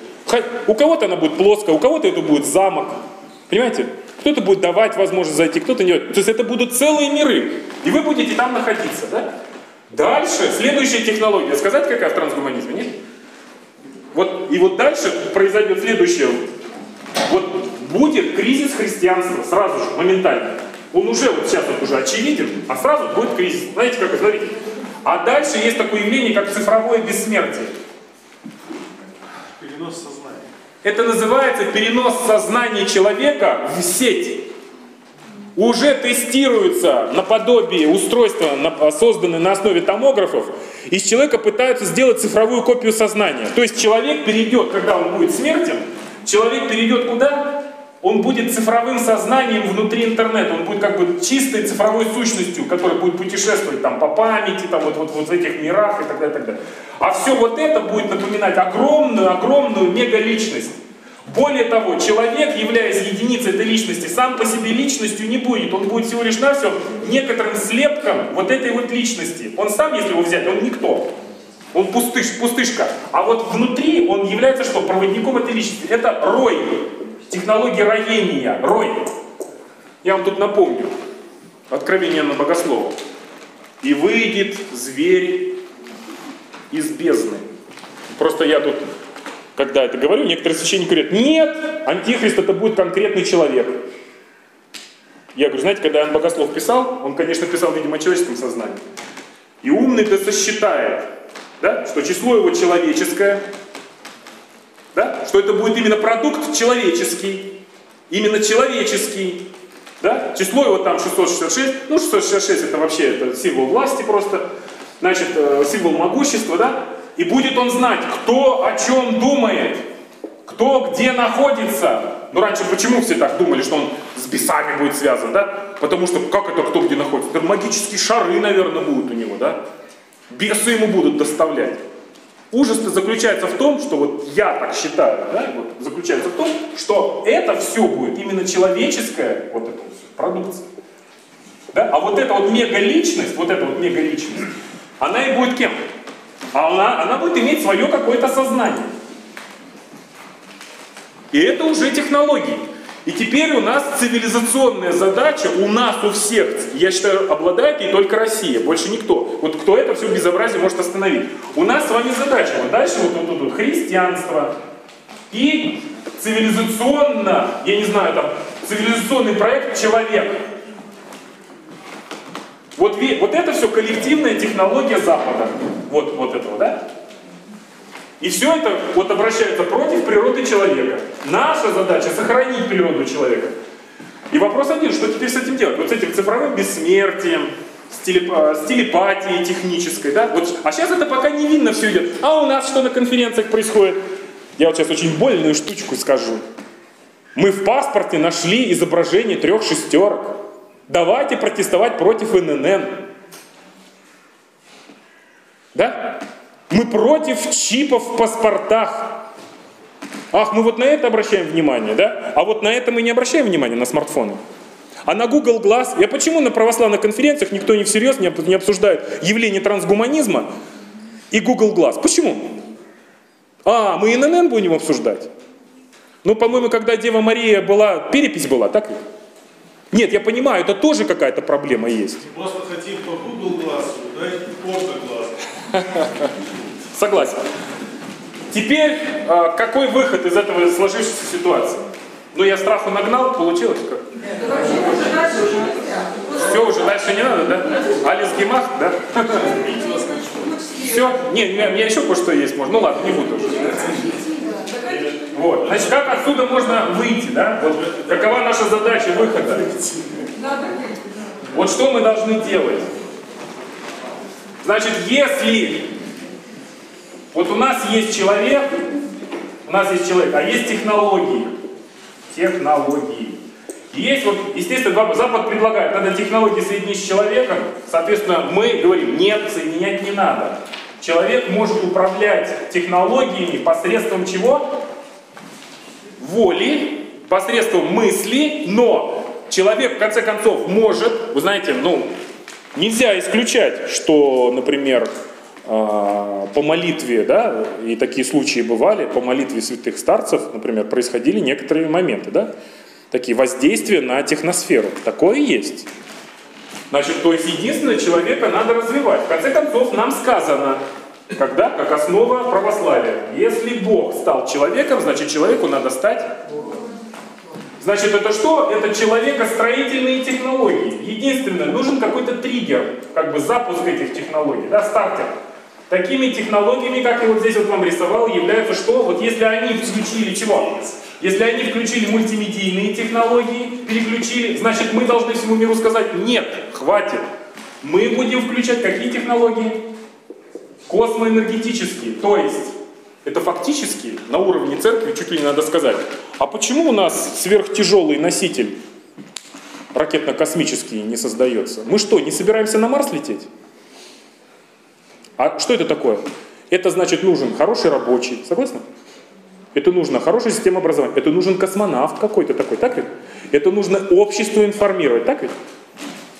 У кого-то она будет плоская, у кого-то это будет замок. Понимаете? Кто-то будет давать возможность зайти, кто-то не. То есть это будут целые миры. И вы будете там находиться. Да? Дальше, следующая технология. Сказать, какая в трансгуманизме, нет? Вот, и вот дальше произойдет следующее. Вот будет кризис христианства сразу же, моментально. Он уже вот сейчас вот уже очевиден, а сразу будет кризис. Знаете, как смотрите. А дальше есть такое явление, как цифровое бессмертие. Перенос сознания. Это называется перенос сознания человека в сеть. Уже тестируются наподобие устройства, созданные на основе томографов, из человека пытаются сделать цифровую копию сознания. То есть человек перейдет, когда он будет смертен, человек перейдет куда? Он будет цифровым сознанием внутри интернета, он будет как бы чистой цифровой сущностью, которая будет путешествовать там по памяти, там вот, вот, вот в этих мирах и так далее, и так далее. А все вот это будет напоминать огромную, огромную мегаличность. Более того, человек, являясь единицей этой личности, сам по себе личностью не будет. Он будет всего лишь навсего некоторым слепком вот этой вот личности. Он сам, если его взять, он никто. Он пустыш, пустышка. А вот внутри он является что? Проводником этой личности. Это рой. Технология роения. Рой. Я вам тут напомню. Откровение на богослова. И выйдет зверь из бездны. Просто я тут, когда это говорю, некоторые священники говорят, нет, антихрист это будет конкретный человек. Я говорю, знаете, когда Иоанн Богослов писал, он, конечно, писал, видимо, о человеческом сознании. И умный-то сосчитает, да, что число его человеческое, да, что это будет именно продукт человеческий, именно человеческий, да, число его там 666, ну 666 это вообще это символ власти просто, значит, э, символ могущества, да, и будет он знать, кто о чем думает, кто где находится. Ну раньше почему все так думали, что он с бесами будет связан, да? Потому что как это кто где находится? Это магические шары, наверное, будут у него, да? Бесы ему будут доставлять. Ужас-то заключается в том, что вот я так считаю, да, вот заключается в том, что это все будет именно человеческая вот эта продукция. Да? А вот эта вот мега-личность, вот эта вот мега-личность, она и будет кем? А она, она будет иметь свое какое-то сознание. И это уже технологии. И теперь у нас цивилизационная задача, у нас у всех, я считаю, обладает и только Россия, больше никто. Вот кто это все безобразие может остановить. У нас с вами задача, вот дальше вот тут вот, вот, христианство и цивилизационно, я не знаю, там, цивилизационный проект человек. Вот, вот это все коллективная технология Запада. Вот, вот этого, да? И все это вот обращается против природы человека. Наша задача сохранить природу человека. И вопрос один, что теперь с этим делать? Вот с этим цифровым бессмертием, с, телеп... с телепатией технической, да? Вот, а сейчас это пока не видно все идет. А у нас что на конференциях происходит? Я вот сейчас очень больную штучку скажу. Мы в паспорте нашли изображение трех шестерок. Давайте протестовать против ННН. Да? Мы против чипов в паспортах. Ах, мы вот на это обращаем внимание, да? А вот на это мы не обращаем внимания, на смартфоны. А на Google Glass, я почему на православных конференциях никто не всерьез не обсуждает явление трансгуманизма и Google Glass? Почему? А, мы ИНН будем обсуждать? Ну, по-моему, когда Дева Мария была, перепись была, так ли? Нет, я понимаю, это тоже какая-то проблема есть. Просто хотим по Google Glass, дать порно глаз. Согласен. Теперь, а, какой выход из этого сложившейся ситуации? Ну, я страху нагнал, получилось как? Все, уже дальше не надо, да? Алис Гемах, да? Все? Не, у меня еще кое-что есть, можно. Ну ладно, не буду уже. Вот. Значит, как отсюда можно выйти, да? Вот какова наша задача выхода? Вот что мы должны делать? Значит, если вот у нас есть человек, у нас есть человек, а есть технологии. Технологии. Есть вот, естественно, Запад предлагает, надо технологии соединить с человеком, соответственно, мы говорим, нет, соединять не надо. Человек может управлять технологиями посредством чего? Воли, посредством мысли, но человек, в конце концов, может, вы знаете, ну, нельзя исключать, что, например, по молитве, да, и такие случаи бывали, по молитве святых старцев, например, происходили некоторые моменты, да, такие воздействия на техносферу. Такое есть. Значит, то есть единственное, человека надо развивать. В конце концов, нам сказано, когда, как основа православия, если Бог стал человеком, значит, человеку надо стать Значит, это что? Это человекостроительные технологии. Единственное, нужен какой-то триггер, как бы запуск этих технологий, да, стартер. Такими технологиями, как я вот здесь вот вам рисовал, являются что? Вот если они включили чего? Если они включили мультимедийные технологии, переключили, значит мы должны всему миру сказать, нет, хватит. Мы будем включать какие технологии? Космоэнергетические. То есть, это фактически на уровне церкви чуть ли не надо сказать. А почему у нас сверхтяжелый носитель ракетно-космический не создается? Мы что, не собираемся на Марс лететь? А что это такое? Это значит нужен хороший рабочий, согласны? Это нужна хорошая система образования, это нужен космонавт какой-то такой, так ведь? Это нужно общество информировать, так ведь?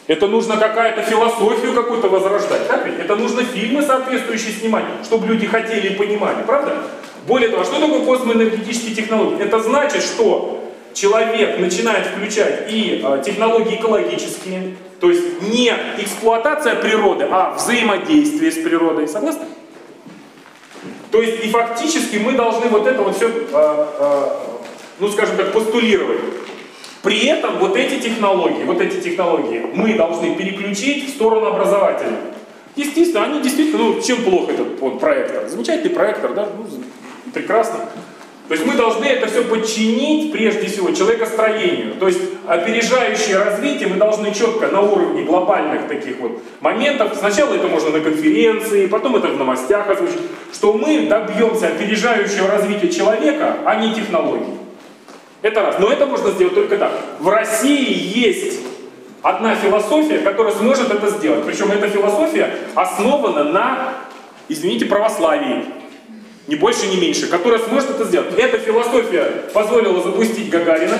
Это нужно какая-то философию какую-то возрождать, так ведь? Это нужно фильмы соответствующие снимать, чтобы люди хотели и понимали, правда? Более того, что такое космоэнергетические технологии? Это значит, что человек начинает включать и э, технологии экологические, то есть не эксплуатация природы, а взаимодействие с природой. Согласны? То есть и фактически мы должны вот это вот все, э, э, ну скажем так, постулировать. При этом вот эти технологии, вот эти технологии мы должны переключить в сторону образовательной. Естественно, они действительно, ну чем плохо этот вот, проектор? Замечательный проектор, да? Ну, прекрасно. То есть мы должны это все подчинить, прежде всего, человекостроению. То есть опережающее развитие мы должны четко на уровне глобальных таких вот моментов, сначала это можно на конференции, потом это в новостях озвучить, что мы добьемся опережающего развития человека, а не технологий. Это раз. Но это можно сделать только так. В России есть одна философия, которая сможет это сделать. Причем эта философия основана на, извините, православии ни больше, ни меньше, которая сможет это сделать. Эта философия позволила запустить Гагарина,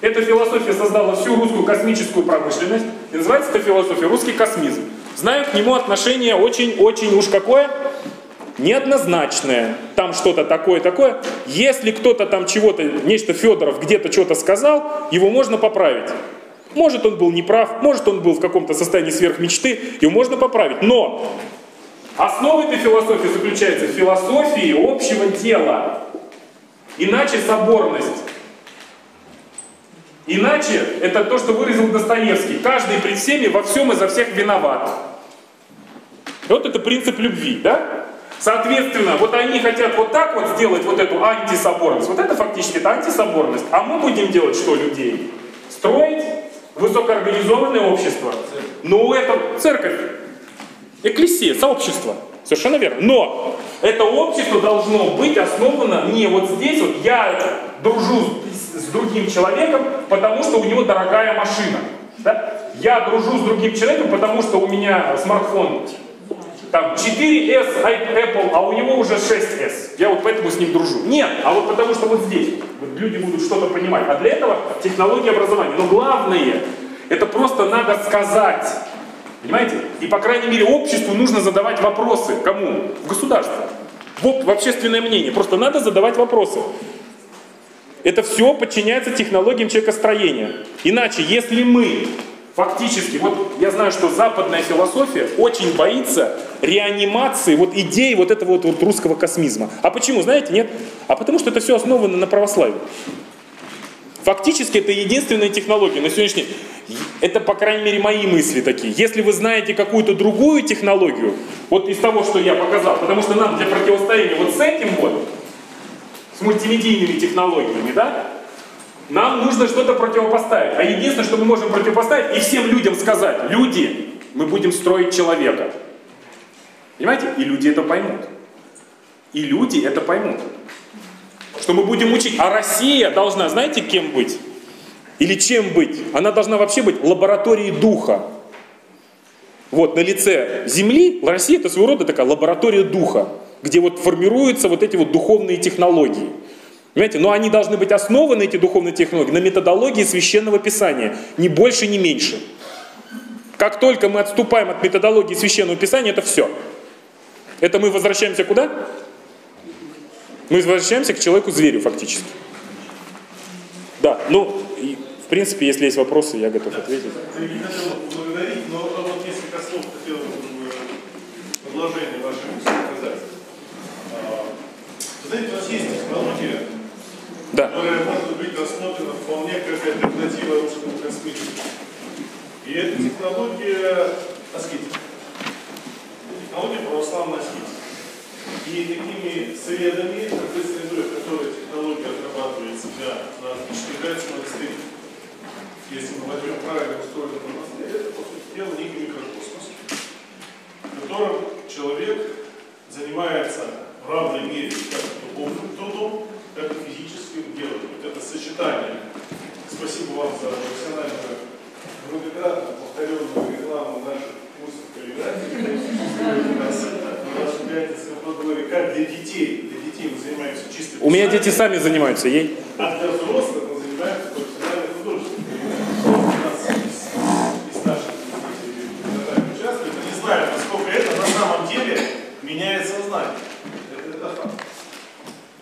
эта философия создала всю русскую космическую промышленность, и называется эта философия русский космизм. Знаю к нему отношение очень-очень уж какое? Неоднозначное. Там что-то такое-такое. Если кто-то там чего-то, нечто Федоров где-то что-то сказал, его можно поправить. Может он был неправ, может он был в каком-то состоянии сверхмечты, его можно поправить. Но Основа этой философии заключается в философии общего дела. Иначе соборность. Иначе это то, что выразил Достоевский. Каждый пред всеми во всем и за всех виноват. Вот это принцип любви, да? Соответственно, вот они хотят вот так вот сделать вот эту антисоборность. Вот это фактически это антисоборность. А мы будем делать что людей? Строить высокоорганизованное общество. Ну, это церковь. Экклесия, сообщество. Совершенно верно. Но это общество должно быть основано не вот здесь, вот я дружу с другим человеком, потому что у него дорогая машина. Да? Я дружу с другим человеком, потому что у меня смартфон там 4S Apple, а у него уже 6S. Я вот поэтому с ним дружу. Нет, а вот потому что вот здесь вот люди будут что-то понимать. А для этого технология образования. Но главное, это просто надо сказать. Понимаете? И, по крайней мере, обществу нужно задавать вопросы. Кому? В государство. В, в общественное мнение. Просто надо задавать вопросы. Это все подчиняется технологиям человекостроения. Иначе, если мы фактически, вот я знаю, что западная философия очень боится реанимации вот идеи вот этого вот, вот русского космизма. А почему, знаете, нет? А потому что это все основано на православии. Фактически это единственная технология на сегодняшний день. Это, по крайней мере, мои мысли такие. Если вы знаете какую-то другую технологию, вот из того, что я показал, потому что нам для противостояния вот с этим вот, с мультимедийными технологиями, да, нам нужно что-то противопоставить. А единственное, что мы можем противопоставить, и всем людям сказать, люди, мы будем строить человека. Понимаете? И люди это поймут. И люди это поймут что мы будем учить. А Россия должна, знаете, кем быть? Или чем быть? Она должна вообще быть лабораторией духа. Вот, на лице Земли Россия это своего рода такая лаборатория духа, где вот формируются вот эти вот духовные технологии. Понимаете, но они должны быть основаны, эти духовные технологии, на методологии священного писания, ни больше, ни меньше. Как только мы отступаем от методологии священного писания, это все. Это мы возвращаемся куда? Мы возвращаемся к человеку-зверю фактически. Да, ну, и, в принципе, если есть вопросы, я готов ответить. Благодарить, но вот несколько слов хотел в продолжение вашей мысли сказать. А, знаете, у нас есть технология, да. которая может быть рассмотрена вполне как альтернатива русскому космизму. И эта технология аскетика. Технология православной аскетики. И такими средами, такой средой, в которой технология отрабатывается для практически является монастырь. Если мы возьмем правильно устроенный монастырь, это, по сути дела, некий микрокосмос, в котором человек занимается в равной мере как духовным трудом, так и физическим делом. Вот это сочетание. Спасибо вам за профессиональную, многократно повторенную рекламу наших курсов каллиграфии как для детей, для детей мы занимаемся чисто У меня дети сами занимаются ей. А для взрослых мы занимаемся профессиональным художеством. Из, участвуют, не знаю, насколько это на самом деле меняет сознание. Это, это факт.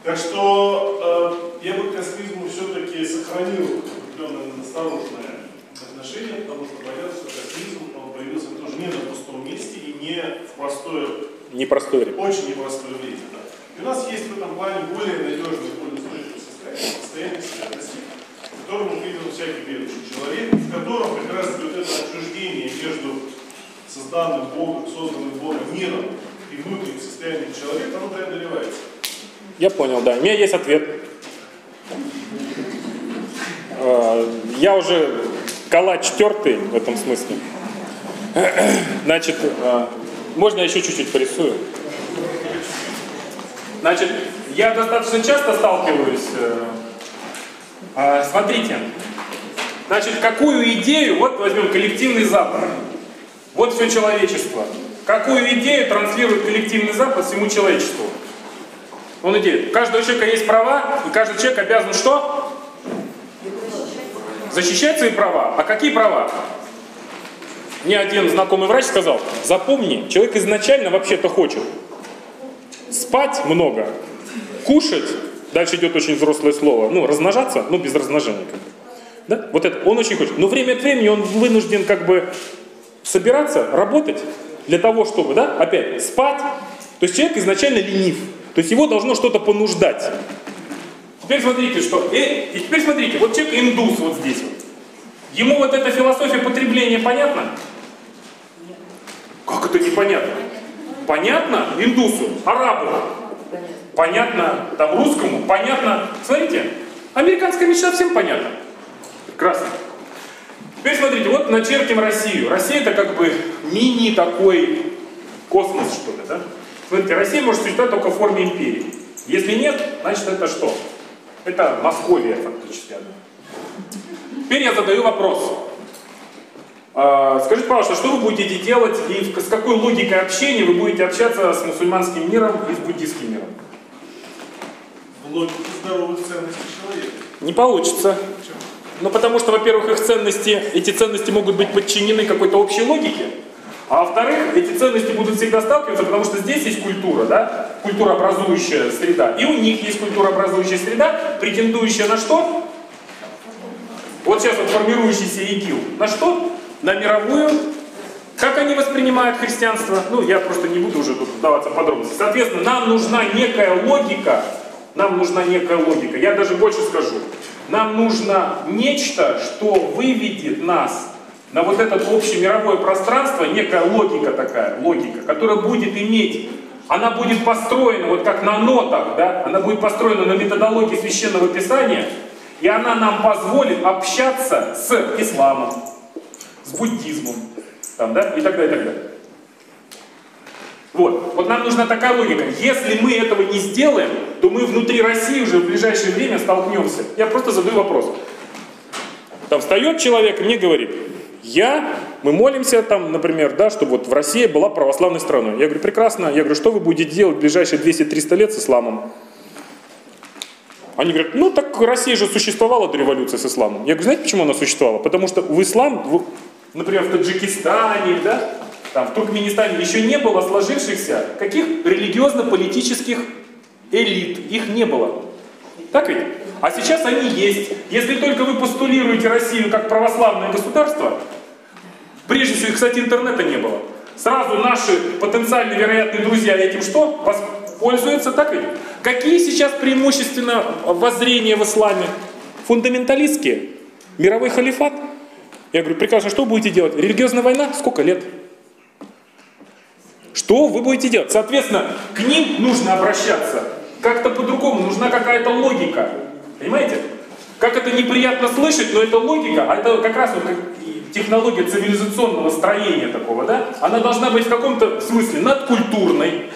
Так что я бы к космизму все-таки сохранил определенное осторожное отношение, потому что боялся, что космизм он появился тоже не на пустом месте и не в простое, непростое время. Очень непростое время. Да. И у нас есть в этом плане более более устойчивый состояние, состояние святости, в котором мы видим всякий верующий человек, в котором как раз вот это отчуждение между созданным Богом, созданным Богом миром и внутренним состоянием человека, оно преодолевается. Я понял, да. У меня есть ответ. А, я уже кола четвертый в этом смысле. Значит, а, можно еще чуть-чуть порисую? Значит, я достаточно часто сталкиваюсь. Э, а, смотрите, значит, какую идею, вот возьмем коллективный Запад, вот все человечество. Какую идею транслирует коллективный Запад всему человечеству? Он идея. У каждого человека есть права, и каждый человек обязан что? Защищать свои права. А какие права? Мне один знакомый врач сказал, запомни, человек изначально вообще-то хочет спать много, кушать, дальше идет очень взрослое слово, ну, размножаться, ну, без размножения. Как. Да? Вот это он очень хочет. Но время от времени он вынужден как бы собираться, работать для того, чтобы, да, опять, спать. То есть человек изначально ленив. То есть его должно что-то понуждать. Теперь смотрите, что... И, э, и теперь смотрите, вот человек индус вот здесь. Ему вот эта философия потребления понятна? Как это непонятно? Понятно индусу, арабу, понятно там русскому, понятно. Смотрите, американская мечта всем понятна. Прекрасно. Теперь смотрите, вот начертим Россию. Россия это как бы мини такой космос, что ли, да? Смотрите, Россия может существовать только в форме империи. Если нет, значит это что? Это Московия фактически. Теперь я задаю вопрос. А, скажите, пожалуйста, что вы будете делать и с какой логикой общения вы будете общаться с мусульманским миром и с буддийским миром? В логике здоровых ценностей человека. Не получится. Почему? Ну, потому что, во-первых, их ценности, эти ценности могут быть подчинены какой-то общей логике. А во-вторых, эти ценности будут всегда сталкиваться, потому что здесь есть культура, да, культурообразующая среда. И у них есть культурообразующая среда, претендующая на что? Вот сейчас вот формирующийся ИГИЛ. На что? На мировую. Как они воспринимают христианство? Ну, я просто не буду уже тут вдаваться в подробности. Соответственно, нам нужна некая логика. Нам нужна некая логика. Я даже больше скажу. Нам нужно нечто, что выведет нас на вот это общемировое пространство, некая логика такая, логика, которая будет иметь, она будет построена вот как на нотах, да, она будет построена на методологии священного писания, и она нам позволит общаться с исламом, буддизмом, там, да, и так далее, и так далее. Вот. вот нам нужна такая логика. Если мы этого не сделаем, то мы внутри России уже в ближайшее время столкнемся. Я просто задаю вопрос. Там встает человек и мне говорит, я, мы молимся там, например, да, чтобы вот в России была православной страной. Я говорю, прекрасно. Я говорю, что вы будете делать в ближайшие 200-300 лет с исламом? Они говорят, ну так Россия же существовала до революции с исламом. Я говорю, знаете, почему она существовала? Потому что в ислам, например, в Таджикистане, да, там, в Туркменистане еще не было сложившихся каких религиозно-политических элит. Их не было. Так ведь? А сейчас они есть. Если только вы постулируете Россию как православное государство, прежде всего, кстати, интернета не было, сразу наши потенциальные вероятные друзья этим что? Воспользуются, так ведь? Какие сейчас преимущественно воззрения в исламе? Фундаменталистские? Мировой халифат? Я говорю, прекрасно, что будете делать? Религиозная война? Сколько лет? Что вы будете делать? Соответственно, к ним нужно обращаться как-то по-другому, нужна какая-то логика. Понимаете? Как это неприятно слышать, но это логика, а это как раз вот технология цивилизационного строения такого, да? Она должна быть в каком-то смысле надкультурной,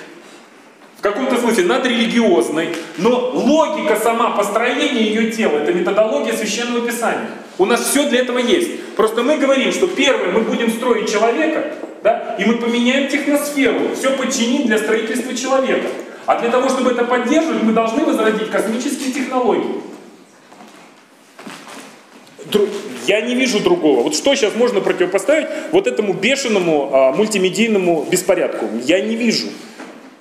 каком-то смысле надрелигиозной, но логика сама построения ее тела, это методология священного писания. У нас все для этого есть. Просто мы говорим, что первое мы будем строить человека, да? И мы поменяем техносферу, все подчиним для строительства человека. А для того, чтобы это поддерживать, мы должны возродить космические технологии. Я не вижу другого. Вот что сейчас можно противопоставить вот этому бешеному а, мультимедийному беспорядку? Я не вижу.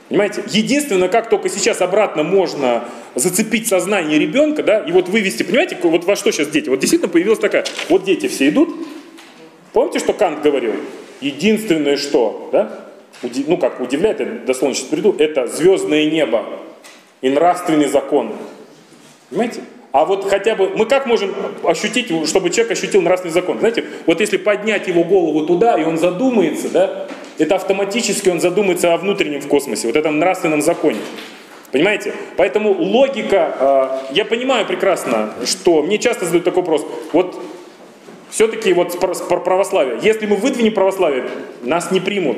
Понимаете? Единственное, как только сейчас обратно можно зацепить сознание ребенка, да, и вот вывести, понимаете, вот во что сейчас дети? Вот действительно появилась такая, вот дети все идут, помните, что Кант говорил? Единственное, что, да, ну как удивляет, я дословно сейчас приду, это звездное небо и нравственный закон. Понимаете? А вот хотя бы, мы как можем ощутить, чтобы человек ощутил нравственный закон? Знаете, вот если поднять его голову туда, и он задумается, да, это автоматически он задумается о внутреннем в космосе, вот этом нравственном законе. Понимаете? Поэтому логика, э, я понимаю прекрасно, что мне часто задают такой вопрос, вот все-таки вот про православие, если мы выдвинем православие, нас не примут.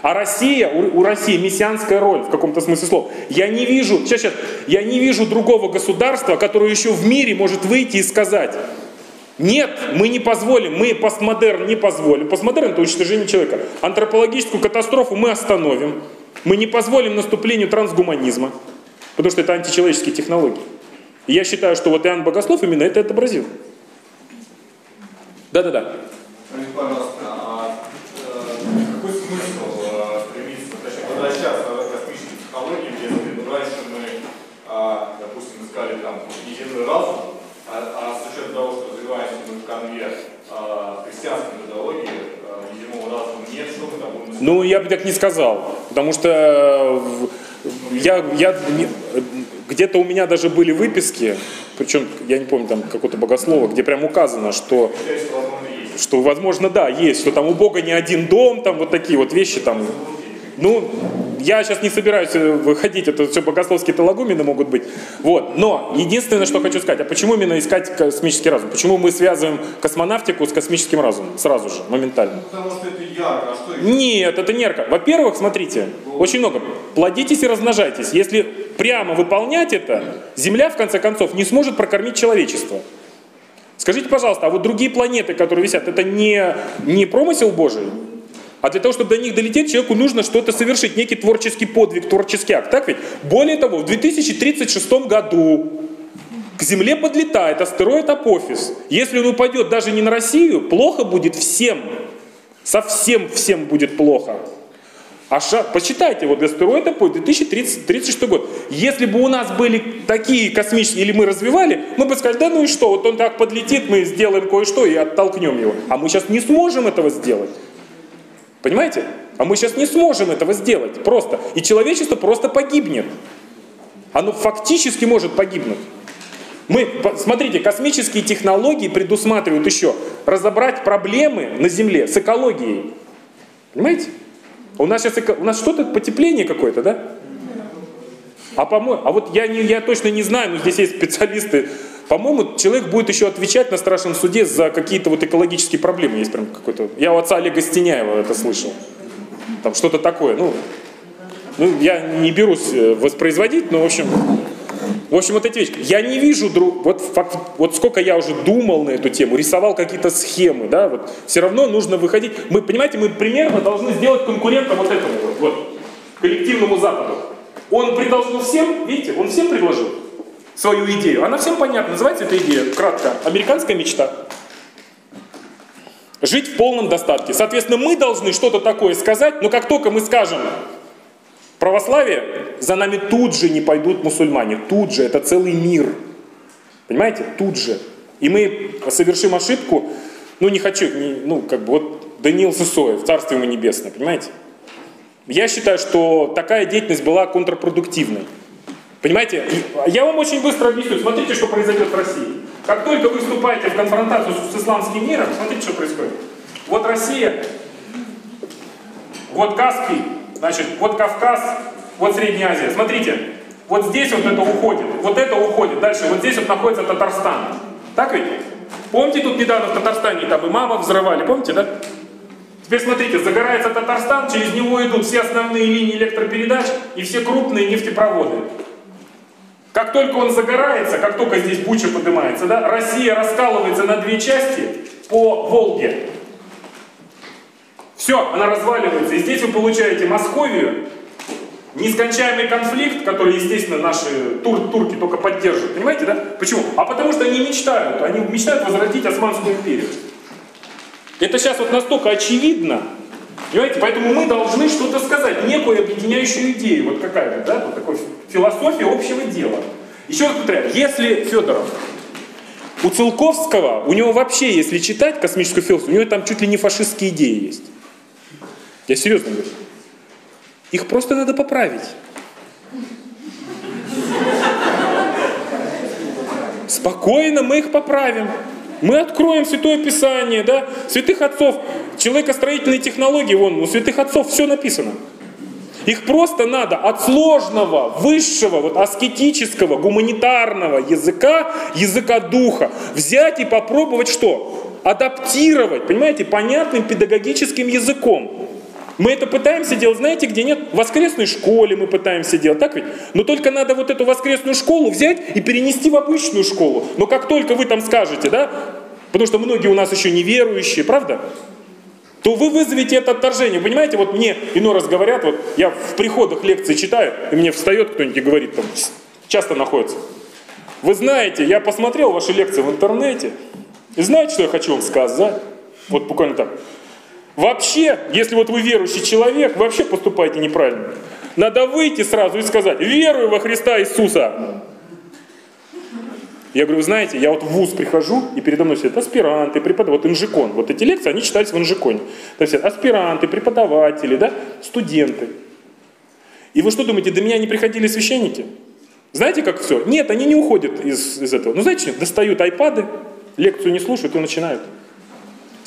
А Россия, у, у России мессианская роль в каком-то смысле слова. Я не вижу, сейчас, сейчас, я не вижу другого государства, которое еще в мире может выйти и сказать, нет, мы не позволим, мы постмодерн не позволим. Постмодерн это уничтожение человека. Антропологическую катастрофу мы остановим. Мы не позволим наступлению трансгуманизма, потому что это античеловеческие технологии. И я считаю, что вот Иоанн Богослов именно это отобразил. Да-да-да. Пожалуйста, а э, какой смысл э, стремиться, точнее, возвращаться к космической технологии, если раньше мы, а, допустим, искали там единый разум, а, а с учетом того, что развиваемся мы в конве а, христианской методологии, единого разума нет, что мы там будем... Ну, я бы так не сказал, потому что э, я, я где-то у меня даже были выписки, причем, я не помню, там какого-то богослова, где прям указано, что, что, возможно, да, есть, что там у Бога не один дом, там вот такие вот вещи там. Ну, я сейчас не собираюсь э, выходить, это все богословские талагумены могут быть. Вот. Но единственное, что хочу сказать, а почему именно искать космический разум? Почему мы связываем космонавтику с космическим разумом? Сразу же, моментально. Потому что это ярко, а что это? Нет, это не ярко. Во-первых, смотрите, очень много. Плодитесь и размножайтесь. Если прямо выполнять это, Земля, в конце концов, не сможет прокормить человечество. Скажите, пожалуйста, а вот другие планеты, которые висят, это не, не промысел Божий? А для того, чтобы до них долететь, человеку нужно что-то совершить, некий творческий подвиг, творческий акт. Так ведь? Более того, в 2036 году к Земле подлетает астероид Апофис. Если он упадет даже не на Россию, плохо будет всем. Совсем всем будет плохо. А ша... посчитайте, вот астероид Апофис, 2036 год. Если бы у нас были такие космические, или мы развивали, мы бы сказали, да ну и что, вот он так подлетит, мы сделаем кое-что и оттолкнем его. А мы сейчас не сможем этого сделать. Понимаете? А мы сейчас не сможем этого сделать просто. И человечество просто погибнет. Оно фактически может погибнуть. Мы, смотрите, космические технологии предусматривают еще разобрать проблемы на Земле с экологией. Понимаете? У нас сейчас у нас что-то потепление какое-то, да? А, по а вот я, не, я точно не знаю, но здесь есть специалисты. По-моему, человек будет еще отвечать на страшном суде за какие-то вот экологические проблемы. Есть прям какой-то... Я у отца Олега Стеняева это слышал. Там что-то такое. Ну, ну, я не берусь э, воспроизводить, но, в общем, в общем, вот эти вещи. Я не вижу, друг, вот, вот сколько я уже думал на эту тему, рисовал какие-то схемы, да, вот, все равно нужно выходить. Мы, понимаете, мы примерно должны сделать конкурента вот этому вот, вот коллективному Западу. Он предложил всем, видите, он всем предложил свою идею. Она всем понятна. Называется эта идея, кратко, американская мечта. Жить в полном достатке. Соответственно, мы должны что-то такое сказать, но как только мы скажем православие, за нами тут же не пойдут мусульмане. Тут же, это целый мир. Понимаете? Тут же. И мы совершим ошибку, ну не хочу, не, ну как бы вот Даниил Сысоев, Царство ему небесное, понимаете? Я считаю, что такая деятельность была контрпродуктивной. Понимаете? Я вам очень быстро объясню. Смотрите, что произойдет в России. Как только вы вступаете в конфронтацию с исламским миром, смотрите, что происходит. Вот Россия, вот Каспий, значит, вот Кавказ, вот Средняя Азия. Смотрите, вот здесь вот это уходит, вот это уходит. Дальше вот здесь вот находится Татарстан. Так ведь? Помните, тут недавно в Татарстане там и мама взрывали, помните, да? Теперь смотрите, загорается Татарстан, через него идут все основные линии электропередач и все крупные нефтепроводы. Как только он загорается, как только здесь буча поднимается, да, Россия раскалывается на две части по Волге. Все, она разваливается. И здесь вы получаете Московию, нескончаемый конфликт, который, естественно, наши тур турки только поддерживают. Понимаете, да? Почему? А потому что они мечтают. Они мечтают возродить Османскую империю. Это сейчас вот настолько очевидно, Понимаете? Поэтому мы должны что-то сказать, некую объединяющую идею. Вот какая-то, да, вот такой философия общего дела. Еще раз повторяю, если Федоров, у Целковского, у него вообще, если читать космическую философию, у него там чуть ли не фашистские идеи есть. Я серьезно говорю. Их просто надо поправить. Спокойно мы их поправим. Мы откроем Святое Писание, да, святых отцов, человекостроительные технологии, вон, у святых отцов все написано. Их просто надо от сложного, высшего, вот аскетического, гуманитарного языка, языка духа, взять и попробовать что? Адаптировать, понимаете, понятным педагогическим языком. Мы это пытаемся делать, знаете, где нет? В воскресной школе мы пытаемся делать, так ведь? Но только надо вот эту воскресную школу взять и перенести в обычную школу. Но как только вы там скажете, да, потому что многие у нас еще неверующие, правда? то вы вызовете это отторжение. Понимаете, вот мне иной раз говорят, вот я в приходах лекции читаю, и мне встает кто-нибудь и говорит, там, часто находится. Вы знаете, я посмотрел ваши лекции в интернете, и знаете, что я хочу вам сказать? Вот буквально так. Вообще, если вот вы верующий человек, вообще поступаете неправильно. Надо выйти сразу и сказать, верую во Христа Иисуса. Я говорю, вы знаете, я вот в ВУЗ прихожу, и передо мной сидят аспиранты, преподаватели, вот инжикон. Вот эти лекции, они читались в инжиконе. То есть аспиранты, преподаватели, да, студенты. И вы что думаете, до меня не приходили священники? Знаете, как все? Нет, они не уходят из, из этого. Ну, знаете, достают айпады, лекцию не слушают и начинают.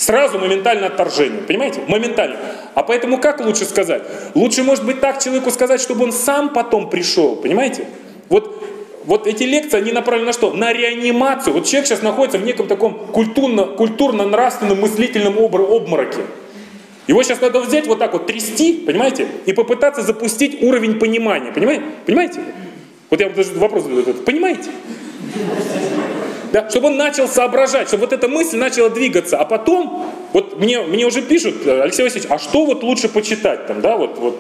Сразу моментально отторжение, понимаете? Моментально. А поэтому как лучше сказать? Лучше, может быть, так человеку сказать, чтобы он сам потом пришел, понимаете? Вот вот эти лекции, они направлены на что? На реанимацию. Вот человек сейчас находится в неком таком культурно, культурно-нравственном мыслительном обмороке. Его сейчас надо взять вот так вот, трясти, понимаете, и попытаться запустить уровень понимания. Понимаете? Понимаете? Вот я даже вопрос задаю. Понимаете? Да, чтобы он начал соображать, чтобы вот эта мысль начала двигаться. А потом, вот мне, мне уже пишут, Алексей Васильевич, а что вот лучше почитать там, да, вот, вот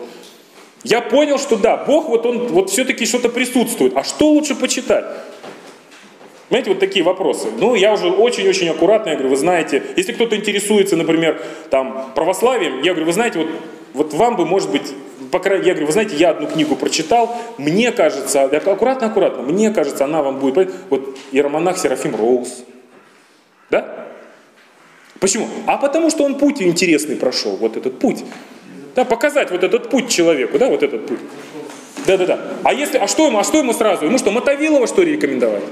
я понял, что да, Бог вот он вот все-таки что-то присутствует. А что лучше почитать? Знаете, вот такие вопросы. Ну, я уже очень-очень аккуратно, я говорю, вы знаете, если кто-то интересуется, например, там, православием, я говорю, вы знаете, вот, вот вам бы, может быть, по крайней я говорю, вы знаете, я одну книгу прочитал, мне кажется, аккуратно-аккуратно, мне кажется, она вам будет, вот иеромонах Серафим Роуз, да? Почему? А потому что он путь интересный прошел, вот этот путь. Да, показать вот этот путь человеку, да, вот этот путь. Да-да-да. А если, а что ему, а что ему сразу? Ему что, Мотовилова что рекомендовать?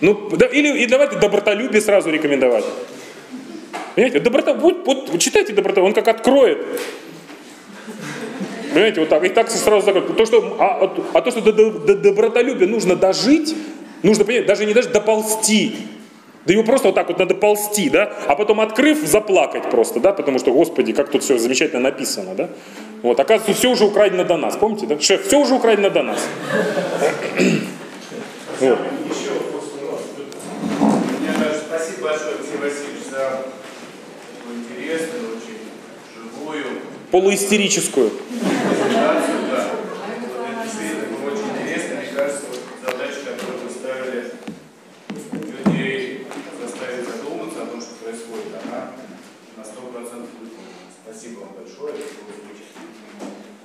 Ну, да, или и давайте добротолюбие сразу рекомендовать. Понимаете, доброта, вот, вот читайте доброта, он как откроет. Понимаете, вот так, и так сразу закроет. То, что, а, а то, что до, до, до добротолюбия нужно дожить, нужно, понять, даже не даже доползти. Да его просто вот так вот надо ползти, да, а потом открыв, заплакать просто, да, потому что, господи, как тут все замечательно написано, да. Вот, оказывается, все уже украдено до нас, помните, да? Шеф, все уже украдено до нас. Вот. Еще вопрос у вас. Мне даже спасибо большое, Алексей Васильевич, за интересную, очень живую, полуистерическую. да. Это действительно было очень интересно. Мне кажется, вот задача, которую вы ставили людей заставить задуматься о том, что происходит, она на 100% выполнена. Спасибо вам большое.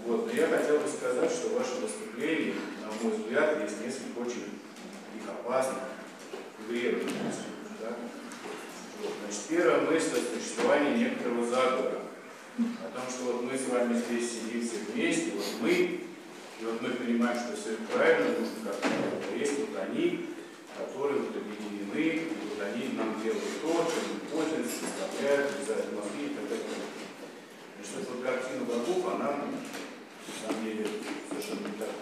Вот. Но я хотел бы сказать, что ваше выступление, на мой взгляд, есть несколько очень их опасных вредных мыслей. Значит, первая мысль о существовании некоторого заговора о том, что вот мы с вами здесь сидим все вместе, вот мы, и вот мы понимаем, что все правильно, нужно как-то есть вот они, которые вот объединены, и вот они нам делают то, чем мы пользуемся, составляют, обязательно мозги и так далее. И что вот картина богов, она на самом деле совершенно не так.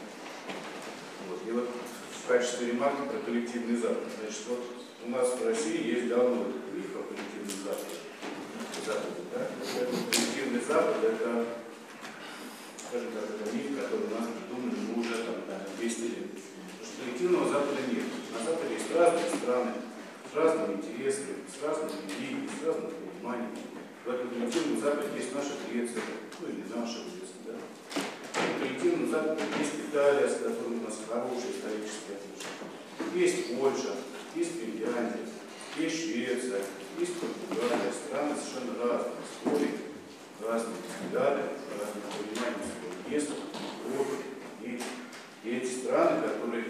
Вот. И вот в качестве ремарки про коллективный Запад. Значит, вот у нас в России есть давно этот миф о коллективном Западе. Западе да? Коллективный Запад это, скажем так, это миф, который у нас придумали мы уже там, да, 200 лет. Потому что коллективного Запада нет. На Западе есть разные страны, с разными интересами, с разными религиями, с разным пониманием. В этом коллективном Западе есть наша Греция, ну или наша Греция, да? В коллективном Западе есть Италия, с которой у нас хорошие исторические отношения. Есть Польша, есть Финляндия, есть Швеция, есть Португалия, страны совершенно разные истории, разные взгляды, разные понимания своего места, Европы. И, и эти страны, которые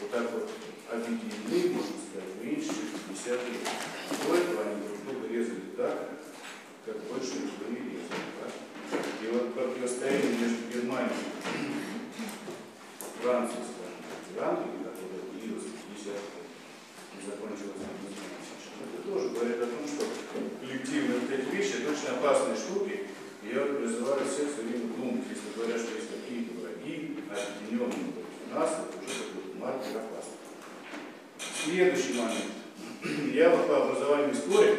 вот так вот объединены, можно сказать, меньше, чем 50 лет. До этого они друг друга резали так, как больше никто не резал. Да? И вот противостояние между Германией, Францией, скажем, Англией, которая длилась 50 лет, закончилась это тоже говорит о том, что коллективные вот эти вещи это очень опасные штуки. И я призываю всех все время думать, если говорят, что есть какие-то враги, объединенные против нас, это уже какой-то маркер опасный. Следующий момент. Я вот по образованию историк,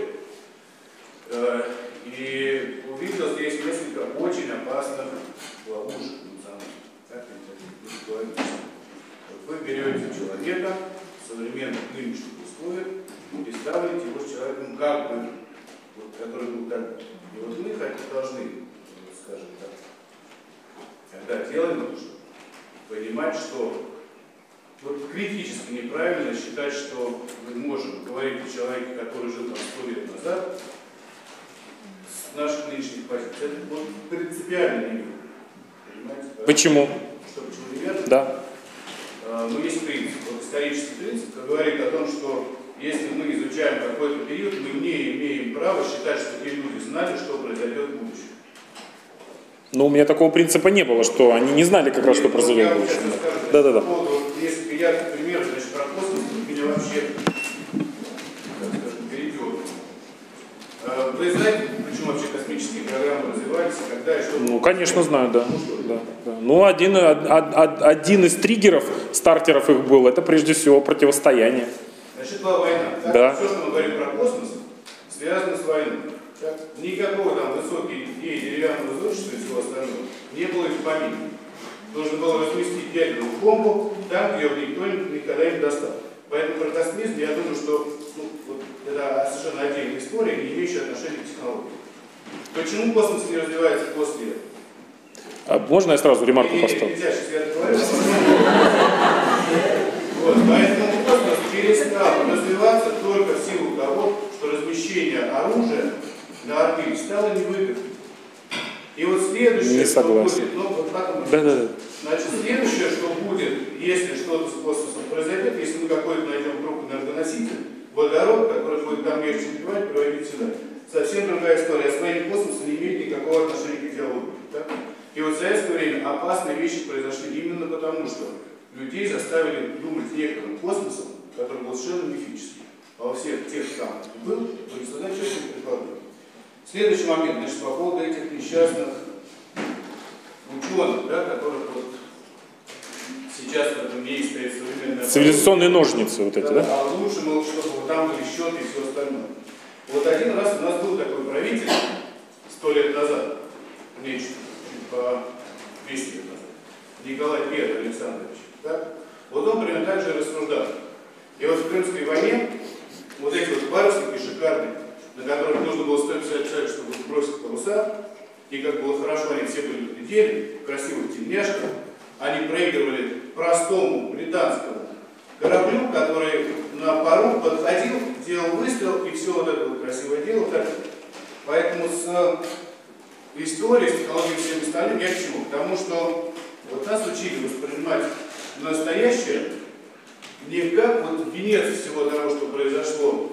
э, и увидел здесь несколько очень опасных ловушек вот вы берете человека современных нынешних условиях и ставите его с человеком как бы, вот, который был как бы. И вот мы хотя должны, скажем так, когда делаем это, понимать, что вот критически неправильно считать, что мы можем говорить о человеке, который жил там сто лет назад, с наших нынешних позиций. Это вот принципиально неверно. Понимаете? Почему? Что, почему неверно? Да. А, ну, есть принцип, вот исторический принцип, который говорит о том, что если мы изучаем какой-то период, мы не имеем права считать, что те люди знали, что произойдет в будущем. Но у меня такого принципа не было, что они не знали как раз, что произойдет в будущем. Да, да, да. Вот, несколько ярких примеров, значит, про космос меня вообще, как скажем, перейдет. А, вы знаете, почему вообще космические программы развивались, когда и что? Ну, конечно, знаю, да. Ну, да, да. Ну, один, один из триггеров, стартеров их был, это прежде всего противостояние. Значит, была война. Так? Да. Все, что мы говорим про космос, связано с войной. Так? Никакого там высоких идей деревянного зодчества и всего остального не было и в помине. Нужно было разместить ядерную бомбу там, ее никто никогда не достал. Поэтому про космизм, я думаю, что ну, вот, это совершенно отдельная история, не имеющая отношения к технологии. Почему космос не развивается после а можно я сразу ремарку поставлю? Вот, поэтому космос перестал развиваться только в силу того, что размещение оружия на орбите стало невыгодным. И вот следующее, Не согласен. что будет, ну вот потом, да, да, да. значит, следующее, что будет, если что-то с космосом произойдет, если мы какой-то найдем группу энергоноситель, водород, который будет там легче убивать, проводить сюда. Совсем другая история. Освоение космоса не имеет никакого отношения к идеологии. Да? И вот в советское время опасные вещи произошли именно потому, что людей заставили думать некоторым космосом, который был совершенно мифический. А во всех тех, там был, были созданы четкие предположения. Следующий момент, значит, по поводу этих несчастных ученых, да, которых вот сейчас в этом мире стоит современная... Цивилизационные ножницы вот эти, да? да? А лучше, мол, чтобы вот там были счеты и все остальное. Вот один раз у нас был такой правитель, сто лет назад, меньше, чуть по 200 лет назад, Николай I Александрович. Да? Вот он примерно так же рассуждал. И вот в Крымской войне вот эти вот парусники шикарные, на которых нужно было 150 человек, чтобы бросить паруса, и как было хорошо, они все были неделе, в красивых тельняшках, они проигрывали простому британскому кораблю, который на пару подходил, делал выстрел, и все вот это вот красивое дело. Так. Поэтому с историей, с технологией всем остальным я к чему? Потому что вот нас учили воспринимать настоящее не как вот венец всего того, что произошло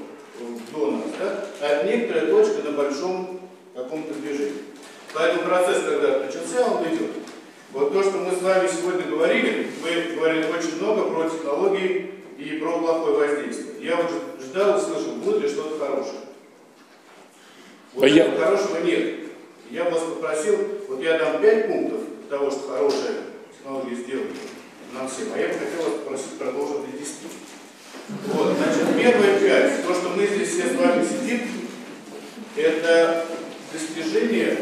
до нас, да, а некоторая точка на большом каком-то движении. Поэтому процесс, когда начался, он идет. Вот то, что мы с вами сегодня говорили, мы говорили очень много про технологии и про плохое воздействие. Я вот ждал и слышал, будет ли что-то хорошее. Вот а я... хорошего нет. Я вас попросил, вот я дам пять пунктов того, что хорошая технология сделает нам всем. А я бы хотел вас попросить продолжить до 10. Вот, значит, первая пять, то, что мы здесь все с вами сидим, это достижение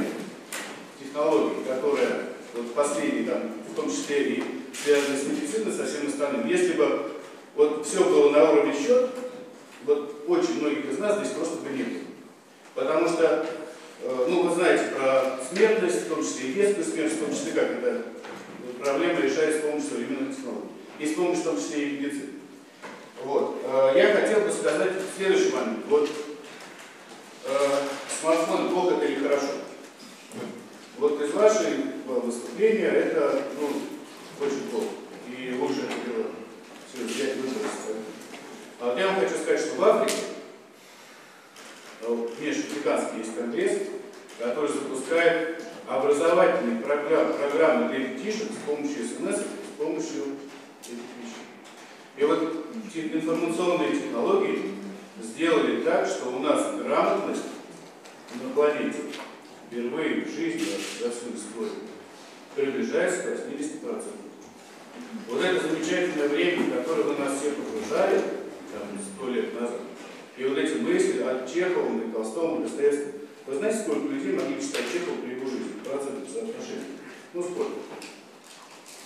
технологии, которая вот последний там, в том числе и связаны с медициной, со всем остальным. Если бы вот все было на уровне счет, вот очень многих из нас здесь просто бы не было. Потому что, э, ну вы знаете про смертность, в том числе и детскую смертность, в том числе как это э, проблема решается с помощью современных технологий. И с помощью, в том числе, и медицины. Вот. Э, я хотел бы сказать следующий момент. Вот смартфон плохо это или хорошо. Вот из вашей выступления это ну, очень плохо. И лучше это делать. А я вам хочу сказать, что в Африке межафриканский есть конгресс, который запускает образовательные программы, программы для детишек с помощью смс, с помощью этих вещей. И вот информационные технологии сделали так, что у нас грамотность на планете впервые в жизни за всю историю приближается к 80%. Вот это замечательное время, в которое вы нас всех окружали, там, сто лет назад, и вот эти мысли от Чехова, и Толстого, и Достоевского, вы знаете, сколько людей могли читать Чехова при его жизни? Процентов соотношения. Ну, сколько?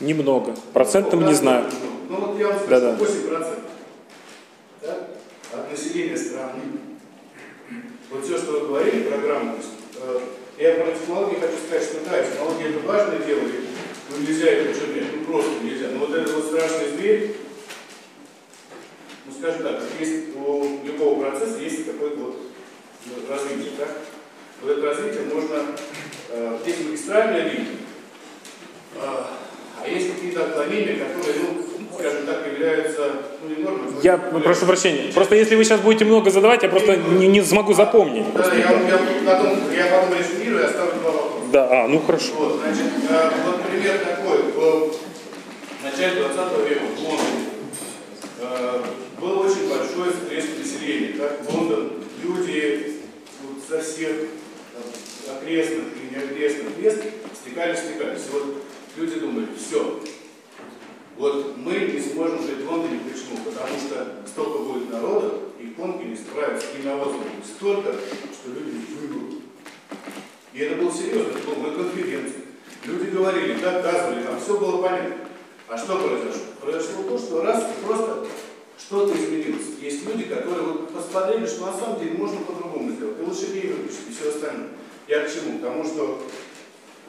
Немного. Процентом ну, не знаю. Ну, вот я вам скажу, да -да. 8% да? от населения страны. Вот все, что вы говорили про грамотность, э, я про технологии хочу сказать, что да, технологии это важное дело, ну, нельзя это учебнять, ну просто нельзя. Но вот этот вот страшный зверь, ну скажем так, есть у любого процесса есть какое-то вот ну, развитие, так? Вот это развитие можно, э, здесь магистральная линия, э, а есть какие-то отклонения, которые, ну, скажем так, являются, ну, не нормой. Я прошу прощения. Просто если вы сейчас будете много задавать, я просто не, не смогу запомнить. Да, я, я, потом, я потом резюмирую и оставлю. Да, а, ну хорошо. Вот, значит, э, вот пример такой. В начале 20 века в Лондоне э, был очень большой всплеск населения. Как Лондон, люди вот, со всех там, окрестных и неокрестных мест стекались, стекались. Вот люди думали, все, вот мы не сможем жить в Лондоне. Почему? Потому что столько будет народа, и конки не справятся, и навоза будет столько, что люди вымрут. И это был серьезно, это был на конференции. Люди говорили, доказывали, там все было понятно. А что произошло? Произошло то, что раз просто что-то изменилось. Есть люди, которые вот посмотрели, что на самом деле можно по-другому сделать. И лучше не выключить, и все остальное. Я к чему? К тому, что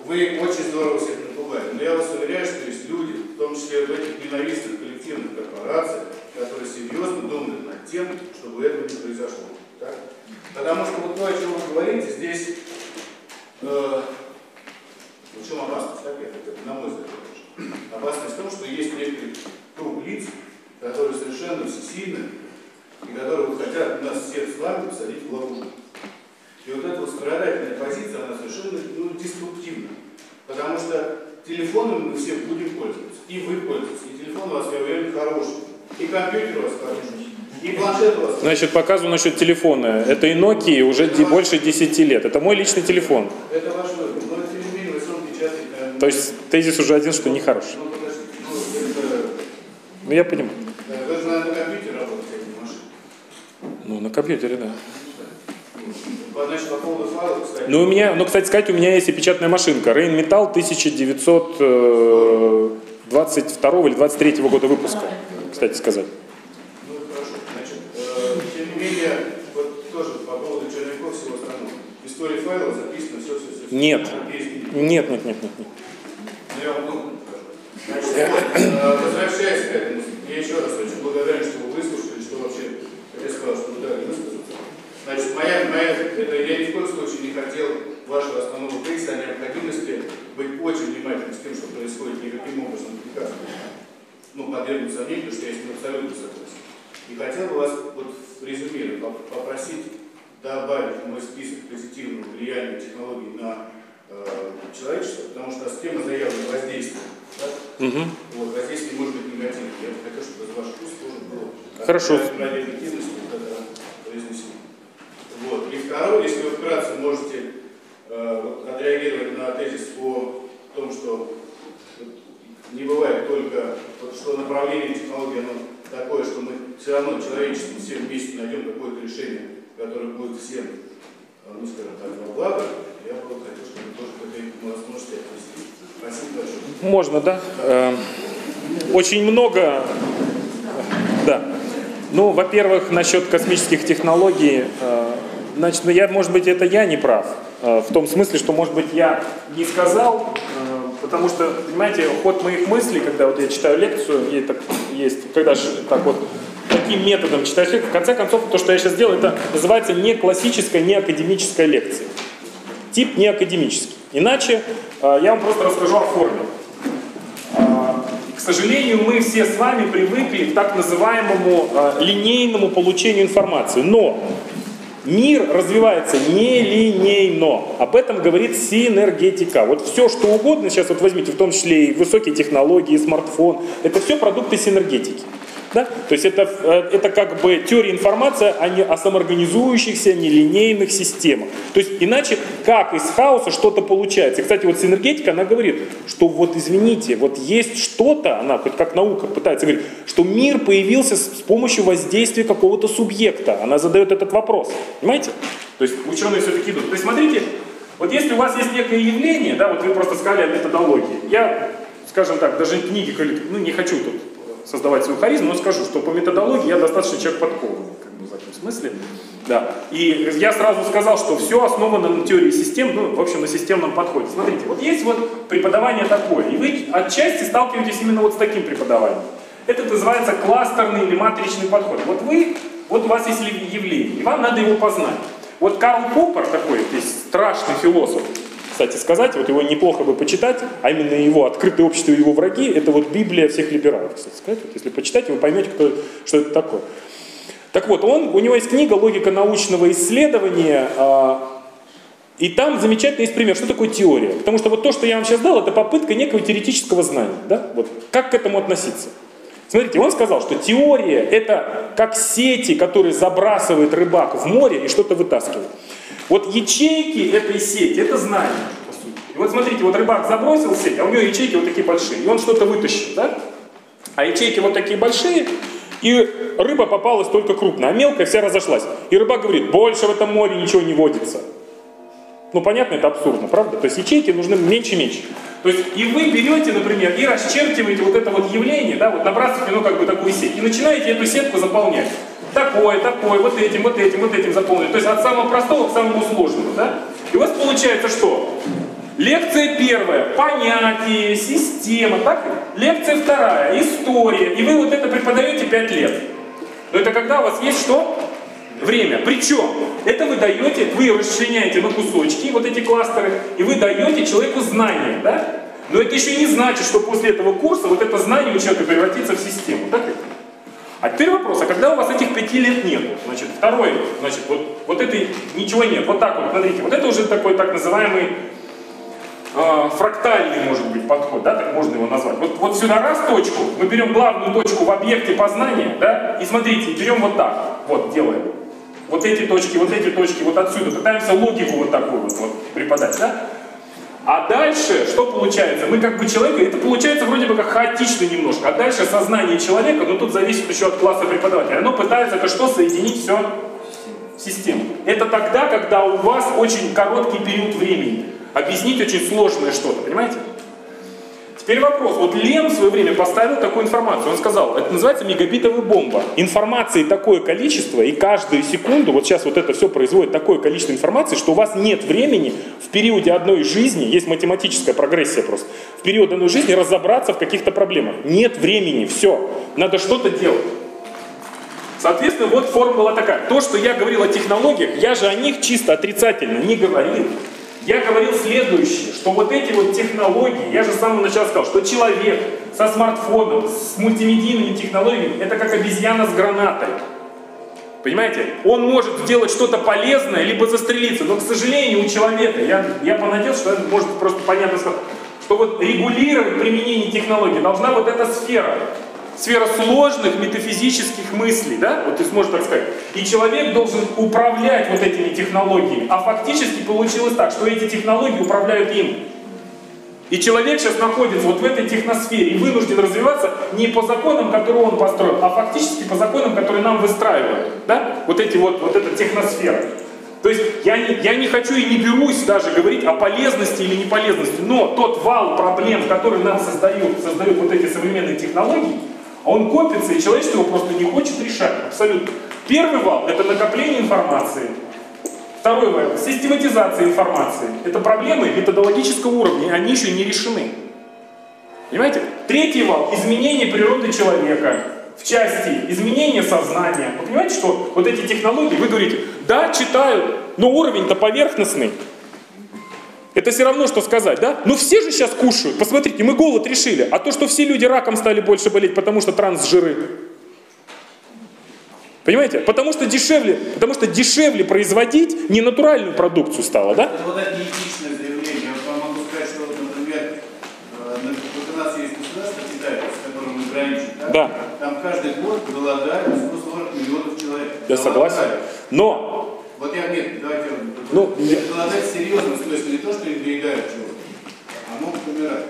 вы очень здорово всех напугали. Но я вас уверяю, что есть люди, в том числе в этих ненавистных коллективных корпорациях, которые серьезно думают над тем, чтобы этого не произошло. Так? Потому что вот то, о чем вы говорите, здесь в чем опасность? Это, на мой взгляд, опасность в том, что есть некий круг лиц, которые совершенно всесильны, и которые хотят нас всех с вами посадить в ловушку. И вот эта вот страдательная позиция, она совершенно ну, деструктивна. Потому что телефоном мы все будем пользоваться. И вы пользуетесь. И телефон у вас, я уверен, хороший. И компьютер у вас хороший. Значит, показываю насчет телефона. Это и Nokia уже это больше 10 лет. Это мой личный телефон. Это ваш выбор. Но тем не менее, вы сам печатаете. Э, То есть тезис уже один, что нехороший. Ну. Ну, ну я понимаю. Вы же, наверное, на компьютере работаете, а. Ну, на компьютере, да. Значит, по поводу файлов, кстати. Ну, у меня, ну, кстати сказать, у меня есть и печатная машинка. Rain Metal 1922 или 23 года выпуска, кстати сказать. Ну, хорошо. Значит, э, тем не менее, вот тоже по поводу черновиков всего остального. История файла записана, все, все, все. Нет. Нет, нет, нет, нет, нет. Ну, я вам ну, Значит, э, возвращаясь к этому, я еще раз очень благодарен, что вы выслушали, что вообще, я сказал, что вы. Значит, моя, моя, это, я ни в коем случае не хотел вашего основного тезиса о необходимости быть очень внимательным с тем, что происходит, никаким образом приказ. Ну, подвергнуть сомнению, что я с ним абсолютно согласен. И хотел бы вас вот резюме попросить добавить в мой список позитивного влияния технологий на э, человечество, потому что тема заявлена воздействие. Да? Угу. Вот, воздействие может быть негативным. Я бы хотел, чтобы из ваших уст тоже было Хорошо. про эффективность вот это произнесено. Вот. И второе, если вы вкратце можете э, вот, отреагировать на тезис о том, что не бывает только, вот, что направление технологии оно такое, что мы все равно человечеством все вместе найдем какое-то решение, которое будет всем, э, ну скажем так, во благо, я бы хотел, чтобы тоже к этой возможности отнесли. Спасибо большое. Можно, да? да. Э, очень много, да. Ну, во-первых, насчет космических технологий, э, значит, ну, я, может быть, это я не прав, э, в том смысле, что, может быть, я не сказал, потому что, понимаете, ход моих мыслей, когда вот я читаю лекцию, ей так есть, когда так вот таким методом читаешь лекцию, в конце концов, то, что я сейчас делаю, это называется не классическая, не академическая лекция. Тип не академический. Иначе я вам просто расскажу о форме. сожалению, мы все с вами привыкли к так называемому э, линейному получению информации. Но мир развивается нелинейно. Об этом говорит синергетика. Вот все, что угодно, сейчас вот возьмите, в том числе и высокие технологии, смартфон, это все продукты синергетики. Да? То есть это, э, это как бы теория информации о, не, о самоорганизующихся нелинейных системах. То есть иначе как из хаоса что-то получается. И, кстати, вот синергетика, она говорит, что вот извините, вот есть что-то, она хоть как наука пытается говорить, что мир появился с, с помощью воздействия какого-то субъекта. Она задает этот вопрос. Понимаете? То есть ученые все-таки идут. То есть смотрите, вот если у вас есть некое явление, да, вот вы просто сказали о методологии. Я, скажем так, даже книги, ну не хочу тут создавать свою харизму, но скажу, что по методологии я достаточно человек подкованный, как бы в этом смысле. Да. И я сразу сказал, что все основано на теории систем, ну, в общем, на системном подходе. Смотрите, вот есть вот преподавание такое, и вы отчасти сталкиваетесь именно вот с таким преподаванием. Это называется кластерный или матричный подход. Вот вы, вот у вас есть явление, и вам надо его познать. Вот Карл Поппер такой, есть страшный философ, кстати сказать, вот его неплохо бы почитать, а именно его «Открытое общество и его враги» — это вот Библия всех либералов, кстати сказать. Вот если почитать, вы поймете, кто, что это такое. Так вот, он, у него есть книга «Логика научного исследования», э, и там замечательный есть пример, что такое теория. Потому что вот то, что я вам сейчас дал, это попытка некого теоретического знания. Да? Вот, как к этому относиться? Смотрите, он сказал, что теория — это как сети, которые забрасывает рыбак в море и что-то вытаскивает. Вот ячейки этой сети, это знание. И вот смотрите, вот рыбак забросил сеть, а у него ячейки вот такие большие, и он что-то вытащил, да? А ячейки вот такие большие, и рыба попалась только крупная, а мелкая вся разошлась. И рыбак говорит, больше в этом море ничего не водится. Ну, понятно, это абсурдно, правда? То есть ячейки нужны меньше-меньше. То есть и вы берете, например, и расчерчиваете вот это вот явление, да, вот набрасываете, ну, как бы такую сеть, и начинаете эту сетку заполнять такой, такой, вот этим, вот этим, вот этим заполнили. То есть от самого простого к самому сложному. Да? И у вас получается что? Лекция первая, понятие, система, так? Лекция вторая, история. И вы вот это преподаете 5 лет. Но это когда у вас есть что? Время. Причем это вы даете, вы расчленяете на кусочки вот эти кластеры, и вы даете человеку знания, да? Но это еще не значит, что после этого курса вот это знание у человека превратится в систему. Так? А теперь вопрос, а когда у вас этих пяти лет нет? Значит, второй, значит, вот, вот этой ничего нет. Вот так вот, смотрите, вот это уже такой так называемый э, фрактальный, может быть, подход, да, так можно его назвать. Вот, вот сюда раз точку, мы берем главную точку в объекте познания, да, и смотрите, берем вот так, вот, делаем. Вот эти точки, вот эти точки, вот отсюда, пытаемся логику вот такую вот, вот преподать, да? А дальше, что получается? Мы как бы человека, это получается вроде бы как хаотично немножко, а дальше сознание человека, но тут зависит еще от класса преподавателя, оно пытается это что, соединить все в систему. Это тогда, когда у вас очень короткий период времени. Объяснить очень сложное что-то, понимаете? Теперь вопрос. Вот Лем в свое время поставил такую информацию. Он сказал, это называется мегабитовая бомба. Информации такое количество, и каждую секунду, вот сейчас вот это все производит такое количество информации, что у вас нет времени в периоде одной жизни, есть математическая прогрессия просто, в период одной жизни разобраться в каких-то проблемах. Нет времени, все. Надо что-то делать. Соответственно, вот формула такая. То, что я говорил о технологиях, я же о них чисто отрицательно не говорил. Я говорил следующее, что вот эти вот технологии, я же с самого начала сказал, что человек со смартфоном, с мультимедийными технологиями, это как обезьяна с гранатой. Понимаете? Он может сделать что-то полезное, либо застрелиться, но, к сожалению, у человека, я, я понадеялся, что это может просто понятно сказать, что вот регулировать применение технологий должна вот эта сфера сфера сложных метафизических мыслей, да, вот ты сможешь так сказать. И человек должен управлять вот этими технологиями. А фактически получилось так, что эти технологии управляют им. И человек сейчас находится вот в этой техносфере и вынужден развиваться не по законам, которые он построил, а фактически по законам, которые нам выстраивают. Да? Вот эти вот, вот эта техносфера. То есть я не, я не хочу и не берусь даже говорить о полезности или неполезности, но тот вал проблем, который нам создают, создают вот эти современные технологии, а он копится, и человечество его просто не хочет решать, абсолютно. Первый вал – это накопление информации. Второй вал – систематизация информации. Это проблемы методологического уровня, они еще не решены. Понимаете? Третий вал – изменение природы человека в части изменения сознания. Вы понимаете, что вот эти технологии, вы говорите, да, читаю, но уровень-то поверхностный. Это все равно, что сказать, да? Ну все же сейчас кушают. Посмотрите, мы голод решили. А то, что все люди раком стали больше болеть, потому что трансжиры. Понимаете? Потому что дешевле, потому что дешевле производить ненатуральную продукцию стало, да? Это вот это неэтичное заявление. Я вам могу сказать, что, например, э, у нас есть государство Китай, с которым мы граничим, да? Да. Там каждый год голодают 140 миллионов человек. Я согласен. Но, Вот я, нет, давайте, Ну, я- голодать серьезно, то есть не то, что не доедают чего-то, а могут умирать.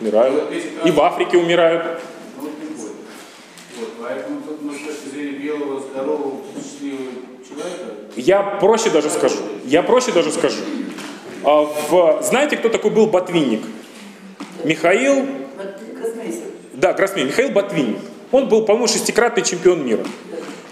умирают. И в Африке умирают. Ну, вот тем более. Вот, поэтому тут мы с точки зрения белого, здорового, счастливого человека, Я проще даже скажу. Я проще даже скажу. А в- знаете, кто такой был Ботвинник? Михаил, да, Гроссмейстер, Михаил Ботвинник. Он был, по-моему, шестикратный чемпион мира.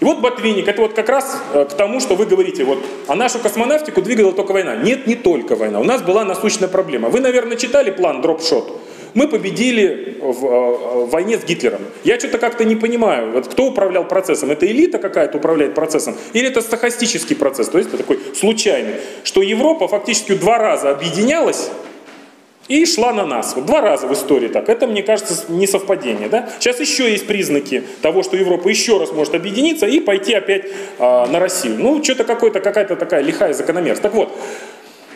И вот Ботвинник, это вот как раз э, к тому, что вы говорите, вот, а нашу космонавтику двигала только война. Нет, не только война. У нас была насущная проблема. Вы, наверное, читали план «Дропшот»? Мы победили в, э, войне с Гитлером. Я что-то как-то не понимаю, вот кто управлял процессом? Это элита какая-то управляет процессом? Или это стахастический процесс, то есть это такой случайный? Что Европа фактически два раза объединялась и шла на нас. Вот два раза в истории так. Это, мне кажется, не совпадение. Да? Сейчас еще есть признаки того, что Европа еще раз может объединиться и пойти опять а, на Россию. Ну, что-то какая-то такая лихая закономерность. Так вот,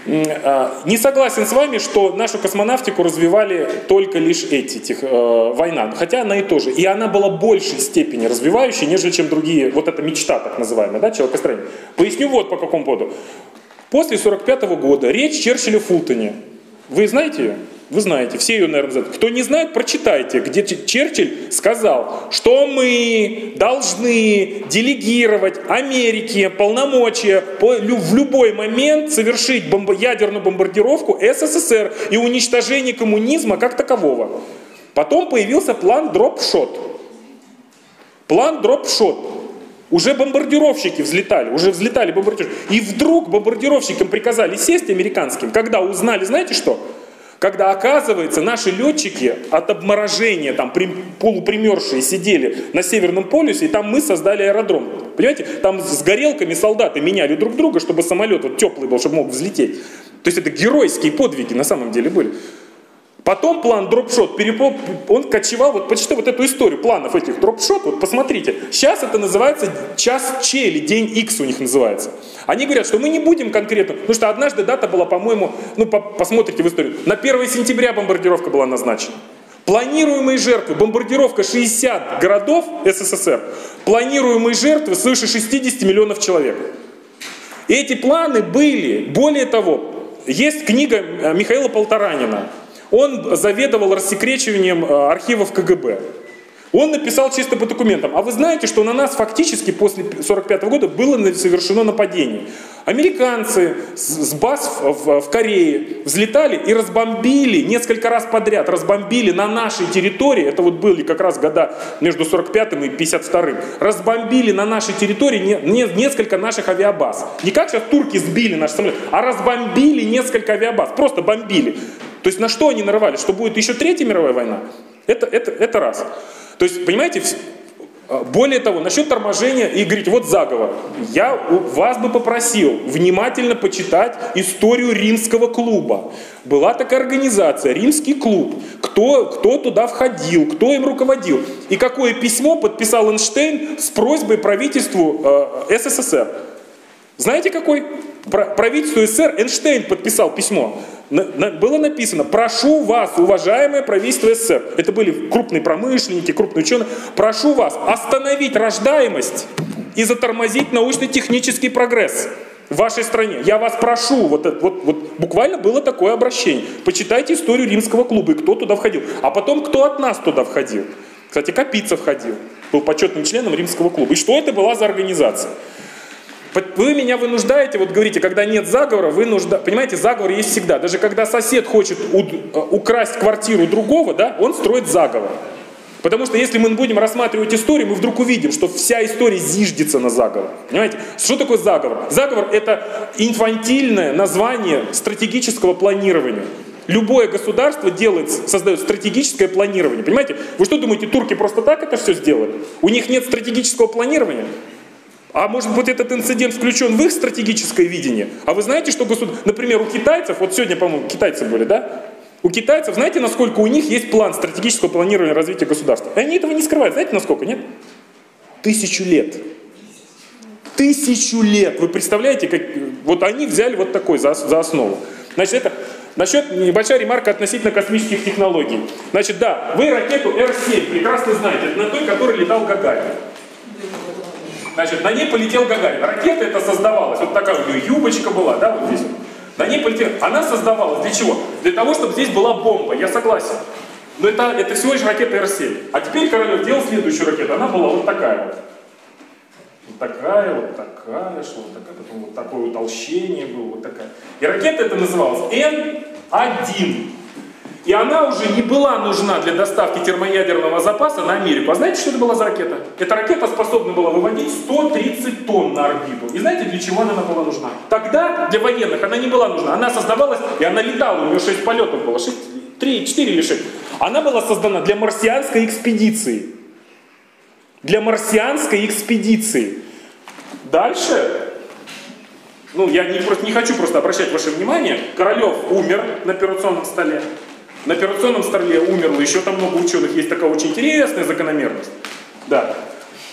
а, не согласен с вами, что нашу космонавтику развивали только лишь эти тех, э, война. Хотя она и тоже. И она была большей степени развивающей, нежели чем другие. Вот эта мечта так называемая, да, человекостроение. Поясню вот по какому поводу. После 1945 года речь Черчилля в Фултоне. Вы знаете ее? Вы знаете, все ее, наверное, знают. Кто не знает, прочитайте, где Черчилль сказал, что мы должны делегировать Америке полномочия в любой момент совершить бомбо- ядерную бомбардировку СССР и уничтожение коммунизма как такового. Потом появился план дропшот. План дропшот. Уже бомбардировщики взлетали, уже взлетали бомбардировщики. И вдруг бомбардировщикам приказали сесть американским, когда узнали, знаете что? Когда, оказывается, наши летчики от обморожения, там прим- полупримерзшие, сидели на Северном полюсе, и там мы создали аэродром. Понимаете? Там с горелками солдаты меняли друг друга, чтобы самолет вот теплый был, чтобы мог взлететь. То есть это геройские подвиги на самом деле были. Потом план дропшот, он кочевал, вот почитайте вот эту историю планов этих дропшот, вот посмотрите. Сейчас это называется час Ч или день X у них называется. Они говорят, что мы не будем конкретно, потому что однажды дата была, по-моему, ну по- посмотрите в историю, на 1 сентября бомбардировка была назначена. Планируемые жертвы, бомбардировка 60 городов СССР, планируемые жертвы свыше 60 миллионов человек. И эти планы были. Более того, есть книга э, Михаила Полторанина. Он заведовал рассекречиванием э, архивов КГБ. Он написал чисто по документам. А вы знаете, что на нас фактически после 1945 года было совершено нападение. Американцы с баз в, Корее взлетали и разбомбили несколько раз подряд, разбомбили на нашей территории, это вот были как раз года между 45 и 52, разбомбили на нашей территории не- не- несколько наших авиабаз. Не как сейчас турки сбили наш самолет, а разбомбили несколько авиабаз, просто бомбили. То есть на что они нарывались? Что будет еще Третья мировая война? Это, это, это раз. То есть, понимаете, а, более того, насчет торможения и говорить, вот заговор. Я вас бы попросил внимательно почитать историю римского клуба. Была такая организация, римский клуб. Кто, кто туда входил, кто им руководил. И какое письмо подписал Эйнштейн с просьбой правительству э, СССР. Знаете какой? Правительству СССР Эйнштейн подписал письмо. Было написано, прошу вас, уважаемое правительство СССР, это были крупные промышленники, крупные ученые, прошу вас остановить рождаемость и затормозить научно-технический прогресс в вашей стране. Я вас прошу, вот, вот, вот буквально было такое обращение. Почитайте историю римского клуба и кто туда входил. А потом, кто от нас туда входил. Кстати, Капица входил, был почетным членом римского клуба. И что это была за организация? Вы меня вынуждаете, вот говорите, когда нет заговора, вы нужда... Понимаете, заговор есть всегда. Даже когда сосед хочет уд- э, украсть квартиру другого, да, он строит заговор. Потому что если мы будем рассматривать историю, мы вдруг увидим, что вся история зиждется на заговор. Понимаете? Что такое заговор? Заговор – это инфантильное название стратегического планирования. Любое государство делает, создает стратегическое планирование. Понимаете? Вы что думаете, турки просто так это все сделали? У них нет стратегического планирования? А может быть этот инцидент включен в их стратегическое видение? А вы знаете, что государство... Например, у китайцев, вот сегодня, по-моему, китайцы были, да? У китайцев, знаете, насколько у них есть план стратегического планирования развития государства? И они этого не скрывают. Знаете, насколько, нет? Тысячу лет. Тысячу лет. Вы представляете, как... вот они взяли вот такой за, за основу. Значит, это Насчет небольшая ремарка относительно космических технологий. Значит, да, вы ракету Р-7 прекрасно знаете. Это на той, которой летал Гагарин. Значит, на ней полетел Гагарин. Ракета это создавалась. Вот такая у нее юбочка была, да, вот здесь. На ней полетел. Она создавалась для чего? Для того, чтобы здесь была бомба. Я согласен. Но это, это всего лишь ракета Р-7. А теперь Королев делал следующую ракету. Она была вот такая вот. Вот такая, вот такая, что вот такая, потом вот такое утолщение было, вот такая. И ракета это называлась Н-1. И она уже не была нужна для доставки термоядерного запаса на Америку. А знаете, что это была за ракета? Эта ракета способна была выводить 130 тонн на орбиту. И знаете, для чего она была нужна? Тогда для военных она не была нужна. Она создавалась, и она летала, у нее 6 полетов было, 6, 3, 4 или 6. Она была создана для марсианской экспедиции. Для марсианской экспедиции. Дальше ну, я не, просто не хочу просто обращать ваше внимание, Королев умер на операционном столе. На операционном столе умерло еще там много ученых, есть такая очень интересная закономерность. Да.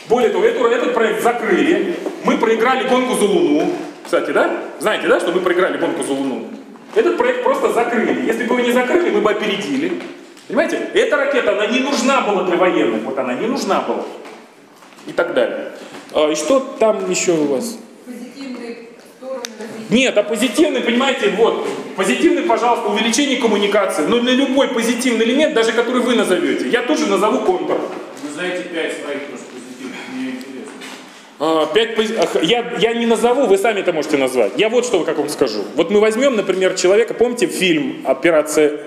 Более того, эту, этот проект закрыли, мы проиграли гонку за Луну. Кстати, да? Знаете, да, что мы проиграли гонку за Луну? Этот проект просто закрыли. Если бы его не закрыли, мы бы опередили. Понимаете? Эта ракета, она не нужна была для военных. Вот она не нужна была. И так далее. А, и что там еще у вас? Нет, а позитивный, понимаете, вот, позитивный, пожалуйста, увеличение коммуникации. Но на любой позитивный элемент, даже который вы назовете, я тоже назову контур. Вы знаете пять своих тоже позитивных, мне интересно. А, пять, я, я не назову, вы сами это можете назвать. Я вот что как вам скажу. Вот мы возьмем, например, человека, помните фильм «Операция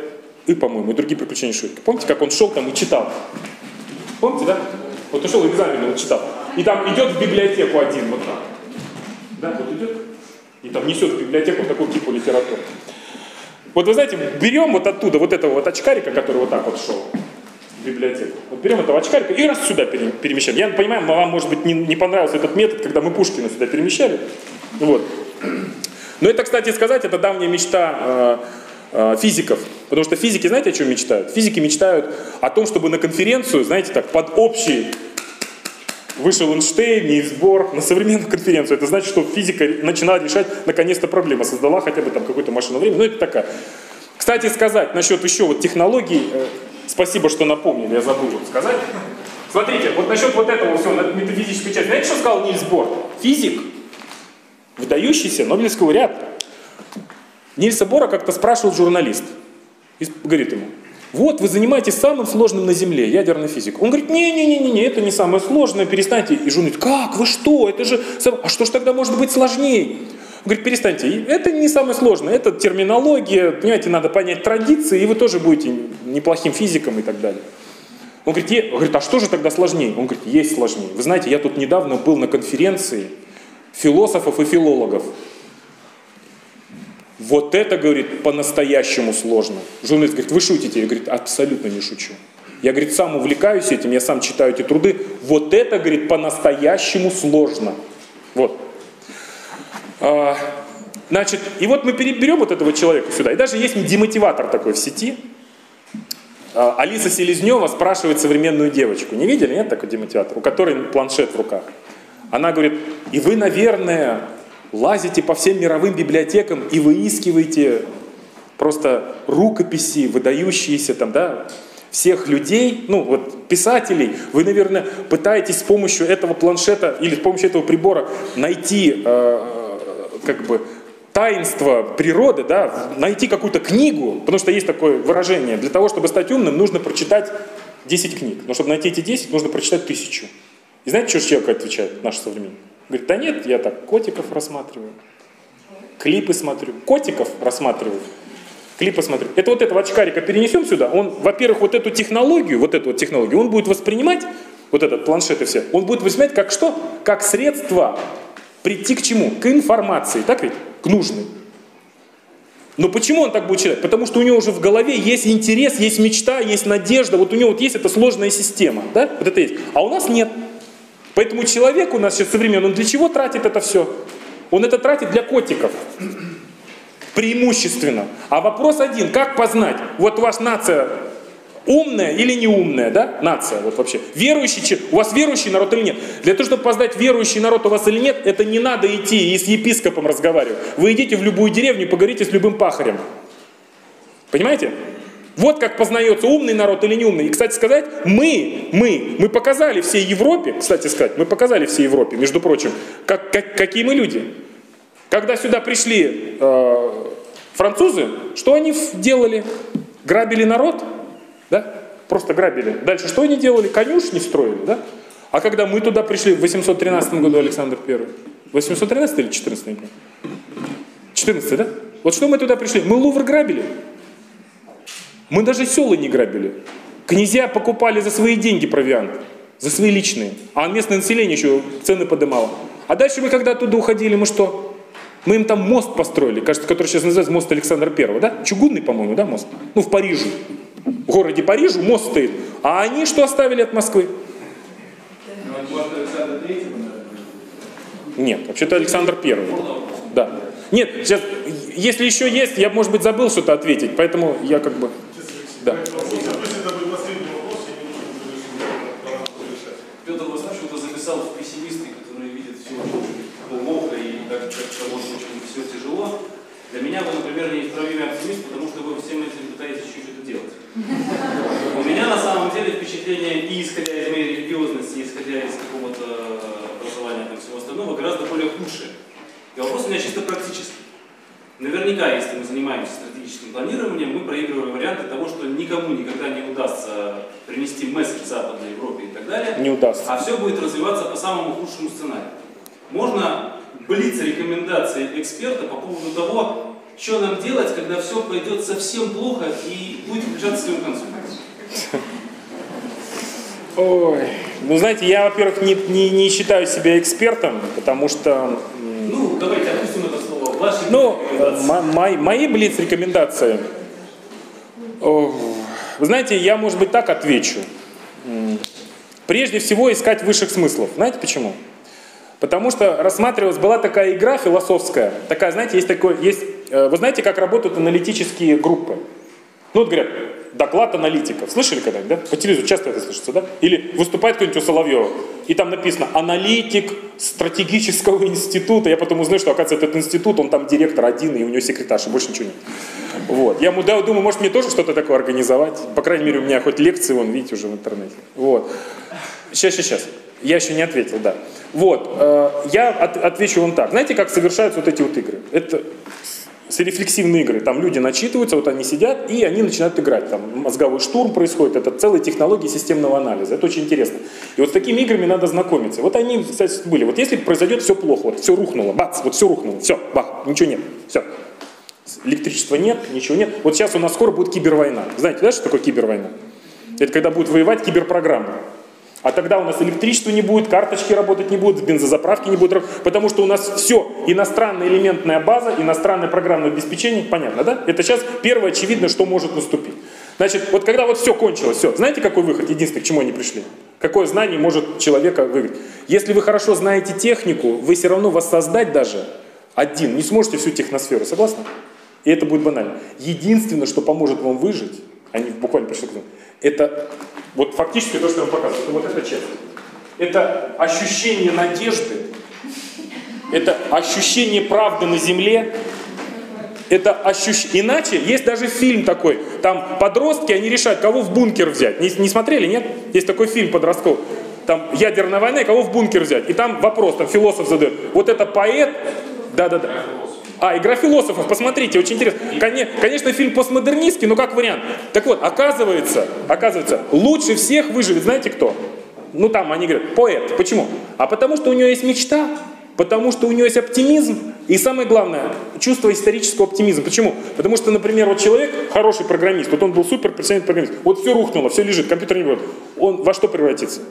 И», по-моему, и другие приключения Шурика. Помните, как он шел там и читал? Помните, да? Вот он шел экзамен, он читал. И там идет в библиотеку один, вот так. Да, вот идет и там несет в библиотеку такую типу литературы. Вот вы знаете, берем вот оттуда вот этого вот очкарика, который вот так вот шел в библиотеку. Вот берем этого очкарика и раз сюда перемещаем. Я понимаю, вам, может быть, не, не понравился этот метод, когда мы Пушкина сюда перемещали. Вот. Но это, кстати сказать, это давняя мечта э, э, физиков. Потому что физики, знаете, о чем мечтают? Физики мечтают о том, чтобы на конференцию, знаете, так, под общий Вышел Эйнштейн, Нильс Бор на современную конференцию. Это значит, что физика начинала решать наконец-то проблемы, создала хотя бы там какую-то машину времени. Ну, это такая. Кстати, сказать насчет еще вот технологий, э, спасибо, что напомнили, я забыл вот сказать. Смотрите, вот насчет вот этого всего, метафизической части. Знаете, что сказал Нильс Бор? Физик, выдающийся Нобелевский лауреат. Нильса Бора как-то спрашивал журналист. И говорит ему, вот, вы занимаетесь самым сложным на Земле, ядерной физикой. Он говорит, не-не-не, это не самое сложное, перестаньте. И жена говорит, как, вы что, это же, а что ж тогда может быть сложнее? Он говорит, перестаньте, это не самое сложное, это терминология, понимаете, надо понять традиции, и вы тоже будете неплохим физиком и так далее. Он говорит, е... он говорит, а что же тогда сложнее? Он говорит, есть сложнее. Вы знаете, я тут недавно был на конференции философов и филологов. Вот это, говорит, по-настоящему сложно. Журналист говорит, вы шутите? Я, говорит, абсолютно не шучу. Я, говорит, сам увлекаюсь этим, я сам читаю эти труды. Вот это, говорит, по-настоящему сложно. Вот. А, значит, и вот мы переберем вот этого человека сюда. И даже есть демотиватор такой в сети. А, Алиса Селезнева спрашивает современную девочку. Не видели, нет, такой демотиватор? У которой планшет в руках. Она говорит, и вы, наверное, лазите по всем мировым библиотекам и выискиваете просто рукописи, выдающиеся там, да, всех людей, ну вот писателей, вы, наверное, пытаетесь с помощью этого планшета или с помощью этого прибора найти э, как бы таинство природы, да, найти какую-то книгу, потому что есть такое выражение, для того, чтобы стать умным, нужно прочитать 10 книг, но чтобы найти эти 10, нужно прочитать тысячу. И знаете, что человек отвечает, наш современник? Говорит, да нет, я так котиков рассматриваю, клипы смотрю, котиков рассматриваю, клипы смотрю. Это вот этого очкарика перенесем сюда, он, во-первых, вот эту технологию, вот эту вот технологию, он будет воспринимать, вот этот планшет и все, он будет воспринимать как что? Как средство прийти к чему? К информации, так ведь? К нужной. Но почему он так будет читать? Потому что у него уже в голове есть интерес, есть мечта, есть надежда, вот у него вот есть эта сложная система, да? Вот это есть. А у нас нет. Поэтому человек у нас сейчас современный, он для чего тратит это все? Он это тратит для котиков. Преимущественно. А вопрос один, как познать? Вот ваша нация умная или не умная, да, нация, вот вообще. Верующий, у вас верующий народ или нет? Для того, чтобы познать, верующий народ у вас или нет, это не надо идти и с епископом разговаривать. Вы идите в любую деревню поговорите с любым пахарем. Понимаете? Вот как познается умный народ или не умный. И, кстати сказать, мы, мы, мы показали всей Европе, кстати сказать, мы показали всей Европе, между прочим, как, как, какие мы люди. Когда сюда пришли э, французы, что они делали? Грабили народ? Да? Просто грабили. Дальше что они делали? Конюшни строили, да? А когда мы туда пришли в 813 году, Александр I, 813 или 14, не помню? 14, да? Вот что мы туда пришли? Мы Лувр грабили. Мы даже села не грабили. Князья покупали за свои деньги провиант, за свои личные. А местное население еще цены подымало. А дальше мы когда оттуда уходили, мы что? Мы им там мост построили, кажется, который сейчас называется мост Александра Первого, да? Чугунный, по-моему, да, мост? Ну, в Париже. В городе Парижу мост стоит. А они что оставили от Москвы? Нет, вообще-то Александр Первый. Да. Нет, сейчас, если еще есть, я, может быть, забыл что-то ответить, поэтому я как бы... Да. Петр Васильевич записал в пессимисты, которые видят все плохо и как, как очень все тяжело. Для меня вы, например, не неисправимый оптимист, потому что вы всем этим пытаетесь еще что-то делать. У меня на самом деле впечатление, и исходя из моей религиозности, исходя из какого-то образования и всего остального, гораздо более худшее. И вопрос у меня чисто практический. Наверняка, если мы занимаемся стратегическим планированием, мы проигрываем варианты того, что никому никогда не удастся принести месседж в Западной Европе и так далее. Не удастся. А все будет развиваться по самому худшему сценарию. Можно блиц рекомендации эксперта по поводу того, что нам делать, когда все пойдет совсем плохо и будет приближаться к своему концу. Ой, ну знаете, я, во-первых, не, не, не считаю себя экспертом, потому что... Ну, давайте опустим это слово. Ваши ну, мои, мои блиц-рекомендации. Вы знаете, я, может быть, так отвечу. Прежде всего, искать высших смыслов. Знаете почему? Потому что рассматривалась, была такая игра философская, такая, знаете, есть такой, есть, э, вы знаете, как работают аналитические группы? Ну, вот говорят, доклад аналитиков. Слышали когда-нибудь, да? По телевизору часто это слышится, да? Или выступает кто-нибудь у Соловьева, и там написано «аналитик стратегического института». Я потом узнаю, что, оказывается, этот институт, он там директор один, и у него секретарша, больше ничего нет. Вот. Я да, думаю, может, мне тоже что-то такое организовать. По крайней мере, у меня хоть лекции, вон, видите, уже в интернете. Вот. Сейчас, сейчас, сейчас. Я еще не ответил, да. Вот, э, я от, отвечу вам так. Знаете, как совершаются вот эти вот игры? Это рефлексивные игры. Там люди начитываются, вот они сидят, и они начинают играть. Там мозговой штурм происходит, это целые технологии системного анализа. Это очень интересно. И вот с такими играми надо знакомиться. Вот они, кстати, были. Вот если произойдет все плохо, вот все рухнуло, бац, вот все рухнуло, все, бах, ничего нет, все. Электричества нет, ничего нет. Вот сейчас у нас скоро будет кибервойна. Знаете, да, что такое кибервойна? Это когда будет воевать киберпрограмма. А тогда у нас электричества не будет, карточки работать не будут, бензозаправки не будут, потому что у нас все, иностранная элементная база, иностранное программное обеспечение, понятно, да? Это сейчас первое очевидно, что может наступить. Значит, вот когда вот все кончилось, все, знаете, какой выход, единственный, к чему они пришли? Какое знание может человека выиграть? Если вы хорошо знаете технику, вы все равно воссоздать даже один не сможете всю техносферу, согласны? И это будет банально. Единственное, что поможет вам выжить, они буквально пришли к этому, это вот фактически то, что я вам показываю, это вот эта часть. Это ощущение надежды, это ощущение правды на земле, это ощущение... Иначе есть даже фильм такой, там подростки, они решают, кого в бункер взять. Не, не смотрели, нет? Есть такой фильм подростковый. Там ядерная война, и кого в бункер взять. И там вопрос, там философ задает. Вот это поэт, да-да-да. А, игра философов, посмотрите, очень интересно. Конечно, фильм постмодернистский, но как вариант. Так вот, оказывается, оказывается, лучше всех выживет, знаете кто? Ну там они говорят, поэт. Почему? А потому что у него есть мечта, потому что у него есть оптимизм, и самое главное, чувство исторического оптимизма. Почему? Потому что, например, вот человек, хороший программист, вот он был супер профессиональный программист, вот все рухнуло, все лежит, компьютер не будет. Он во что превратится?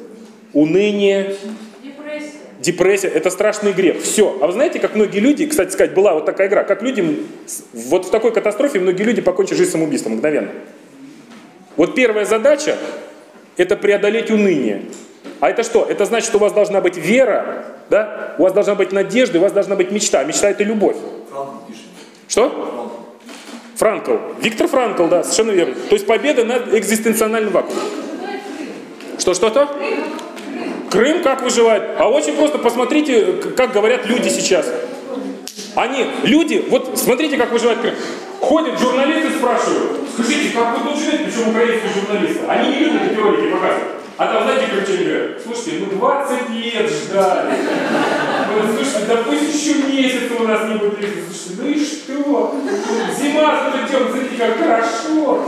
Уныние, депрессия, это страшный грех. Все. А вы знаете, как многие люди, кстати сказать, была вот такая игра, как люди, вот в такой катастрофе многие люди покончат жизнь самоубийством мгновенно. Вот первая задача – это преодолеть уныние. А это что? Это значит, что у вас должна быть вера, да? У вас должна быть надежда, у вас должна быть мечта. Мечта это любовь. Что? Франкл. Виктор Франкл, да, совершенно верно. То есть победа над экзистенциональным вакуумом. Что, что-то? Крым как выживает? А очень просто посмотрите, как говорят люди сейчас. Они, люди, вот смотрите, как выживает Крым. Ходят журналисты, спрашивают, скажите, как вы тут живете, причем украинские журналисты. Они не любят эти ролики показывать. А там, знаете, короче, они говорят, слушайте, мы 20 лет ждали. Мы, слушайте, да пусть еще месяц у нас не будет Слушайте, ну и что? Зима, смотрите, смотрите, как хорошо.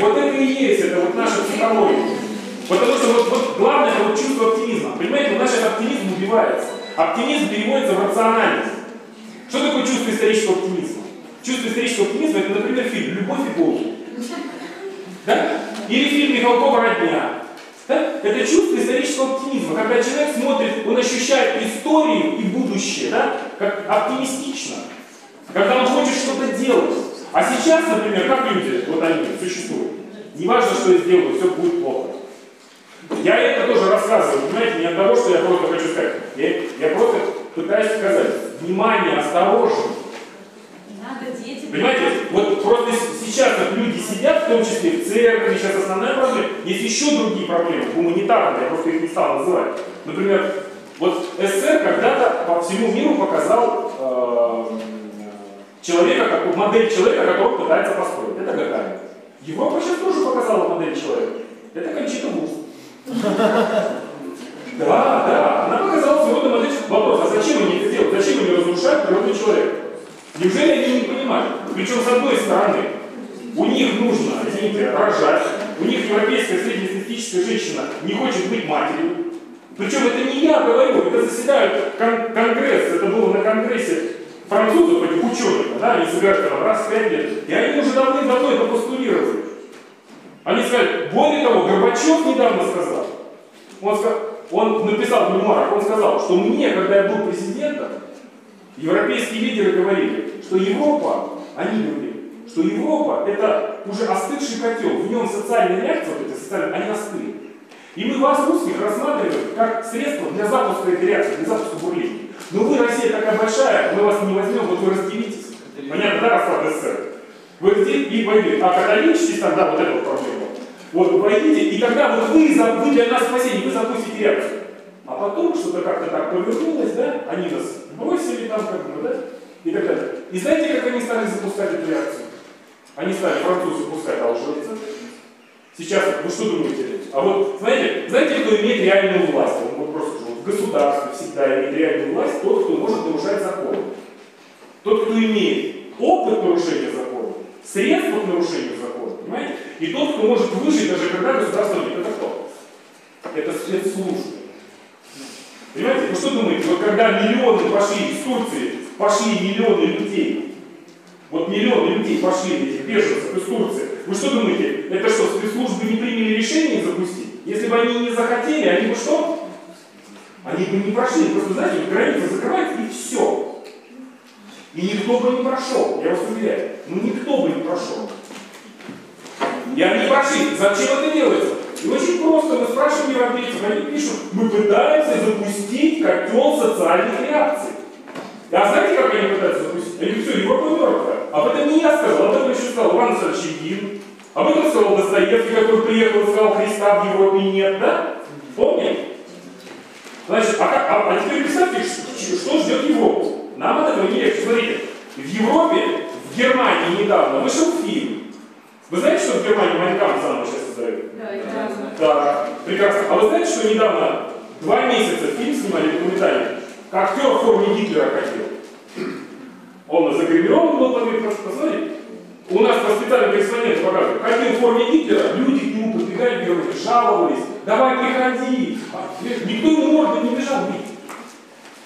Вот это и есть, это вот наша психология. Потому что вот, вот главное вот чувство оптимизма. Понимаете, наш оптимизм убивается. Оптимизм переводится в рациональность. Что такое чувство исторического оптимизма? Чувство исторического оптимизма это, например, фильм «Любовь и голубь». Да? Или фильм Михалкова «Родня». Да? Это чувство исторического оптимизма, когда человек смотрит, он ощущает историю и будущее, да? как оптимистично, когда он хочет что-то делать. А сейчас, например, как люди, вот они существуют, не важно, что я сделаю, все будет плохо. Я это тоже рассказываю, понимаете, не от того, что я просто хочу сказать. Я, я просто пытаюсь сказать, внимание, осторожно, Понимаете, вот просто сейчас как люди сидят, в том числе в церкви, сейчас основная проблема, есть еще другие проблемы, гуманитарные, я просто их не стал называть. Например, вот СССР когда-то по всему миру показал э, человека, как, модель человека, которого пытается построить. Это Гагарин. Европа сейчас тоже показала модель человека. Это Кончита Вурст. Да, да, она показала своего модель. Вопрос, а зачем они это делают? Зачем они разрушают природу человека? Неужели они не понимают? Причем с одной стороны, у них нужно, извините, рожать, у них европейская среднестатистическая женщина не хочет быть матерью. Причем это не я говорю, это заседают кон конгресс, это было на конгрессе французов, этих ученых, да, они собираются там раз в пять лет, и они уже давным-давно это постулировали. Они сказали, более того, Горбачев недавно сказал, он, он написал в мемуарах, он сказал, что мне, когда я был президентом, Европейские лидеры говорили, что Европа, они говорили, что Европа это уже остывший котел, в нем социальные реакции, вот эти социальные, они остыли. И мы вас, русских, рассматриваем как средство для запуска этой реакции, для запуска бурления. Но вы, Россия такая большая, мы вас не возьмем, вот вы разделитесь. Понятно, да, распад СССР? Вы здесь и войдете. А когда лечитесь, тогда вот эта вот проблема. Вот войдите, и тогда вот вы, вы для нас спасение, вы запустите реакцию. А потом что-то как-то так повернулось, да, они нас бросили там как бы, да, и так далее. И знаете, как они стали запускать эту реакцию? Они стали французы пускать алжирцев. Сейчас, вы что думаете? А вот, знаете, знаете, кто имеет реальную власть? Он просто вот в всегда имеет реальную власть тот, кто может нарушать закон. Тот, кто имеет опыт нарушения закона, средства к нарушению закона, понимаете? И тот, кто может выжить, даже когда государство нет. Это кто? Это спецслужбы. Понимаете, вы что думаете, вот когда миллионы пошли из Турции, пошли миллионы людей, вот миллионы людей пошли, этих беженцев из Турции, вы что думаете, это что, спецслужбы не приняли решение запустить? Если бы они не захотели, они бы что? Они бы не прошли, просто, знаете, граница закрывается и все. И никто бы не прошел, я вас уверяю, ну никто бы не прошел. И они прошли. Зачем это делается? И очень просто, мы спрашиваем европейцев, они пишут, мы пытаемся запустить котел социальных реакций. А знаете, как они пытаются запустить? Они говорят, все, Европа мертвая. Об этом не я сказал, об этом еще сказал Иван Сарчегин. Об этом сказал Достоевский, который приехал и сказал, Христа в Европе нет, да? Помните? Значит, а, а, а теперь представьте, что, что ждет Европу. Нам от этого не легче. Смотрите, в Европе, в Германии недавно вышел фильм. Вы знаете, что в Германии Майнкамп заново сейчас создают? Да, да. Прекрасно. А вы знаете, что недавно, два месяца фильм снимали документальный, как актер в форме Гитлера ходил? Он загримирован был, посмотрите. У нас по специальным корреспондентам показывают. Ходил в форме Гитлера, люди к нему подбегали, говорили, жаловались. Давай, приходи. Никто ему морды не бежал бить.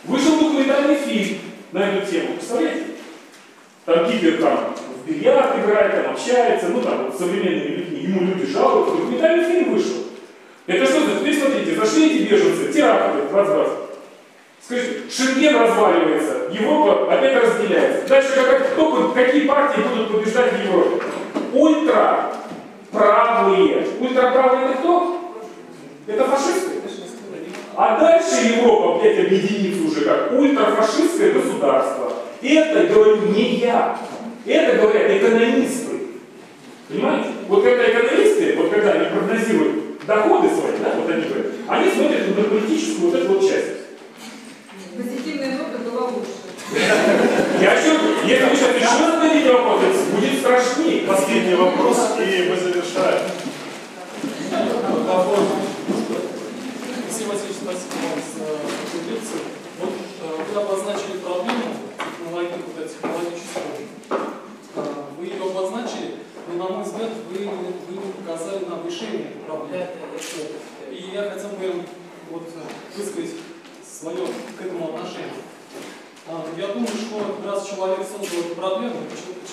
Вышел документальный фильм на эту тему. Представляете? Там Гитлер там в бильярд играет, там общается, ну там вот с современными людьми. Ему люди жалуются. Документальный фильм вышел. Это что? Теперь смотрите, зашли эти беженцы, теракты, 20 Скажите, Шенген разваливается, Европа опять разделяется. Дальше как, кто, какие партии будут побеждать в Европе? Ультра правые. Ультраправые это кто? Это фашисты. А дальше Европа, блядь, объединится уже как ультрафашистское государство. Это говорю не я. Это говорят экономисты. Понимаете? Вот когда экономисты, вот когда они прогнозируют доходы свои, да, вот они говорят, они смотрят на политическую вот эту вот часть. Позитивная нота была лучше. Я еще, если вы сейчас еще зададите вопрос, будет страшнее. Последний вопрос, и мы завершаем. Алексей Васильевич, спасибо вам эту лекцию. Вот вы обозначили проблему технологическую. Вы ее обозначили, но, на мой взгляд, вы, вы не показали нам решение проблемы. И я хотел бы вот, высказать свое к этому отношение. Я думаю, что раз человек создал эту проблему,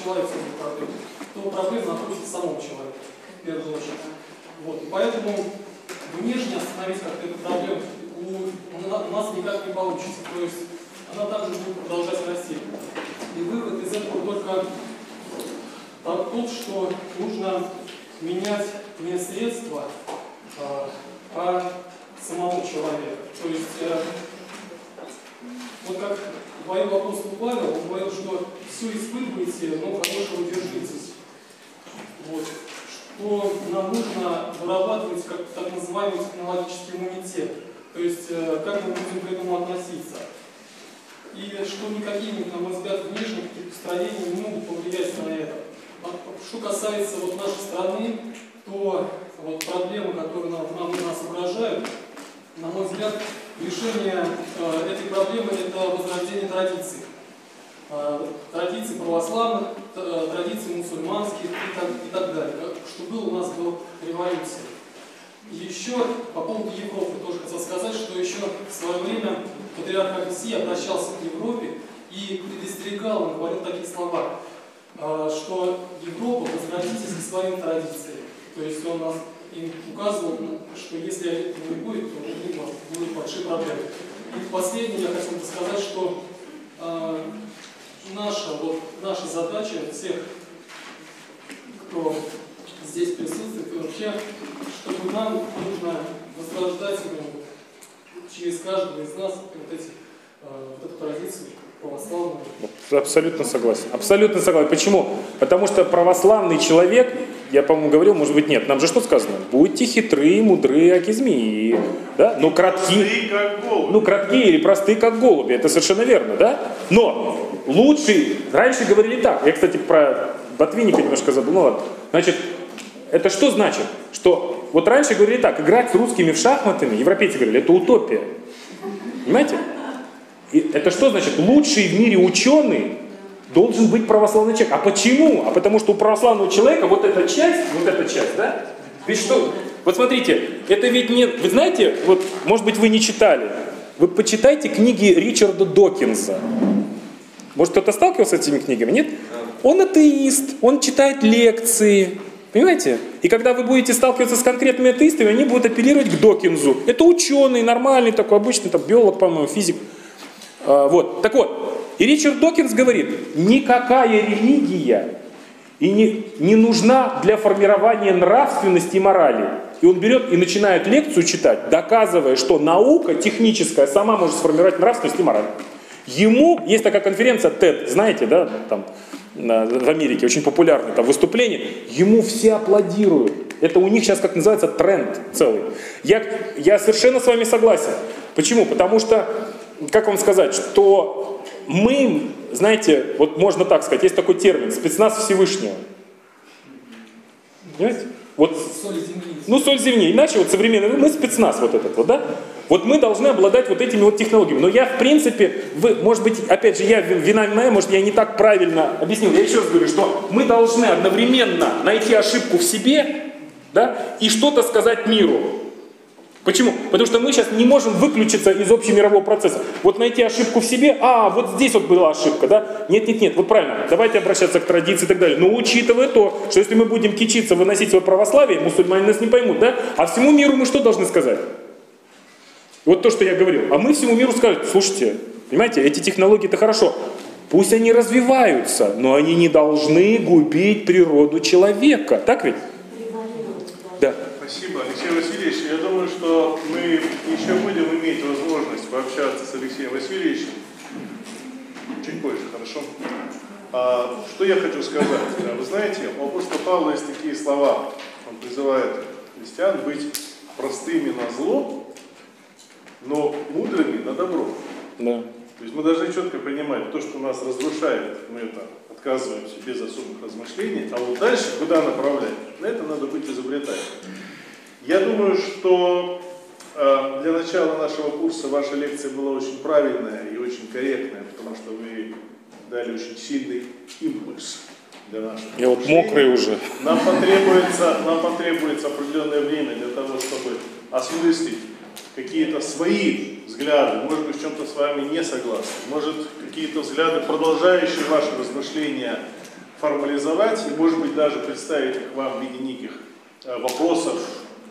человек создал проблему, то проблема находится в самом человеке, в первую очередь. Вот. Поэтому внешне остановить как-то эту проблему у, у нас никак не получится. То есть она также будет продолжать расти. И вывод из этого только тот, что нужно менять не средства, а, а самого человека. То есть, э, вот как говорил апостол Павел, он говорил, что все испытывайте, но хорошего держитесь. Вот. Что нам нужно вырабатывать как, так называемый технологический иммунитет. То есть, как мы будем к этому относиться. И что никакие, на мой взгляд, внешние какие-то строения не могут повлиять на это. Что касается вот нашей страны, то вот проблемы, которые нам, нам, нас угрожают, на мой взгляд, решение э, этой проблемы – это возрождение традиций. Э, традиций православных, э, традиций мусульманских и так, и так далее, что было у нас до революции. Еще по поводу Европы тоже хотел сказать, что еще в свое время патриарх Алексей обращался к Европе и предостерегал, он говорил такие слова, э, что Европа, возвратитесь к своим традициям. То есть он нас им указывал, что если этого не будет, то у них будут большие проблемы. И последнее я хотел бы сказать, что э, наша, вот, наша задача всех, кто здесь присутствует, и вообще, чтобы нам нужно возрождать через каждого из нас вот, эти, э, вот эту традицию православную. Абсолютно согласен. Абсолютно согласен. Почему? Потому что православный человек, я, по-моему, говорил, может быть, нет. Нам же что сказано? Будьте хитрые, мудрые, аки змеи. Да? Ну, кратки. Ну, краткие или простые, как голуби. Это совершенно верно, да? Но лучший, раньше говорили так. Я, кстати, про Ботвинника немножко забыл. Ну, ладно. Значит, это что значит? Что вот раньше говорили так, играть с русскими в шахматами, европейцы говорили, это утопия. Понимаете? И это что значит? Лучший в мире ученый должен быть православный человек. А почему? А потому что у православного человека вот эта часть, вот эта часть, да? Ведь что? Вот смотрите, это ведь не... Вы знаете, вот, может быть, вы не читали. Вы почитайте книги Ричарда Докинза. Может, кто-то сталкивался с этими книгами? Нет? Он атеист, он читает лекции, Понимаете? И когда вы будете сталкиваться с конкретными атеистами, они будут апеллировать к Докинзу. Это ученый, нормальный, такой обычный, там, биолог, по-моему, физик. А, вот. Так вот, и Ричард Докинс говорит, никакая религия и не, не нужна для формирования нравственности и морали. И он берет и начинает лекцию читать, доказывая, что наука техническая сама может сформировать нравственность и мораль. Ему, есть такая конференция TED, знаете, да, там, в Америке, очень популярное там выступление, ему все аплодируют. Это у них сейчас, как называется, тренд целый. Я, я совершенно с вами согласен. Почему? Потому что, как вам сказать, что мы, знаете, вот можно так сказать, есть такой термин, спецназ Всевышнего. Понимаете? Вот, соль. Ну, соль земли. Иначе вот современный, мы спецназ вот этот вот, да? Вот мы должны обладать вот этими вот технологиями. Но я, в принципе, вы, может быть, опять же, я вина моя, может, я не так правильно объяснил. Я еще раз говорю, что мы должны одновременно найти ошибку в себе, да, и что-то сказать миру. Почему? Потому что мы сейчас не можем выключиться из общемирового процесса. Вот найти ошибку в себе, а, вот здесь вот была ошибка, да? Нет, нет, нет, вот правильно, давайте обращаться к традиции и так далее. Но учитывая то, что если мы будем кичиться, выносить свое православие, мусульмане нас не поймут, да? А всему миру мы что должны сказать? Вот то, что я говорил. А мы всему миру скажем, слушайте, понимаете, эти технологии это хорошо. Пусть они развиваются, но они не должны губить природу человека. Так ведь? Да. Спасибо, Алексей Васильевич. Что мы еще будем иметь возможность пообщаться с Алексеем Васильевичем чуть позже, хорошо? А, что я хочу сказать? Вы знаете, у апостола Павла есть такие слова. Он призывает христиан быть простыми на зло, но мудрыми на добро. Да. То есть мы должны четко понимать, то, что нас разрушает, мы это отказываемся без особых размышлений, а вот дальше куда направлять, на это надо быть изобретательным. Я думаю, что э, для начала нашего курса ваша лекция была очень правильная и очень корректная, потому что вы дали очень сильный импульс для нашего Я вот мокрый уже. Нам потребуется, нам потребуется определенное время для того, чтобы осмыслить какие-то свои взгляды, может быть, в чем-то с вами не согласны, может, какие-то взгляды, продолжающие ваши размышления, формализовать и, может быть, даже представить их вам в виде неких э, вопросов,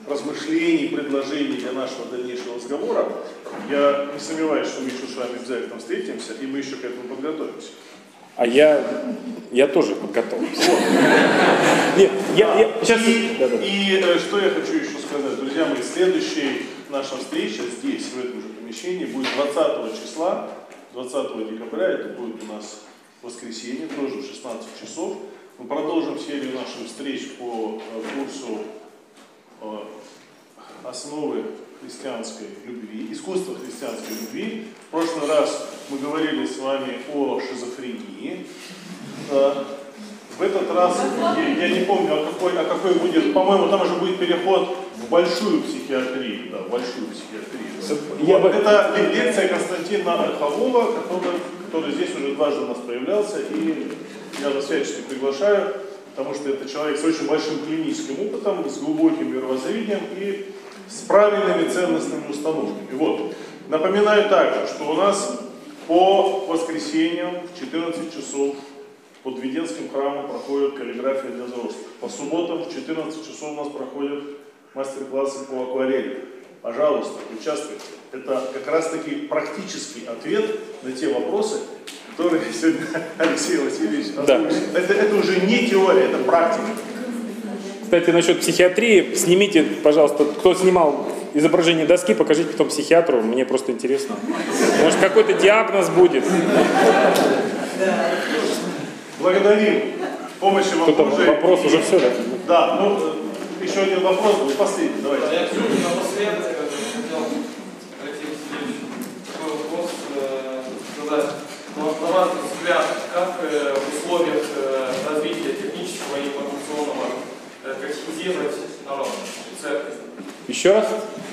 размышлений, предложений для нашего дальнейшего разговора. Я не сомневаюсь, что мы еще с вами обязательно встретимся, и мы еще к этому подготовимся. А я, я тоже подготовился. Нет, я, я сейчас... И, э, что я хочу еще сказать, друзья мои, следующая наша встреча здесь, в этом же помещении, будет 20 числа, 20 декабря, это будет у нас воскресенье, тоже в 16 часов. Мы продолжим серию наших встреч по э, курсу основы христианской любви, искусство христианской любви. В прошлый раз мы говорили с вами о шизофрении. Э, в этот раз, я, я не помню, а какой, а какой будет, по-моему, там уже будет переход в большую психиатрию, да, в большую психиатрию. Я вот, бы... Это лекция Константина Архалова, который, который здесь уже дважды у нас появлялся, и я вас всячески приглашаю, потому что это человек с очень большим клиническим опытом, с глубоким мировоззрением и с правильными ценностными установками. Вот. Напоминаю также, что у нас по воскресеньям в 14 часов под Веденским храмом проходит каллиграфия для взрослых. По субботам в 14 часов у нас проходят мастер-классы по акварели. Пожалуйста, участвуйте. Это как раз таки практический ответ на те вопросы, которые сегодня Алексей Васильевич да. это, это уже не теория, это практика. Кстати, насчет психиатрии, снимите, пожалуйста, кто снимал изображение доски, покажите потом психиатру, мне просто интересно. Может, какой-то диагноз будет. Благодарим. Помощи вам Кто-то уже. вопрос уже все, да? Да, ну, еще один вопрос, будет последний, давайте. Я напоследок хотел, Алексей Васильевич, такой вопрос э, задать. На ваш взгляд, как э, в условиях э, развития технического и информационного катехизировать народ, церковь. Еще раз?